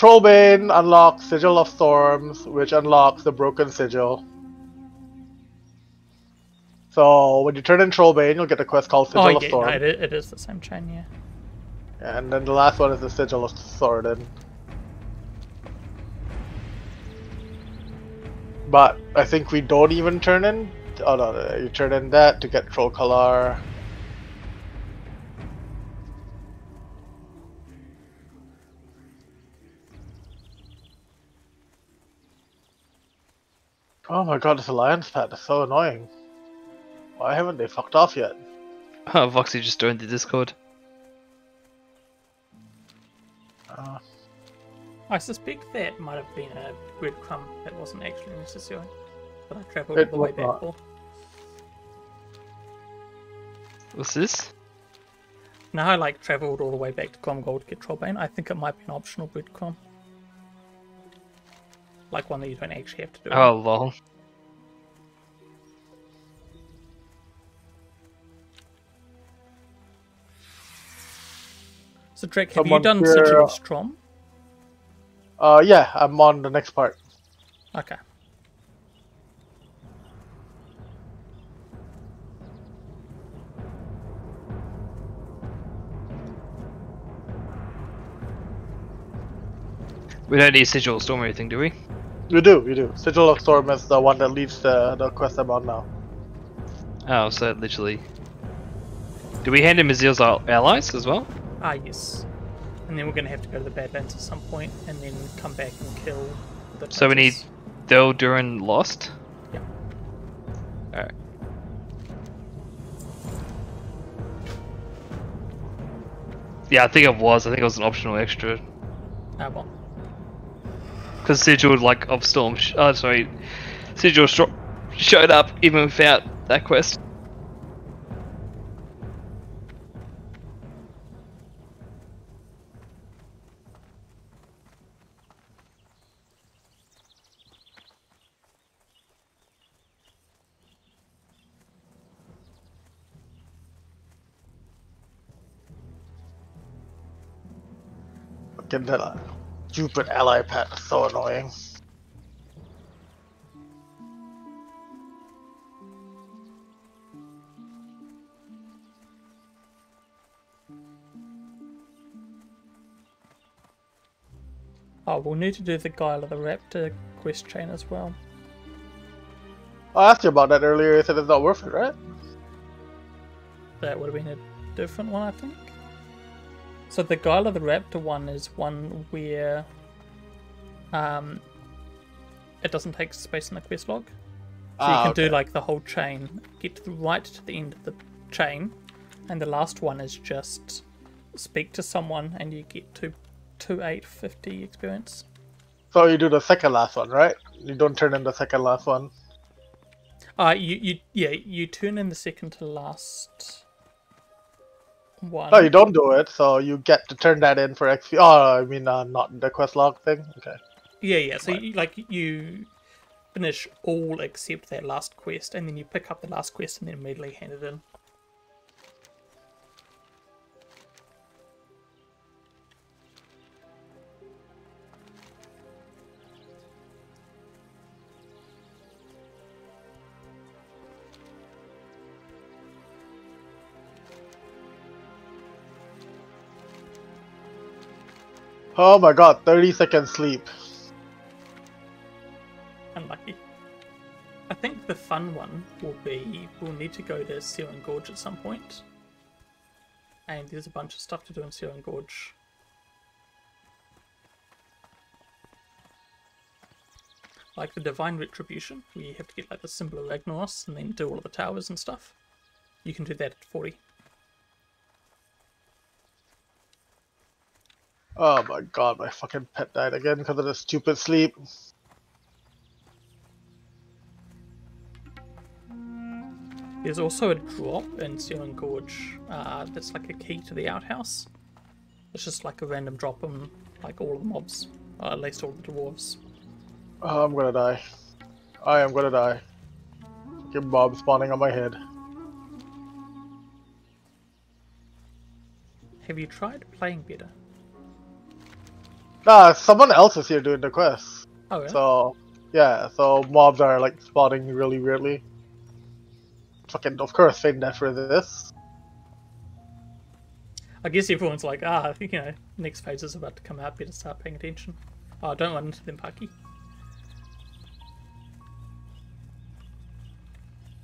Trollbane unlocks Sigil of Strom's, which unlocks the Broken Sigil. So when you turn in Trollbane, you'll get a quest called Sigil
Oh,
of
yeah,
Strom.
no, it, it is the same chain, yeah.
And then the last one is the Sigil of Thoradin. But I think we don't even turn in. Oh no, you turn in that to get Trol'kalar. Oh my god, this alliance pad is so annoying. Why haven't they fucked off yet?
Oh, Voxy just joined the Discord.
Uh,
I suspect that might have been a breadcrumb that wasn't actually necessary. But I travelled
It
all the way
was
back
not.
for.
What's this?
Now I like travelled all the way back to Grom'gol to get Trollbane. I think it might be an optional breadcrumb. Like one that you don't actually have to do.
Oh, lol.
So Drake, have you done
here-
Sigil of Strom?
uh, yeah, I'm on the next part.
Okay.
We don't need Sigil of Strom or anything, do we?
You do, you do. Sigil of Strom is the one that leads to the quest I'm on now.
Oh, so literally. Do we hand him Azil's allies as well?
Ah, yes. And then we're going to have to go to the Badlands at some point and then come back and kill the
So we need
Titus.
Del Duran Lost?
Yeah.
Alright. Yeah, I think it was. I think it was an optional extra.
Ah, well.
Because Sigil, like, of Strom. Oh, sorry. Sigil showed up even without that quest.
Fucking that stupid ally pet so annoying.
Oh, we'll need to do the Guile of the Raptor quest chain as well.
I asked you about that earlier. You said it's not worth it, right?
That would have been a different one, I think. So the Guile of the Raptor one is one where um, it doesn't take space in the quest log. So you
Ah,
can
okay.
do like the whole chain, get right to the end of the chain, and the last one is just speak to someone and you get to two eight fifty experience.
So you do the second last one, right? You don't turn in the second last one.
Uh you, you yeah, you turn in the second to last one.
No, you don't do it. So you get to turn that in for XP. Oh, I mean, uh, not the quest log thing. Okay.
Yeah, yeah. So you, like you finish all except that last quest, and then you pick up the last quest and then immediately hand it in.
Oh my god, 30 seconds sleep.
Unlucky. I think the fun one will be we'll need to go to Searing Gorge at some point. And there's a bunch of stuff to do in Searing Gorge. Like the Divine Retribution, where you have to get like the symbol of Ragnaros and then do all of the towers and stuff. You can do that at 40.
Oh my god, my fucking pet died again because of the stupid sleep.
There's also a drop in Searing Gorge uh, that's like a key to the outhouse. It's just like a random drop on like all the mobs, or at least all the dwarves.
Oh, I'm gonna die. I am gonna die. Fucking Bob spawning on my head.
Have you tried playing better?
Nah, someone else is here doing the quest.
Oh, really?
So, yeah, so mobs are like spawning really weirdly. fucking, of course, feign death for this.
I guess everyone's like, ah, you know, next phase is about to come out, better start paying attention. Oh, don't run into them, Paki.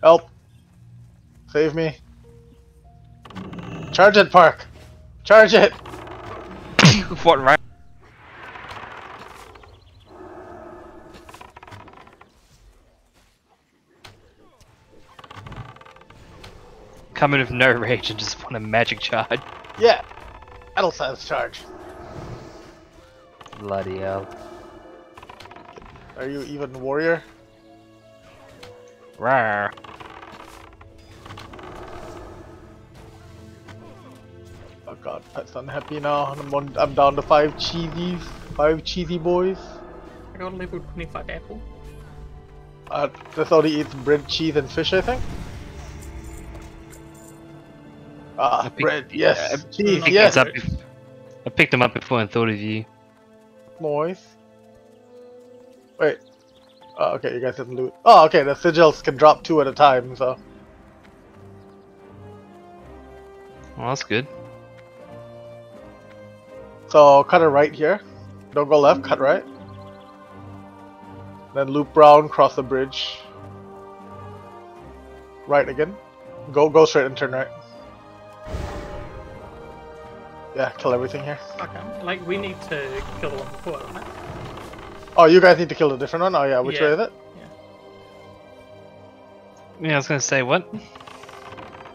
Help! Save me. Charge it, Park! Charge it!
what right? Come in with no rage and just want a magic charge.
Yeah! Battle size charge.
Bloody hell.
Are you even warrior?
Rawr.
Oh god, Pet's unhappy now. I'm, on, I'm down to five cheesies. Five cheesy boys.
I got a level 25 apple.
Uh, this only eats bread, cheese, and fish, I think. Ah,
I picked-
bread, yes.
yeah, I
cheese,
picked
yes.
Up I picked them up before and thought of you.
Moist. Wait. Oh, okay, you guys didn't loot. Oh, okay, the sigils can drop two at a time, so.
Well, that's good.
So, cut it right here. Don't go left, cut right. Then loop round, cross the bridge. Right again. Go go straight and turn right. Yeah, kill everything here.
Okay, like, we need to kill the one before, right?
Oh, you guys need to kill a different one? Oh yeah, which way is it?
Yeah, I was gonna say what?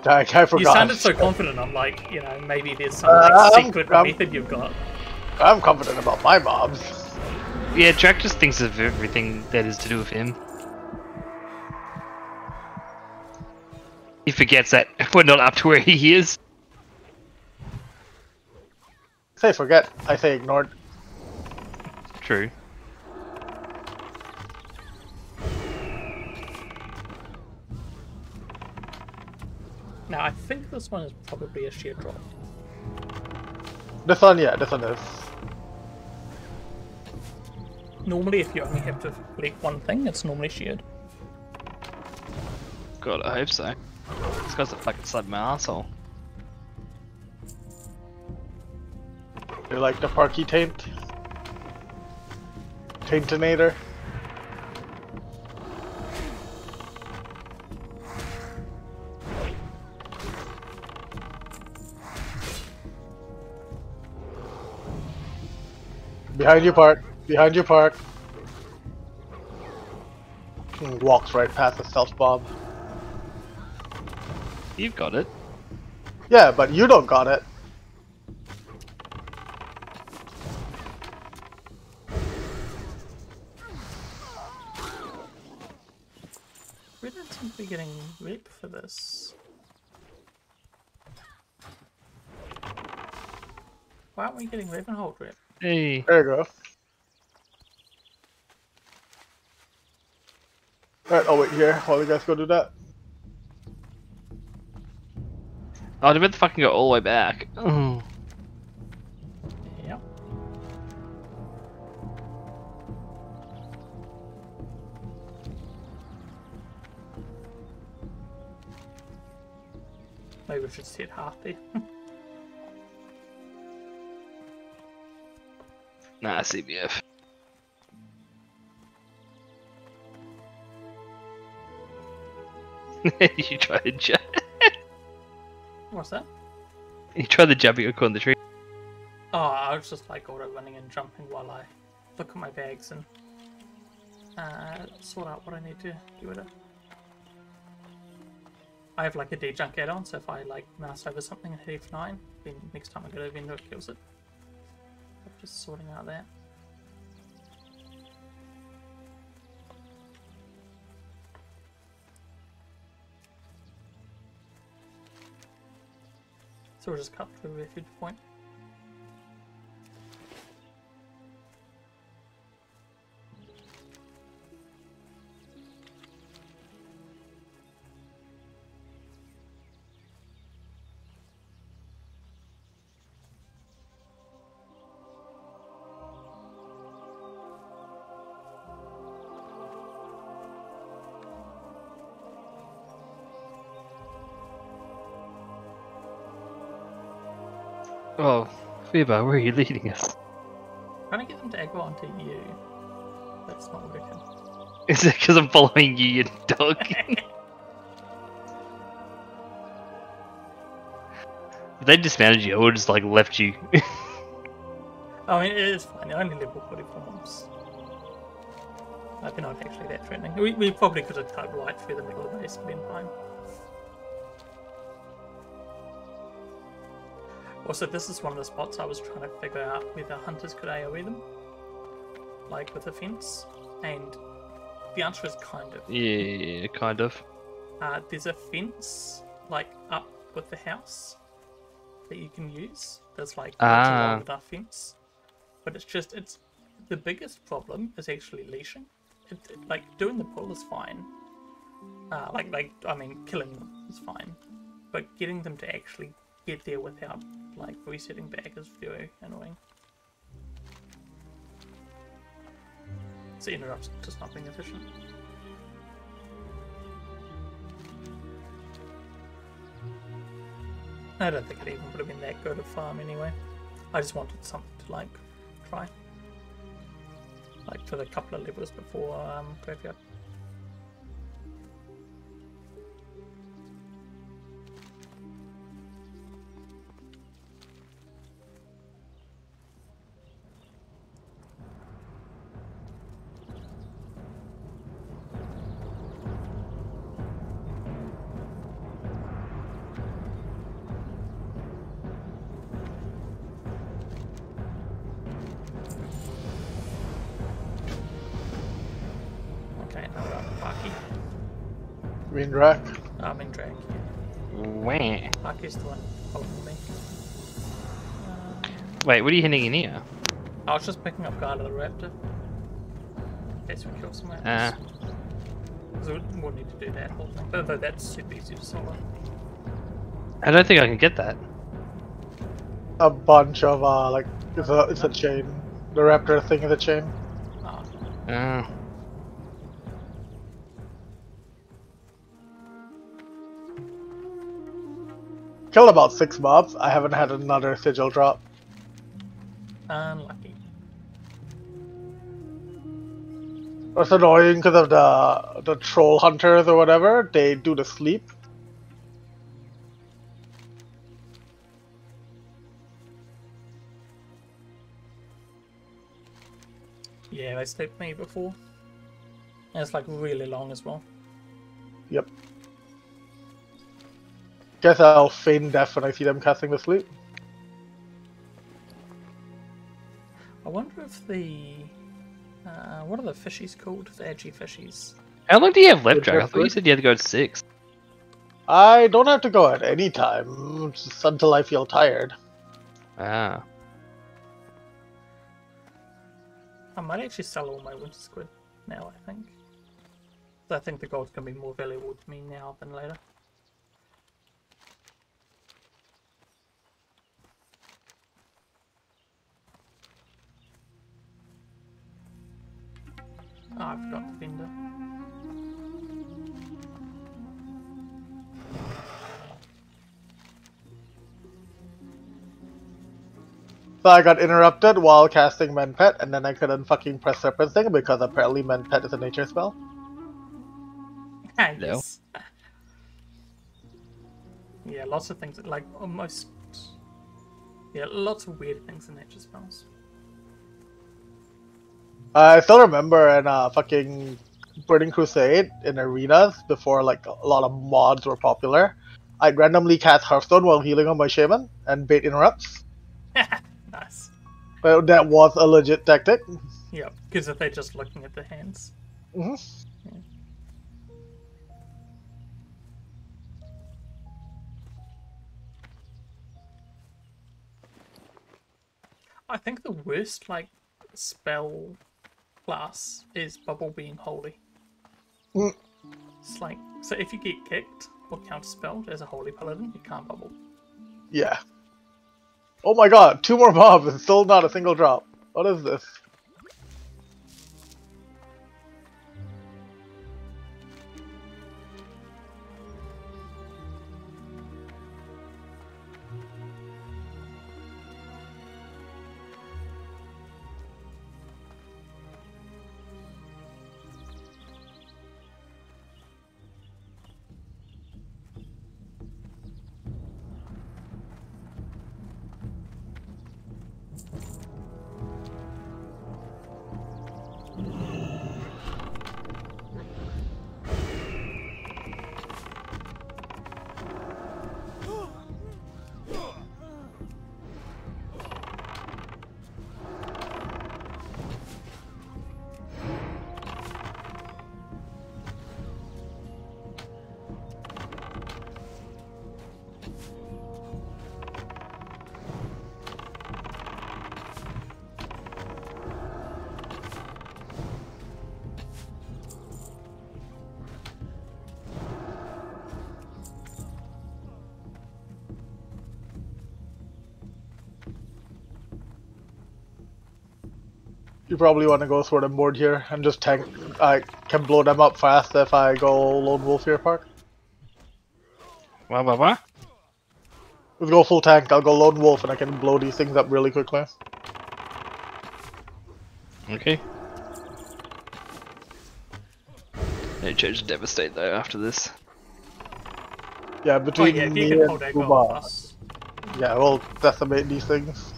I, I forgot.
You sounded so confident, I'm like, you know, maybe there's some
Uh,
like,
I'm-
secret
I'm-
method you've got.
I'm confident about my mobs.
Yeah, Drac just thinks of everything that is to do with him. He forgets that we're not up to where he is.
Say forget, I say ignored.
True.
Now, I think this one is probably a sheer drop.
This one, yeah, this one is.
Normally, if you only have to collect one thing, it's normally sheared.
God, I hope so. This guy's a fucking slap my asshole.
You like the Parky Taint? Taintinator? Behind you, Park. Behind you, Park. Mm, Walks right past the stealth bomb.
You've got it.
Yeah, but you don't got it.
Be getting rep for this. Why aren't we getting Ravenholdt rep?
Hey.
There you go. Alright, I'll wait here while you guys go do that.
Oh, I meant to fucking go all the way back. Oh.
Maybe we should set half there.
Nah, CBF. you tried to ju-
What's that?
You tried the jumping hook on the tree.
Oh, I was just like auto running and jumping while I look at my bags and uh, sort out what I need to do with it. I have like a D-junk add-on, so if I like mouse over something and hit F9, then next time I go to the vendor it kills it. I'm just sorting out that. So we'll just cut through the Refuge Pointe.
Oh, Fiba, where are you leading us?
Trying to get them to aggro onto you. That's not working.
Is it because I'm following you, you dog? if they dismounted you, I would have just like left you.
I mean, it is fine. They're only level 44 mobs. Like, they're not actually that threatening. We, we probably could have cut right through the middle of the base and been fine. Also, this is one of the spots I was trying to figure out whether hunters could AoE them. Like with a fence. And the answer is kind of.
yeah, kind of.
Uh, there's a fence, like, up with the house that you can use. There's like
Ah.
long enough fence. But it's just, it's. The biggest problem is actually leashing. It, it- like, doing the pull is fine. Uh, like, like, I mean, killing them is fine. But getting them to actually get there without, like, resetting back is very annoying. So it interrupts just not being efficient. I don't think it even would have been that good a farm anyway. I just wanted something to like try. Like for the couple of levels before um, graveyard.
Green Drac.
I'm in drag.
Wah.
Baki's the one holding me. Uh,
Wait, what are you hitting in here?
I was just picking up Guard of the Raptor. In case we kill someone
Ah.
raptors. Because we won't need to do that whole thing. Although that's super easy to solo.
I don't think I can get that.
A bunch of uh like it's a it's a chain. The raptor thing is a chain.
Ah,
Uh,
Killed about six mobs. I haven't had another sigil drop.
unlucky.
It's annoying because of the the troll hunters or whatever. They do the sleep.
Yeah, they stepped me before. And it's like really long as well.
Yep. Guess I'll feign death when I see them casting the sleep.
I wonder if the. Uh, what are the fishies called? The edgy fishies.
how long do you have left, Jack? I thought you said you had to go at six.
I don't have to go at any time, just until I feel tired.
Ah.
I might actually sell all my winter squid now, I think. So I think the gold's going to be more valuable to me now than later. Oh, I forgot the vendor.
So I got interrupted while casting Mend Pet, and then I couldn't fucking press Serpent Sting because apparently Mend Pet is a nature spell.
No.
yes. Yeah, lots of things like almost. Yeah, lots of weird things in nature spells.
I still remember in uh, fucking Burning Crusade in arenas before like a lot of mods were popular. I'd randomly cast Hearthstone while healing on my shaman and bait interrupts.
nice.
But that was a legit tactic.
Yeah, because if they're just looking at the hands.
hmm
I think the worst like spell class is bubble being holy.
Mm.
It's like so if you get kicked or counterspelled as a holy paladin, you can't bubble.
Yeah. Oh my god, two more mobs and still not a single drop. What is this? Probably want to go sword and board here and just tank. I can blow them up fast if I go lone wolf here, Park.
What, what, what?
Let's go full tank. I'll go lone wolf and I can blow these things up really quickly.
Okay. No change to devastate though after this.
Yeah,
Oh
between
yeah,
me and
hold echo
Uma, yeah, we'll decimate these things.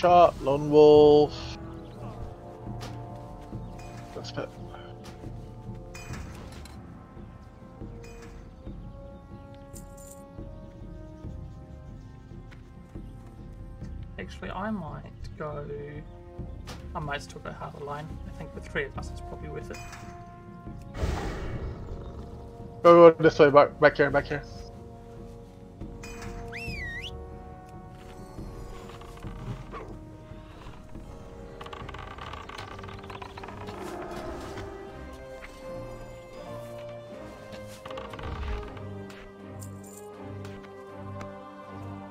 Shot, lone wolf. That's it.
Actually, I might go. I might still go Heart of the Lion. I think with three of us, it's probably worth it.
Go, go this way, back, back here, back here.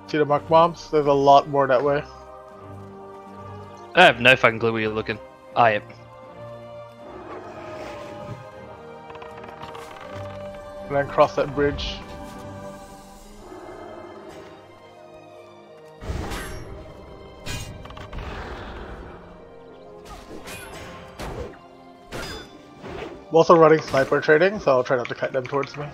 See the muck bombs? There's a lot more that way.
I have no fucking clue where you're looking. I am.
And then cross that bridge. I'm also running Sniper Training, so I'll try not to cut them towards me.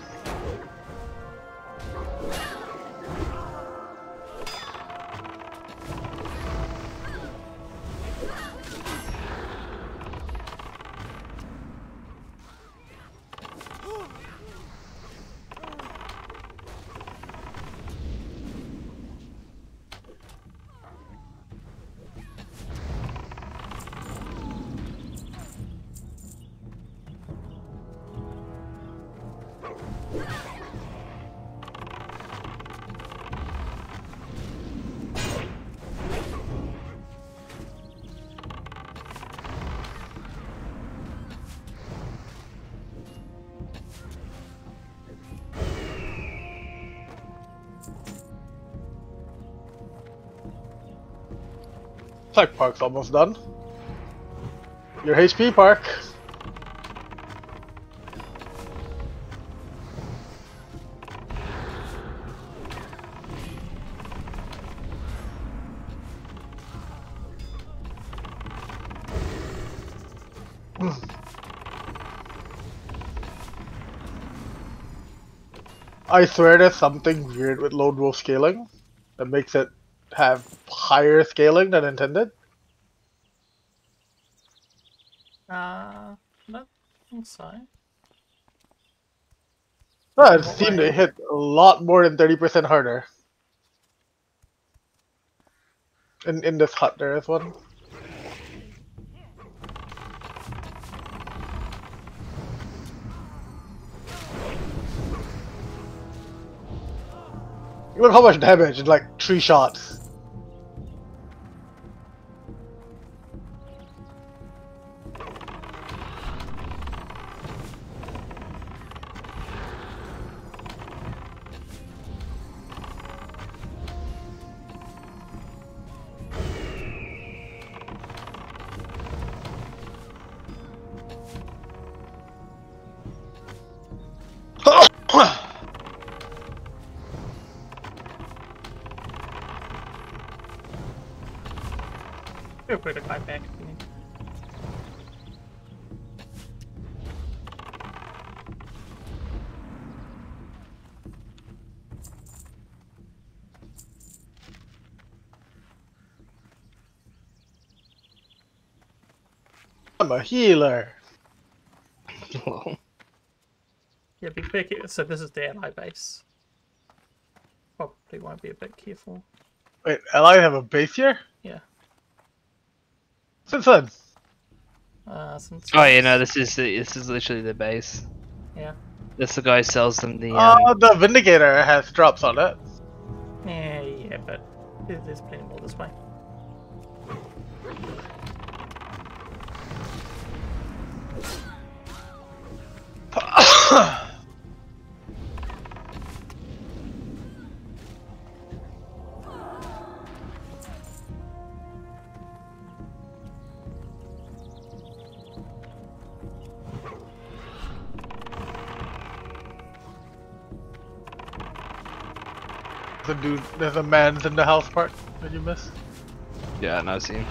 Tech Park's almost done. Your HP Park. I swear there's something weird with Lone Wolf scaling that makes it have higher scaling than intended.
Uh, don't think so.
No, it
What
seemed
way?
to hit a lot more than 30% harder. In, in this hut, there is one. Look how much damage in like three shots. Healer.
Yeah, be quick. So this is the ally base. Probably want to be a bit careful.
Wait, Ally have a base here?
Yeah.
Since when?
Uh, since
oh yeah, no, this is the, this is literally the base.
Yeah.
This the guy who sells them the. Um,
Uh, the Vindicator has drops on it.
Yeah, yeah, but there- there's plenty more this way.
Dude, there's a man's in the house part that you missed.
Yeah, no, I see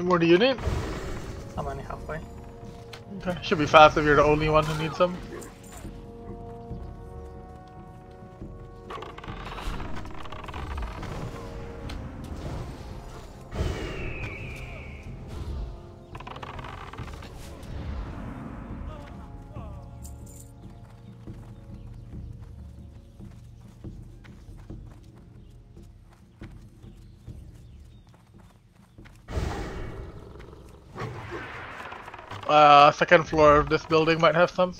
many more do you need?
I'm only halfway.
Okay. Should be fast if you're the only one who needs them. Second floor of this building might have some.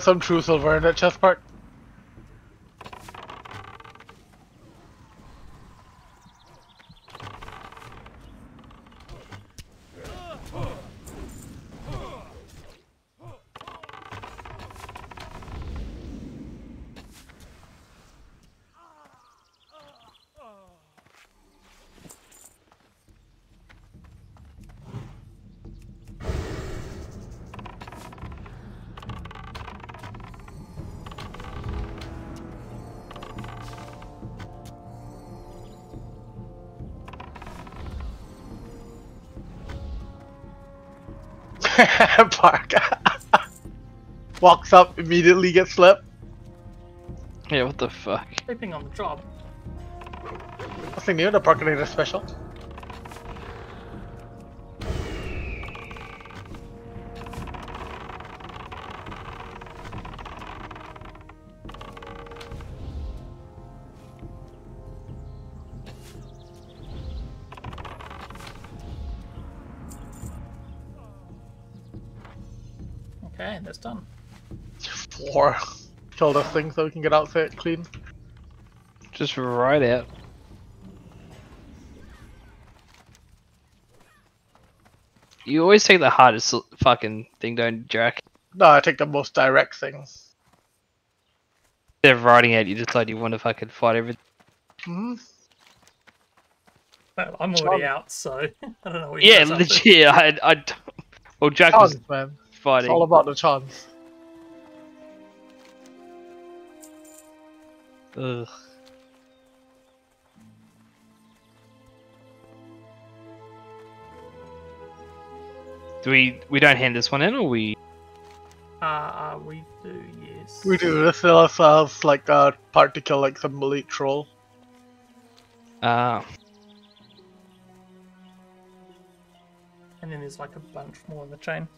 Some Truesilver in that chest part. Park. Walks up, immediately gets slept.
Yeah, what the fuck?
Sleeping on the job.
Nothing new, the Parkinator special. Kill this things so we can get outfit clean.
Just right out. You always take the hardest fucking thing, don't you, Jack?
No, I take the most direct things.
Instead of riding it, you decide you want to fucking fight everything.
hmm
Well, I'm already
Charm.
out, so I don't know what you're.
Yeah,
guys up to.
legit. I, I, d- well, Jack was
Chance, man. It's all about the chance.
Ugh. Do we we don't hand this one in, or we?
Uh, uh, we do, yes.
We do. This also has like a part to kill like some elite troll.
Uh,
And then there's like a bunch more in the chain.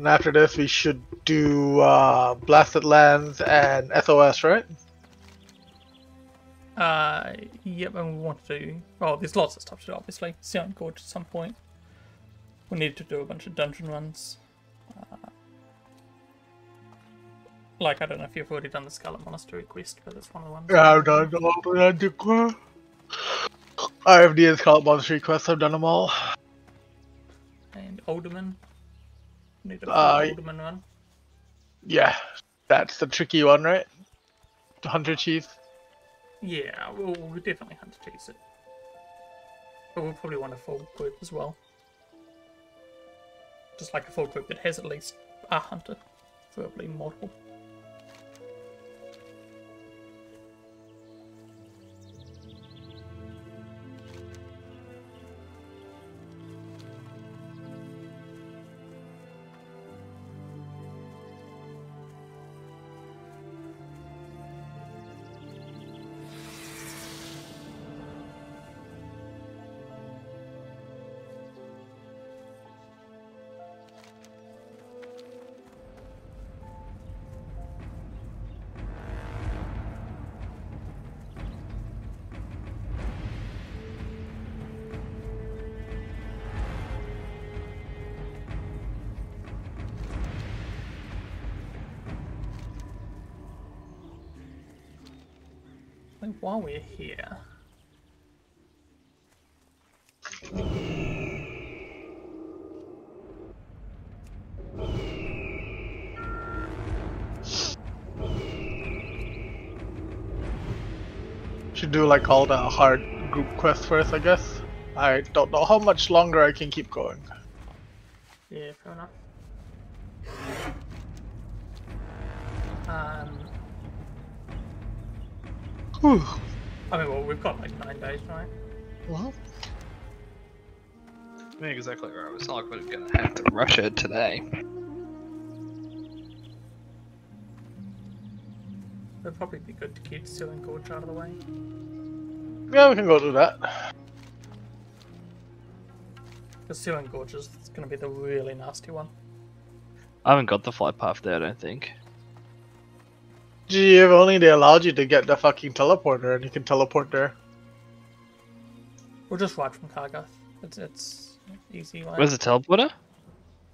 And after this, we should do uh, Blasted Lands and SOS, right?
Uh, yep, and we want to do. Oh, there's lots of stuff to do, obviously. Sion Gorge at some point. We need to do a bunch of dungeon runs. Uh, like, I don't know if you've already done the Scarlet Monastery quest, but it's one of the ones.
Yeah, I've done all the Dungeon Quest. IFD and Scarlet Monastery quests, I've done them all.
And Uldaman. Need a full
Uh,
Uldaman run.
Yeah, that's the tricky one, right? The Hunter Chief.
Yeah, we'll, we'll definitely hunt to chase it. But we'll probably want a full group as well. Just like a full group that has at least a hunter, preferably multiple. We're here,
Should do like all the hard group quests first, I guess. I don't know how much longer I can keep going.
yeah, fair enough. Um,
Whew.
I mean, well, we've got like nine days, right?
I mean, exactly right. It's not like we're gonna have to rush it today.
It'd probably be good to keep Searing Gorge out of the way.
Yeah, we can go do that.
The Searing Gorge is going to be the really nasty one.
I haven't got the flight path there. I don't think.
Gee, if only they allowed you to get the fucking teleporter and you can teleport there.
We'll just ride from Kargath. It's, it's easy. Like,
Where's the teleporter?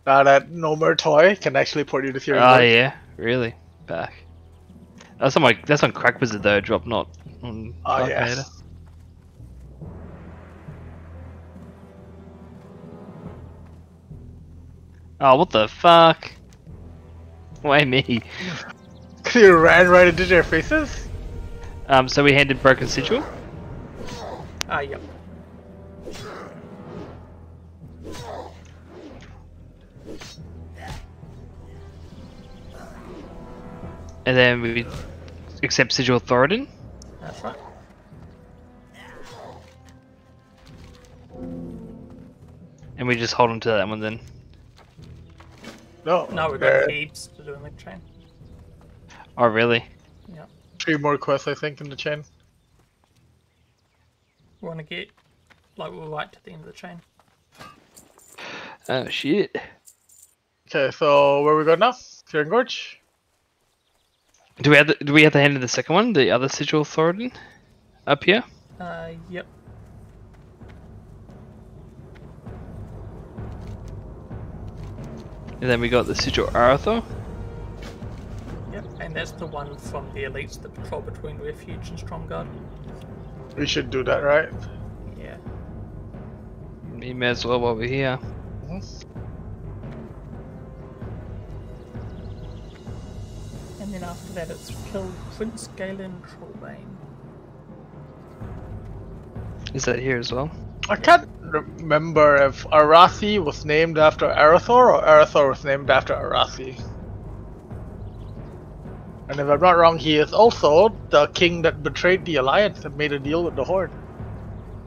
Now that No More Toy can actually port you to Fury ah,
Oh
Road.
yeah, really? Back. That's on my. That's on Crack Wizard though. Drop not on.
Oh,
Dark
yes.
Vader. Oh, what the fuck? Why me?
you ran right into their faces?
Um, so we handed Broken Sigil.
ah, yep.
And then we accept Sigil Thoradin.
That's right.
And we just hold on to that one then.
No.
No, we've
there
got
are
heaps to do in the chain.
Oh, really?
Yeah.
three more quests, I think, in the chain.
We want to get, like, we're right to the end of the chain.
Oh, shit.
Okay, so where we go now? Fury Gorge?
Do we have to, do we have to hand in the second one, the other Sigil Thoradin? Up here?
Uh, yep.
And then we got the Sigil Arathor.
Yep. And that's the one from the elites that patrol between Refuge and Stromgarde.
We should do that, right?
Yeah.
You may as well while we're here.
And then after that, it's killed Prince Galen Trollbane.
Is that here as well?
I can't remember if Arathi was named after Arathor or Arathor was named after Arathi. And if I'm not wrong, he is also the king that betrayed the Alliance and made a deal with the Horde.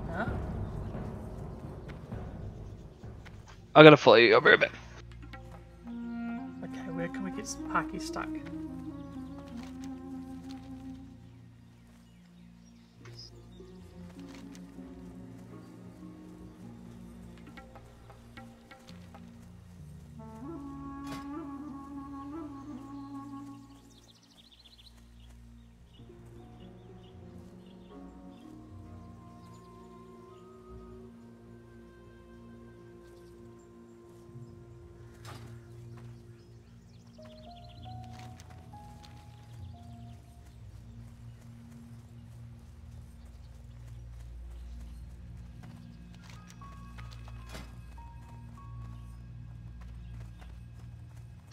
Ah,
I gotta follow you. I'll be right back.
okay, where can we get Sparky stuck?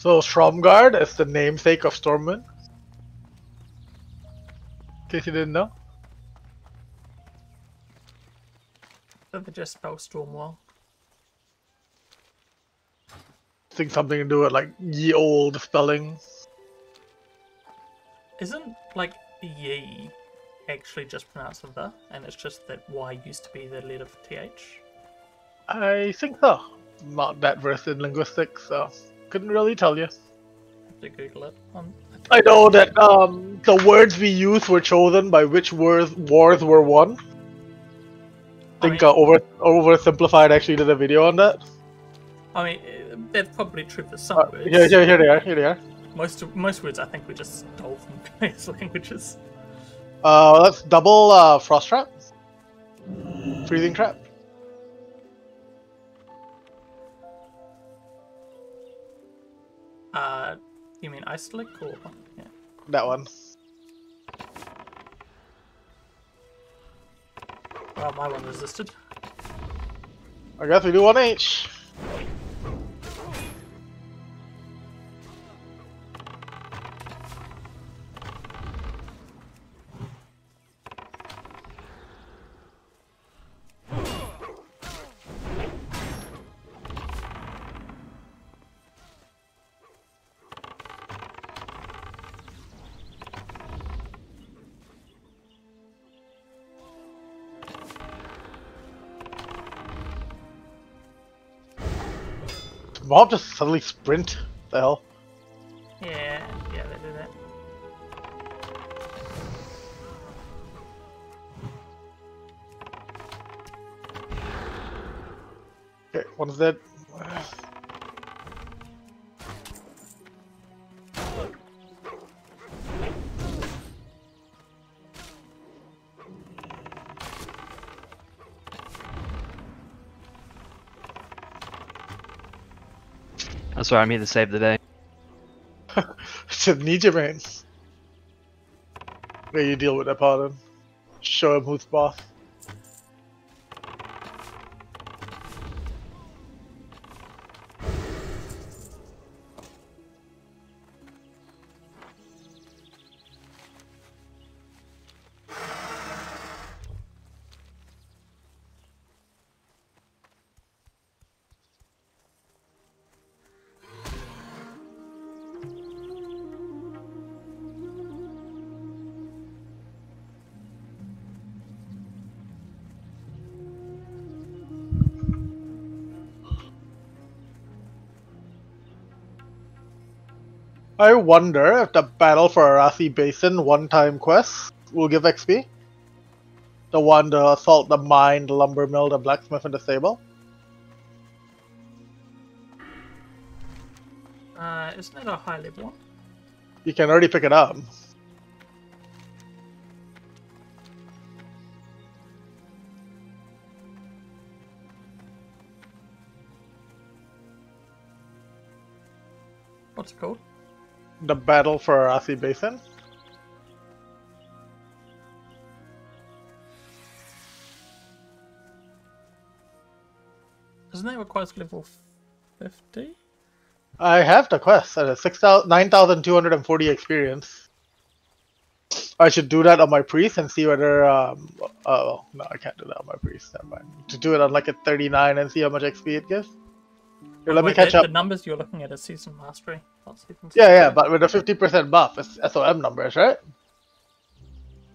So Stromgarde is the namesake of Stormwind. In case you didn't know.
They just spell Stormwall?
think something to do with like ye old spelling.
Isn't like ye actually just pronounced with the, and it's just that y used to be the letter for th?
I think so. Not that versed in linguistics, so couldn't really tell you.
to Google it. Um,
I know that um, the words we use were chosen by which wars wars were won. I
I
think
mean-
uh, over oversimplified actually did a video on that.
I mean, that's probably true for some
Uh,
words.
here, here, here they are. Here they are.
Most most words I think we just stole from various languages.
Uh, let's double uh, frost trap, freezing trap.
Uh, you mean Iceland or yeah?
That one.
Well, my one resisted.
I guess we do one H. Mob just suddenly sprint. The hell?
Yeah, yeah, they do that.
Okay, one's dead.
I'm sorry, I'm here to save the day.
Just need you, man. Where you deal with that pattern. Show him who's boss. I wonder if the battle for Arathi Basin one-time quest will give XP. The one to assault the mine, the lumber mill, the blacksmith, and the stable.
Uh, isn't that a high level one?
You can already pick it up. The battle for Arathi Basin.
Doesn't that require level 50?
I have the quest at a 6,000 9,240 experience. I should do that on my priest and see whether. Um, oh, no, I can't do that on my priest. Never mind. To do it on like a 39 and see how much XP it gives. Here, let me catch
the,
up.
The numbers you're looking at is season mastery, not season
Yeah, yeah, but with a 50% buff, it's SOM numbers, right?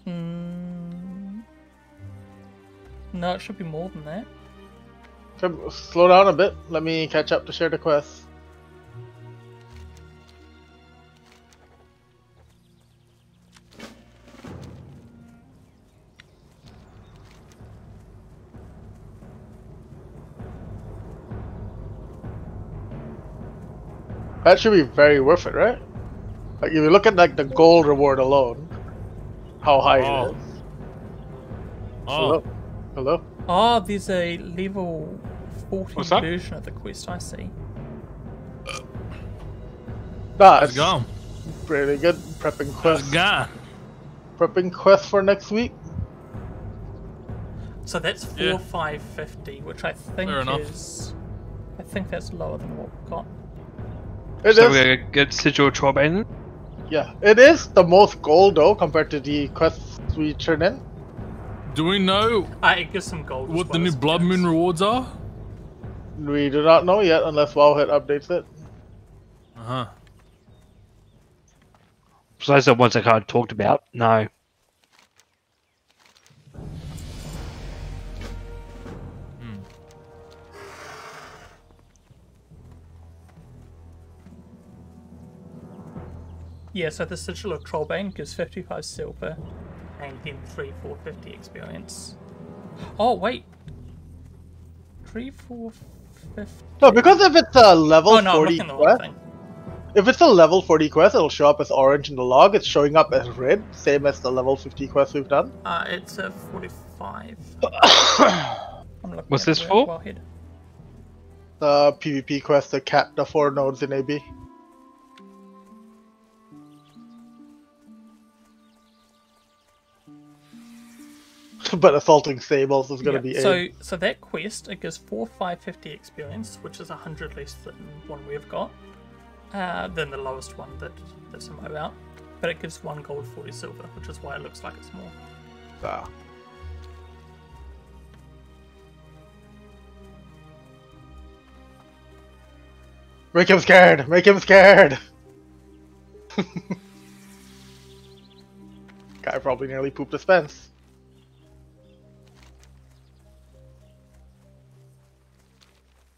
Mm, no, it should be more than that.
Slow down a bit. Let me catch up to share the quest. That should be very worth it, right? Like if you look at like the gold reward alone, how high
Oh.
it is.
Oh,
Hello? Hello?
Oh, there's a level 40
What's
version of the quest, I see.
Nah,
how's
it's
it going?
pretty good. Prepping quest.
it going?
Prepping quest for next week.
So that's 4
Yeah.
550, which I think is. I think that's lower than what we've got.
It
so
is-
we're gonna get Sigil Trollbane then?
Yeah, it is the most gold though compared to the quests we turn in.
Do we know
I it gives some gold. as
what the new Blood. Moon rewards are?
We do not know yet unless Wowhead updates it.
Uh huh.
Besides the ones I kind of talked about, no.
Yeah, so the Sigil of Trollbane gives 55 silver and then 3 450 experience. Oh, wait. 3 450.
No, because if it's a level
Oh, no, I'm
40
the
quest,
thing.
if it's a level 40 quest, it'll show up as orange in the log. It's showing up as red, same as the level 50 quest we've done.
Uh, it's a 45. I'm looking
What's
at
this for?
The PvP quest to cap the four nodes in AB. but assaulting stables is gonna
Yeah,
be
so
A.
so that quest it gives four five fifty experience, which is hundred less than one we've got, uh, than the lowest one that that's a my out. But it gives one gold forty silver, which is why it looks like it's more.
Ah. Make him scared! Make him scared! Guy probably nearly pooped his pants.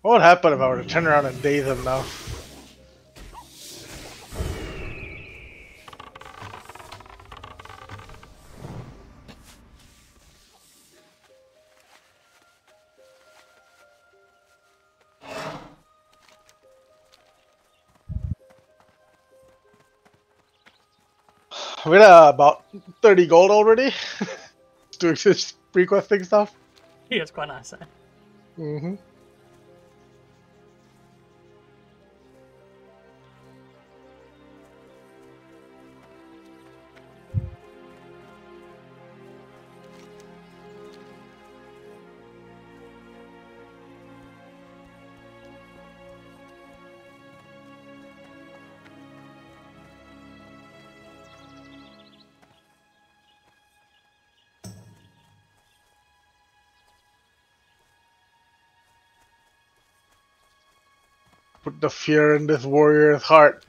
What would happen if I were to turn around and daze him now? We're at about 30 gold already. Doing this requesting stuff.
Yeah, it's quite nice. Eh?
Mm-hmm. The fear in this warrior's heart.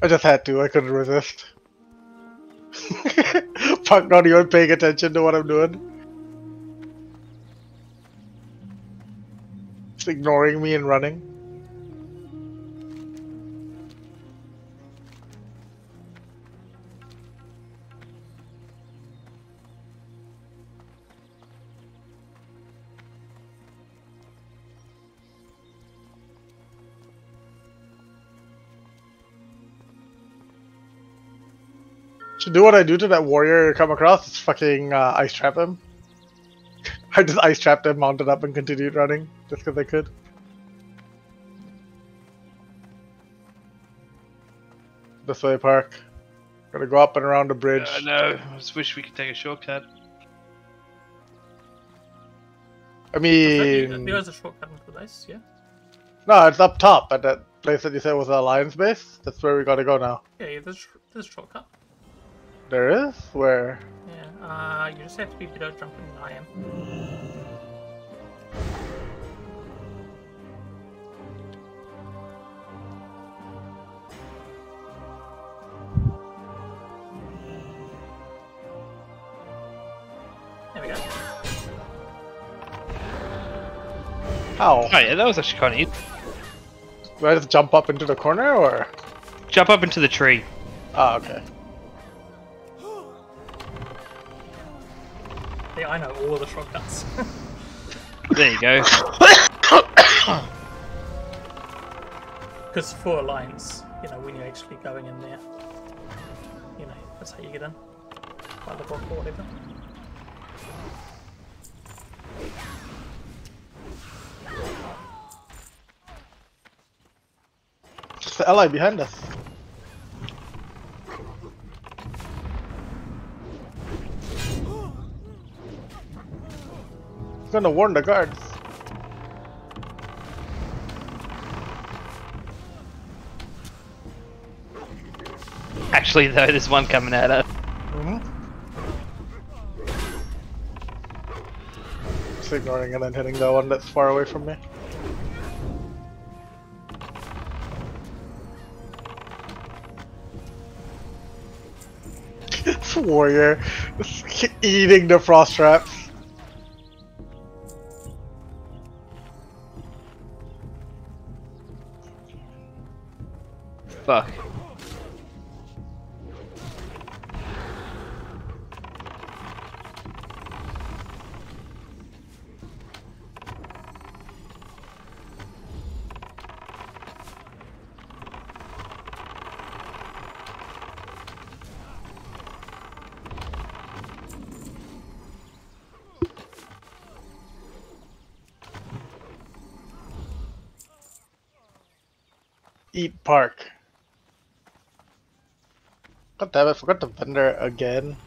I just had to, I couldn't resist. Fuck, not even paying attention to what I'm doing. Just ignoring me and running. Do what I do to that warrior I come across. Just fucking uh, ice trap him. I just ice trapped him, mounted up, and continued running just because I could. This way, Park. Gotta go up and around the bridge.
Uh, no, I just wish we could take a shortcut.
I mean,
There is a shortcut into this, yeah?
no, it's up top at that place that you said was the Alliance base. That's where we gotta go now.
Yeah, yeah there's, there's a shortcut.
There is? Where?
Yeah, uh, you just have to be below jumping than I am. There we go.
How?
Oh yeah, that was actually kind of neat.
Do I just jump up into the corner or?
Jump up into the tree.
Ah, okay.
Yeah, I know all the shortcuts.
There you go.
Because for lines, you know, when you're actually going in there, you know, that's how you get in. By the block or whatever.
It's the ally behind us. Gonna warn the guards.
Actually, though, there's one coming at us.
Just ignoring and then hitting the one that's far away from me. this warrior is eating the frost traps. Damn I forgot the vendor again.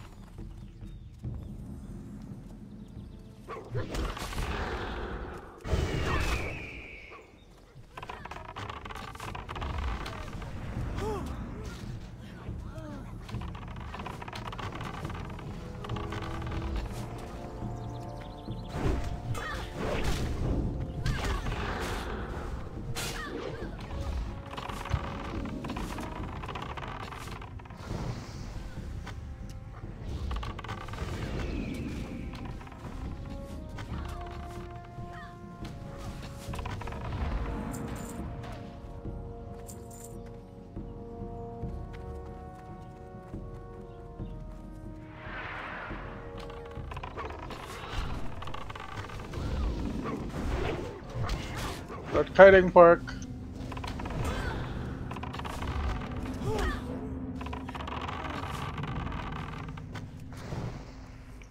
Start kiting park.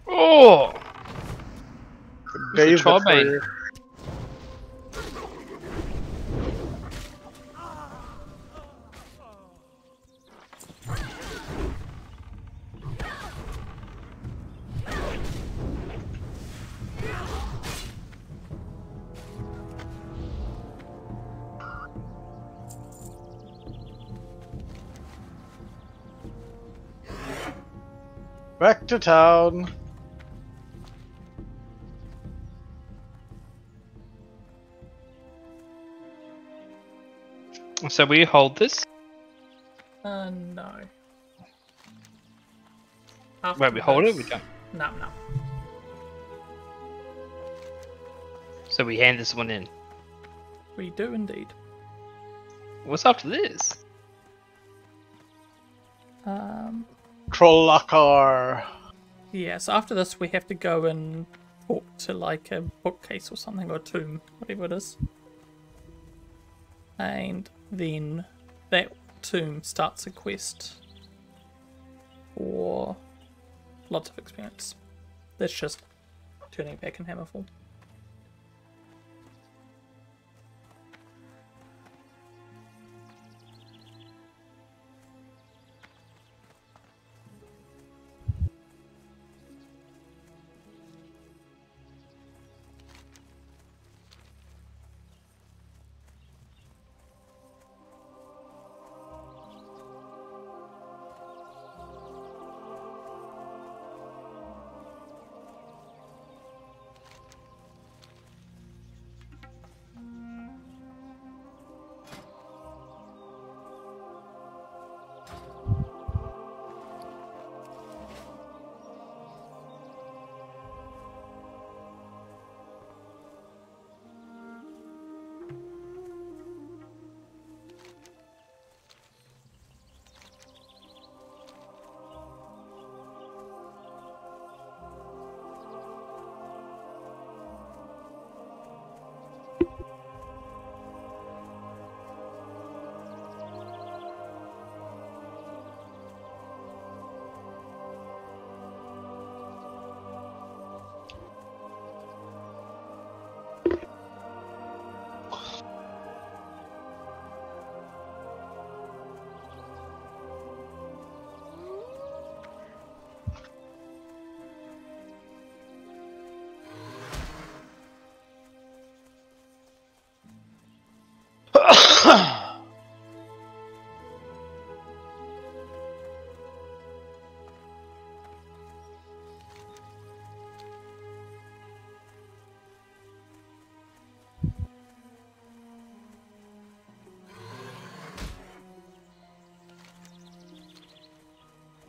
Oh!
Back to town.
So we hold this.
Uh, no. After
Wait, we hold it. We don't.
No, no.
So we hand this one in.
We do indeed.
What's after this?
Um,
Trol'kalar.
Yeah, so after this, we have to go and talk to like a bookcase or something, or tomb, whatever it is. And then that tomb starts a quest for lots of experience. That's just turning back in Hammerfall.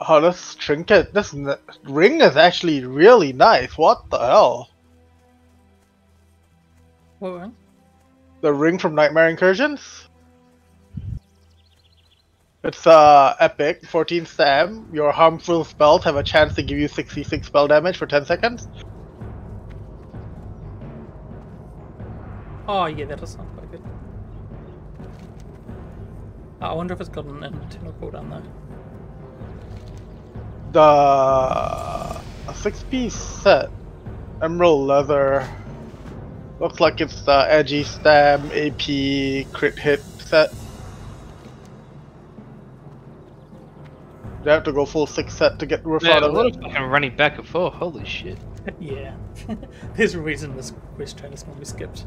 Oh, this trinket, this n- ring is actually really nice. What the hell?
What one?
The ring from Nightmare Incursions? It's uh epic, 14 stam. Your harmful spells have a chance to give you 66 spell damage for 10 seconds.
Oh yeah, that does sound quite good. I wonder if it's got an internal cooldown though.
Uh, the six piece set, emerald leather. Looks like it's the edgy stab AP crit hit set. You have to go full six set to get worth
Yeah,
out of
what
it.
a running back and forth. Holy shit.
yeah. There's a reason this quest train is going to be skipped.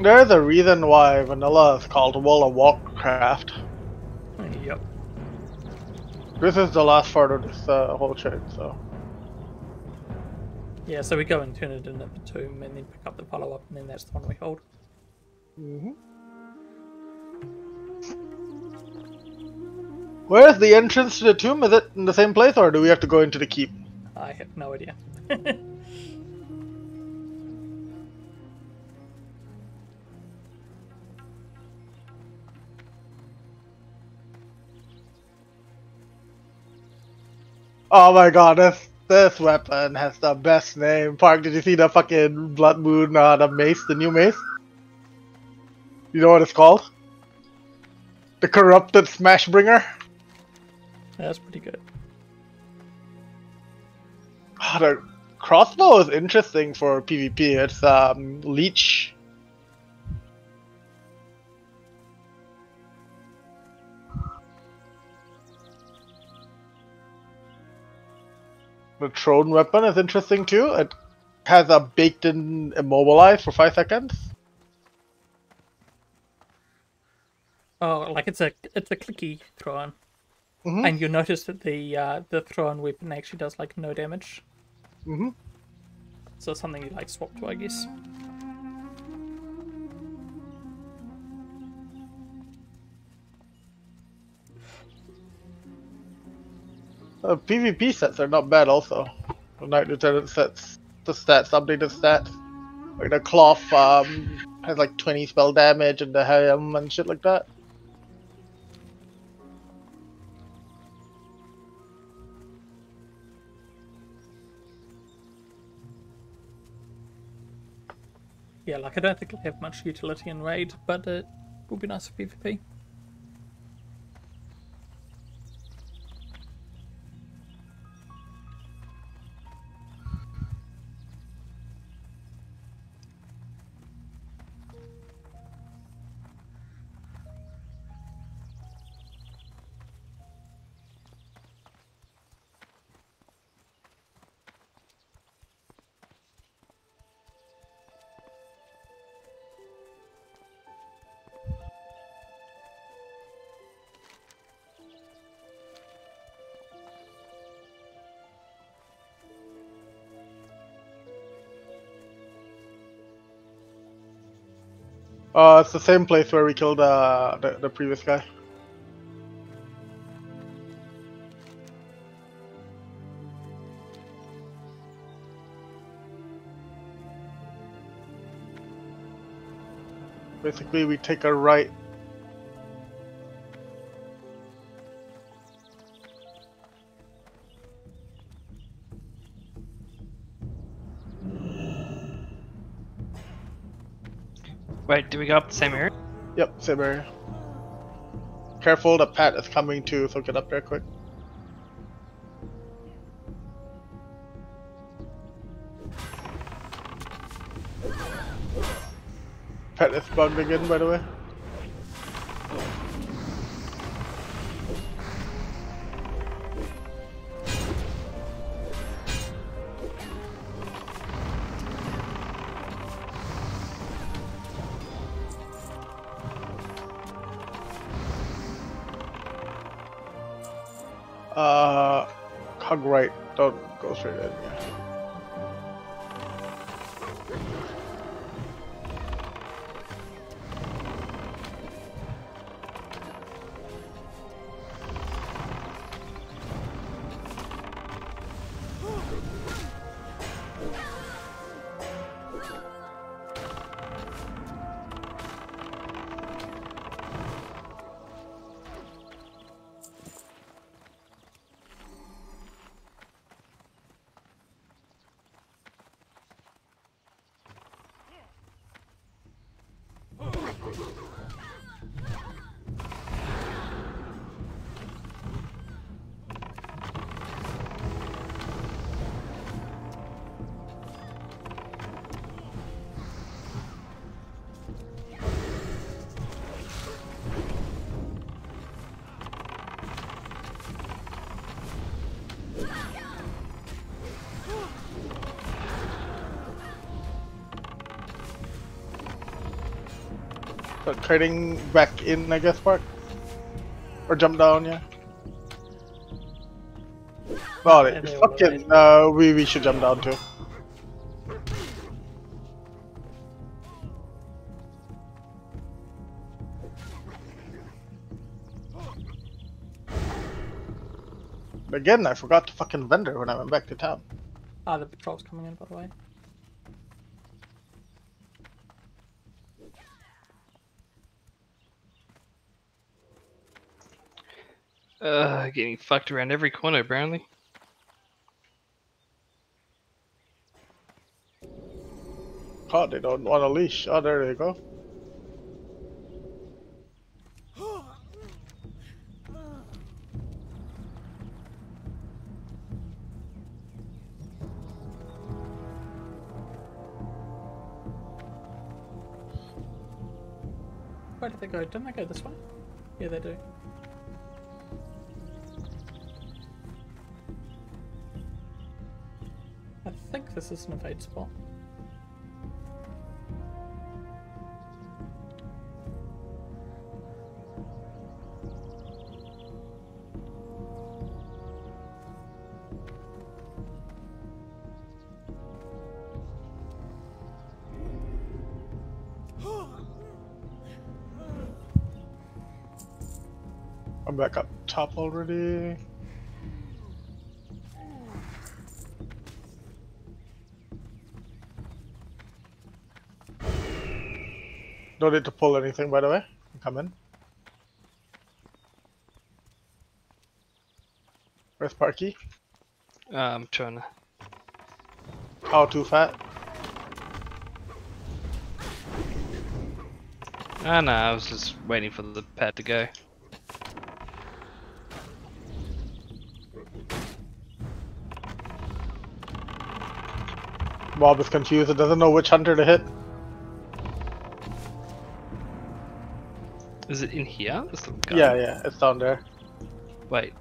There's a reason why vanilla is called World of Warcraft.
Yep.
This is the last part of this uh, whole chain, so.
Yeah, so we go and turn it in at the tomb and then pick up the follow up and then that's the one we hold.
hmm Where's the entrance to the tomb? Is it in the same place, or do we have to go into the keep?
I have no idea.
Oh my god, this this weapon has the best name. Park, did you see the fucking Blood Moon, uh, the mace, the new mace? You know what it's called? The Corrupted Smashbringer?
that's pretty good.
Oh, the crossbow is interesting for PvP. It's um, leech. The thrown weapon is interesting too. It has a baked-in immobilize for five seconds.
Oh, like it's a it's a clicky thrown,
Mhm.
and you notice that the uh, the thrown weapon actually does like no damage.
hmm
So something you like swap to, I guess.
Uh, PvP sets are not bad also. The Knight Lieutenant sets, the stats, updated stats. Like the cloth um, has like 20 spell damage and the helm and shit like that.
Yeah, like I don't think it'll have much utility in raid, but it will be nice for PvP.
Uh, it's the same place where we killed uh, the, the previous guy. Basically, we take a right.
We go up the same area?
Yep, same area. Careful, the pat is coming too, so get up there quick. Pat is bugged again, by the way. Don't go straight in. Yeah. But trading back in, I guess, Park? Or jump down, yeah? Well,
were
fucking, uh, we, we should jump down too. Again, I forgot to fucking vendor when I went back to town.
Ah, the patrol's coming in, by the way.
Uh, getting fucked around every corner, Brownlee.
Oh, they don't want a leash. Oh, there they go.
Where did they go? Didn't they go this way? Yeah, they do. This is an evade spot.
I'm back up top already. Don't need to pull anything, by the way. Come in. Where's Parky?
Uh, I'm trying to.
How too fat?
Ah, no, I was just waiting for the pad to go.
Bob is confused and doesn't know which hunter to hit.
Is it in here? This little guy?
Yeah, yeah, it's down there.
Wait.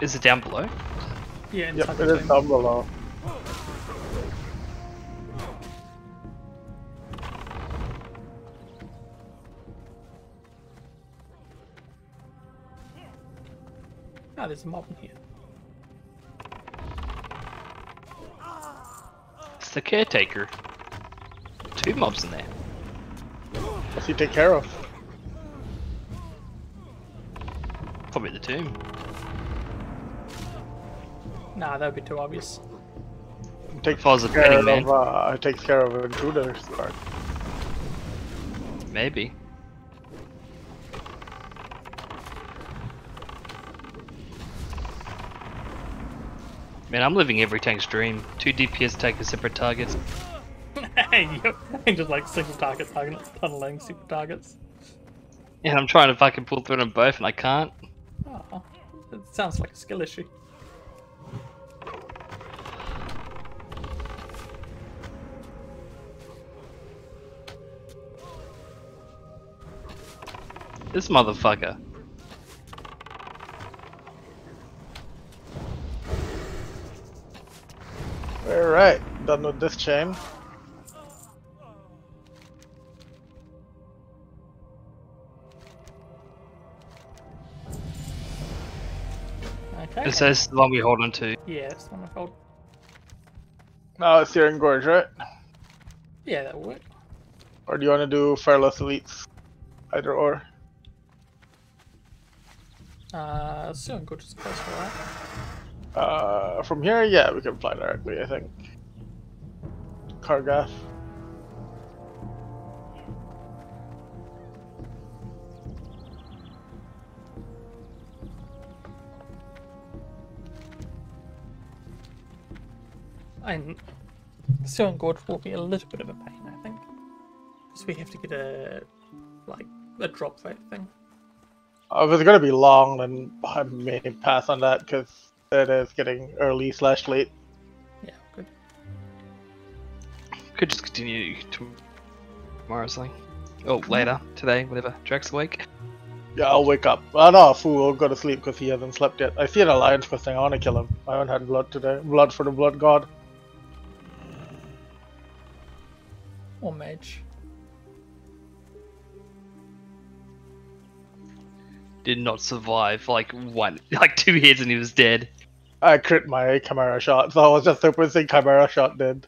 Is it down below?
Yeah,
Yep,
inside
it
the
is
thing.
down below.
Ah, there's a mob in here.
The caretaker. Two mobs in there.
What's he take care of?
Probably the tomb.
Nah, that would be too obvious.
Takes
If I was a
care
man.
of, uh, takes care of intruders. Or-
Maybe. Man, I'm living every tank's dream. Two DPS tankers, separate targets.
hey, you just like single target target tunneling super targets.
And I'm trying to fucking pull through them both and I can't.
Oh, it sounds like a skill issue.
This motherfucker.
Alright, done with this chain.
Okay.
This is the one we hold on to.
Yeah, that's the one I hold.
Now it's Searing Gorge, right?
Yeah, that'll work.
Or do you want to do Feralas Elites? Either or.
Uh, soon go just close, alright?
Uh, from here, yeah, we can fly directly, I think. Kargath.
And Stone Gorge will be a little bit of a pain, I think. Because we have to get a, like, a drop rate thing.
Uh, if it's gonna be long, then I may pass on that because it is getting early slash late.
Could just continue to tomorrow or something. Oh, later, today, whatever. Drax awake.
Yeah, I'll wake up. Oh no, Fu will go to sleep because he hasn't slept yet. I see an alliance first thing. I want to kill him. I haven't had blood today. Blood for the blood god.
Or mage.
Did not survive like one, like two hits and he was dead.
I crit my Chimera shot, so I was just surprising Chimera shot did.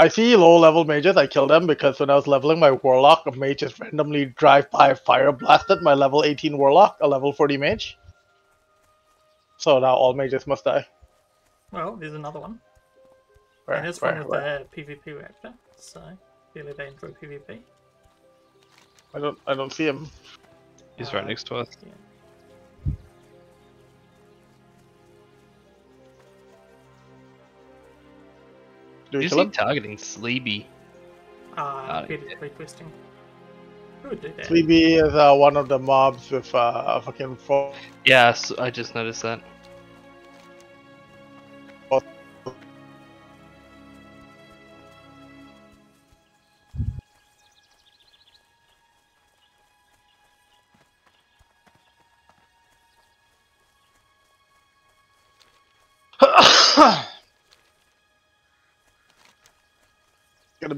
I see low level mages, I kill them because when I was leveling my warlock, a mage just randomly drive by fire blasted my level 18 warlock, a level 40 mage. So now all mages must die.
Well, there's another one.
Where,
and it's
where,
one with
where?
the PvP reactor, so clearly they enjoy PvP.
I don't I don't see him.
He's right
Uh,
next to us.
Yeah.
Do we
Who's
kill
he
him?
targeting? Sleepy.
Uh, Peter
yeah.
requesting. Who would do that?
Sleepy is uh, one of the mobs with uh, a fucking four.
Yes, I just noticed that.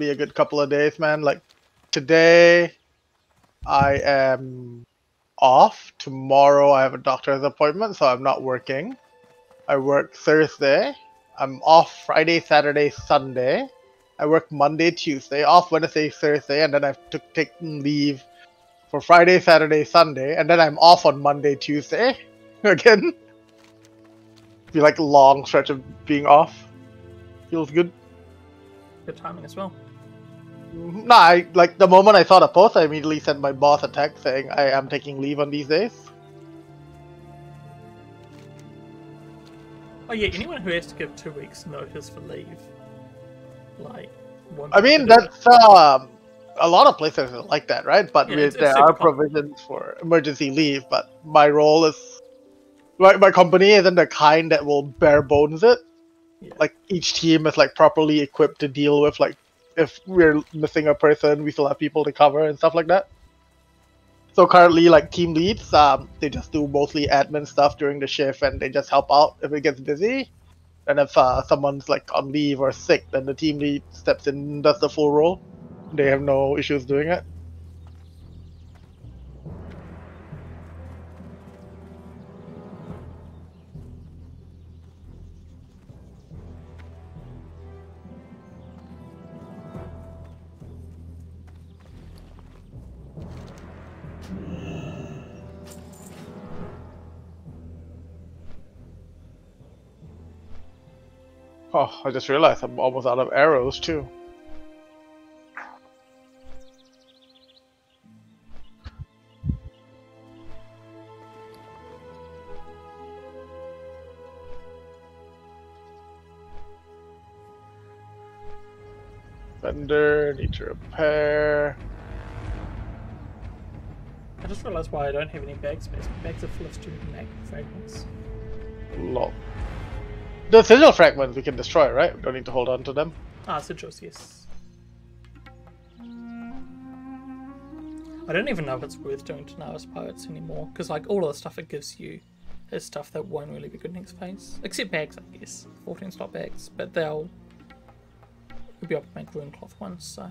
Be a good couple of days, man. Like today, I am off. Tomorrow, I have a doctor's appointment, so I'm not working. I work Thursday. I'm off Friday, Saturday, Sunday. I work Monday, Tuesday, off Wednesday, Thursday, and then I've took taken leave for Friday, Saturday, Sunday, and then I'm off on Monday, Tuesday again. Be like long stretch of being off. Feels good.
Good timing as well.
Nah, I, like the moment I saw the post, I immediately sent my boss a text saying I am taking leave on these days.
Oh yeah, anyone who has to give two weeks notice for leave, like,
I mean,
to do it.
that's um, a lot of places are like that, right? But
Yeah,
we-
it's- it's
there are provisions for emergency leave. But my role is, my, my company isn't the kind that will bare bones it.
Yeah.
Like each team is like properly equipped to deal with like if we're missing a person, we still have people to cover and stuff like that. So currently, like team leads, um, they just do mostly admin stuff during the shift, and they just help out if it gets busy. And if uh, someone's like on leave or sick, then the team lead steps in, does the full role. They have no issues doing it. Oh, I just realized I'm almost out of arrows too. Vendor, need to repair.
I just realized why I don't have any bags, bags are full of stupid mag fragments.
Lol. The sigil fragments we can destroy, right? We don't need to hold on to them.
Ah, sigils, yes. I don't even know if it's worth doing Tanaris Pirates anymore, because like all of the stuff it gives you is stuff that won't really be good next phase. Except bags, I guess. 14 slot bags, but they'll you'll be able to make runecloth ones, so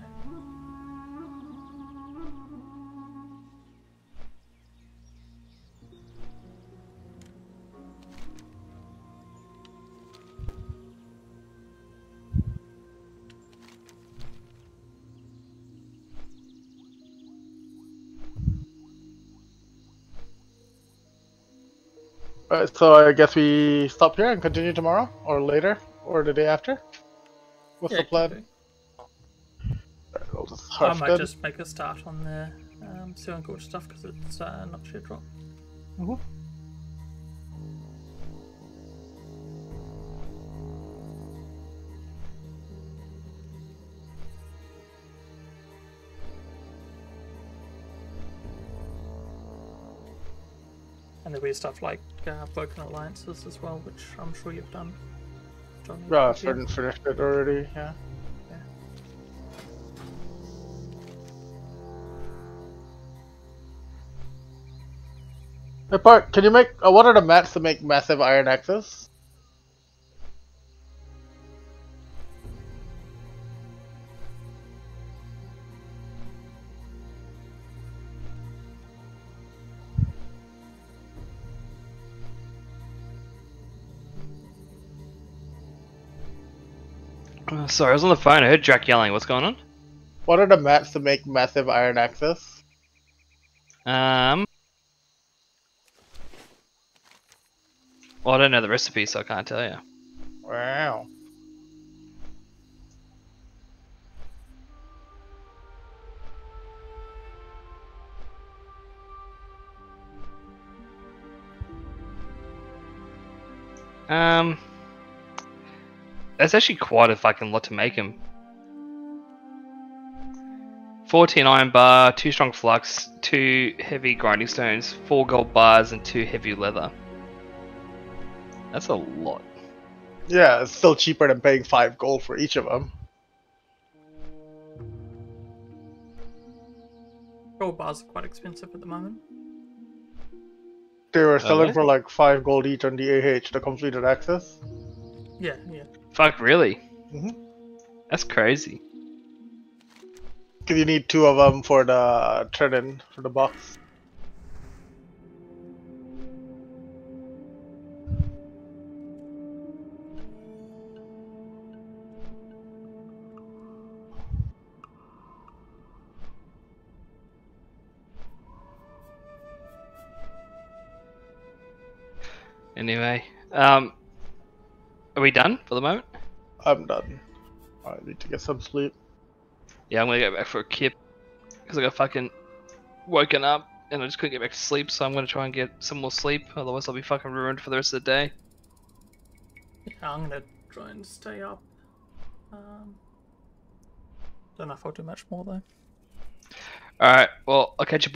Alright, so I guess we stop here and continue tomorrow, or later, or the day after. What's
yeah,
the plan? I'll just.
I might
then.
just make a start on the um, Searing Gorge stuff because it's uh, not share drop.
Mhm.
And there'll be stuff like uh, broken alliances as well, which I'm sure you've done. Johnny.
Yeah,
Yeah.
fin- finished it already. Yeah.
Yeah.
Hey, Park, can you make? Uh, what are the mats to make massive iron axes?
Sorry, I was on the phone. I heard Drac yelling. What's going on?
What are the mats to make massive iron axes?
Um. Well, I don't know the recipe, so I can't tell you.
Wow.
Um. That's actually quite a fucking lot to make him. 14 iron bar, 2 strong flux, 2 heavy grinding stones, 4 gold bars, and 2 heavy leather. That's a lot.
Yeah, it's still cheaper than paying five gold for each of them.
Gold bars are quite expensive at the moment.
They were selling
they?
for like five gold each on the AH, the completed access.
Yeah, yeah.
Fuck, really?
Mhm.
That's crazy.
Cause you need two of them for the trade-in for the box.
Anyway, um, are we done for the moment?
I'm done. I need to get some sleep.
Yeah, I'm gonna go back for a kip because I got fucking woken up and I just couldn't get back to sleep. So I'm gonna try and get some more sleep. Otherwise, I'll be fucking ruined for the rest of the day.
Yeah, I'm gonna try and stay up. Um, don't know if I'll do much more though.
All right. Well, I'll catch you.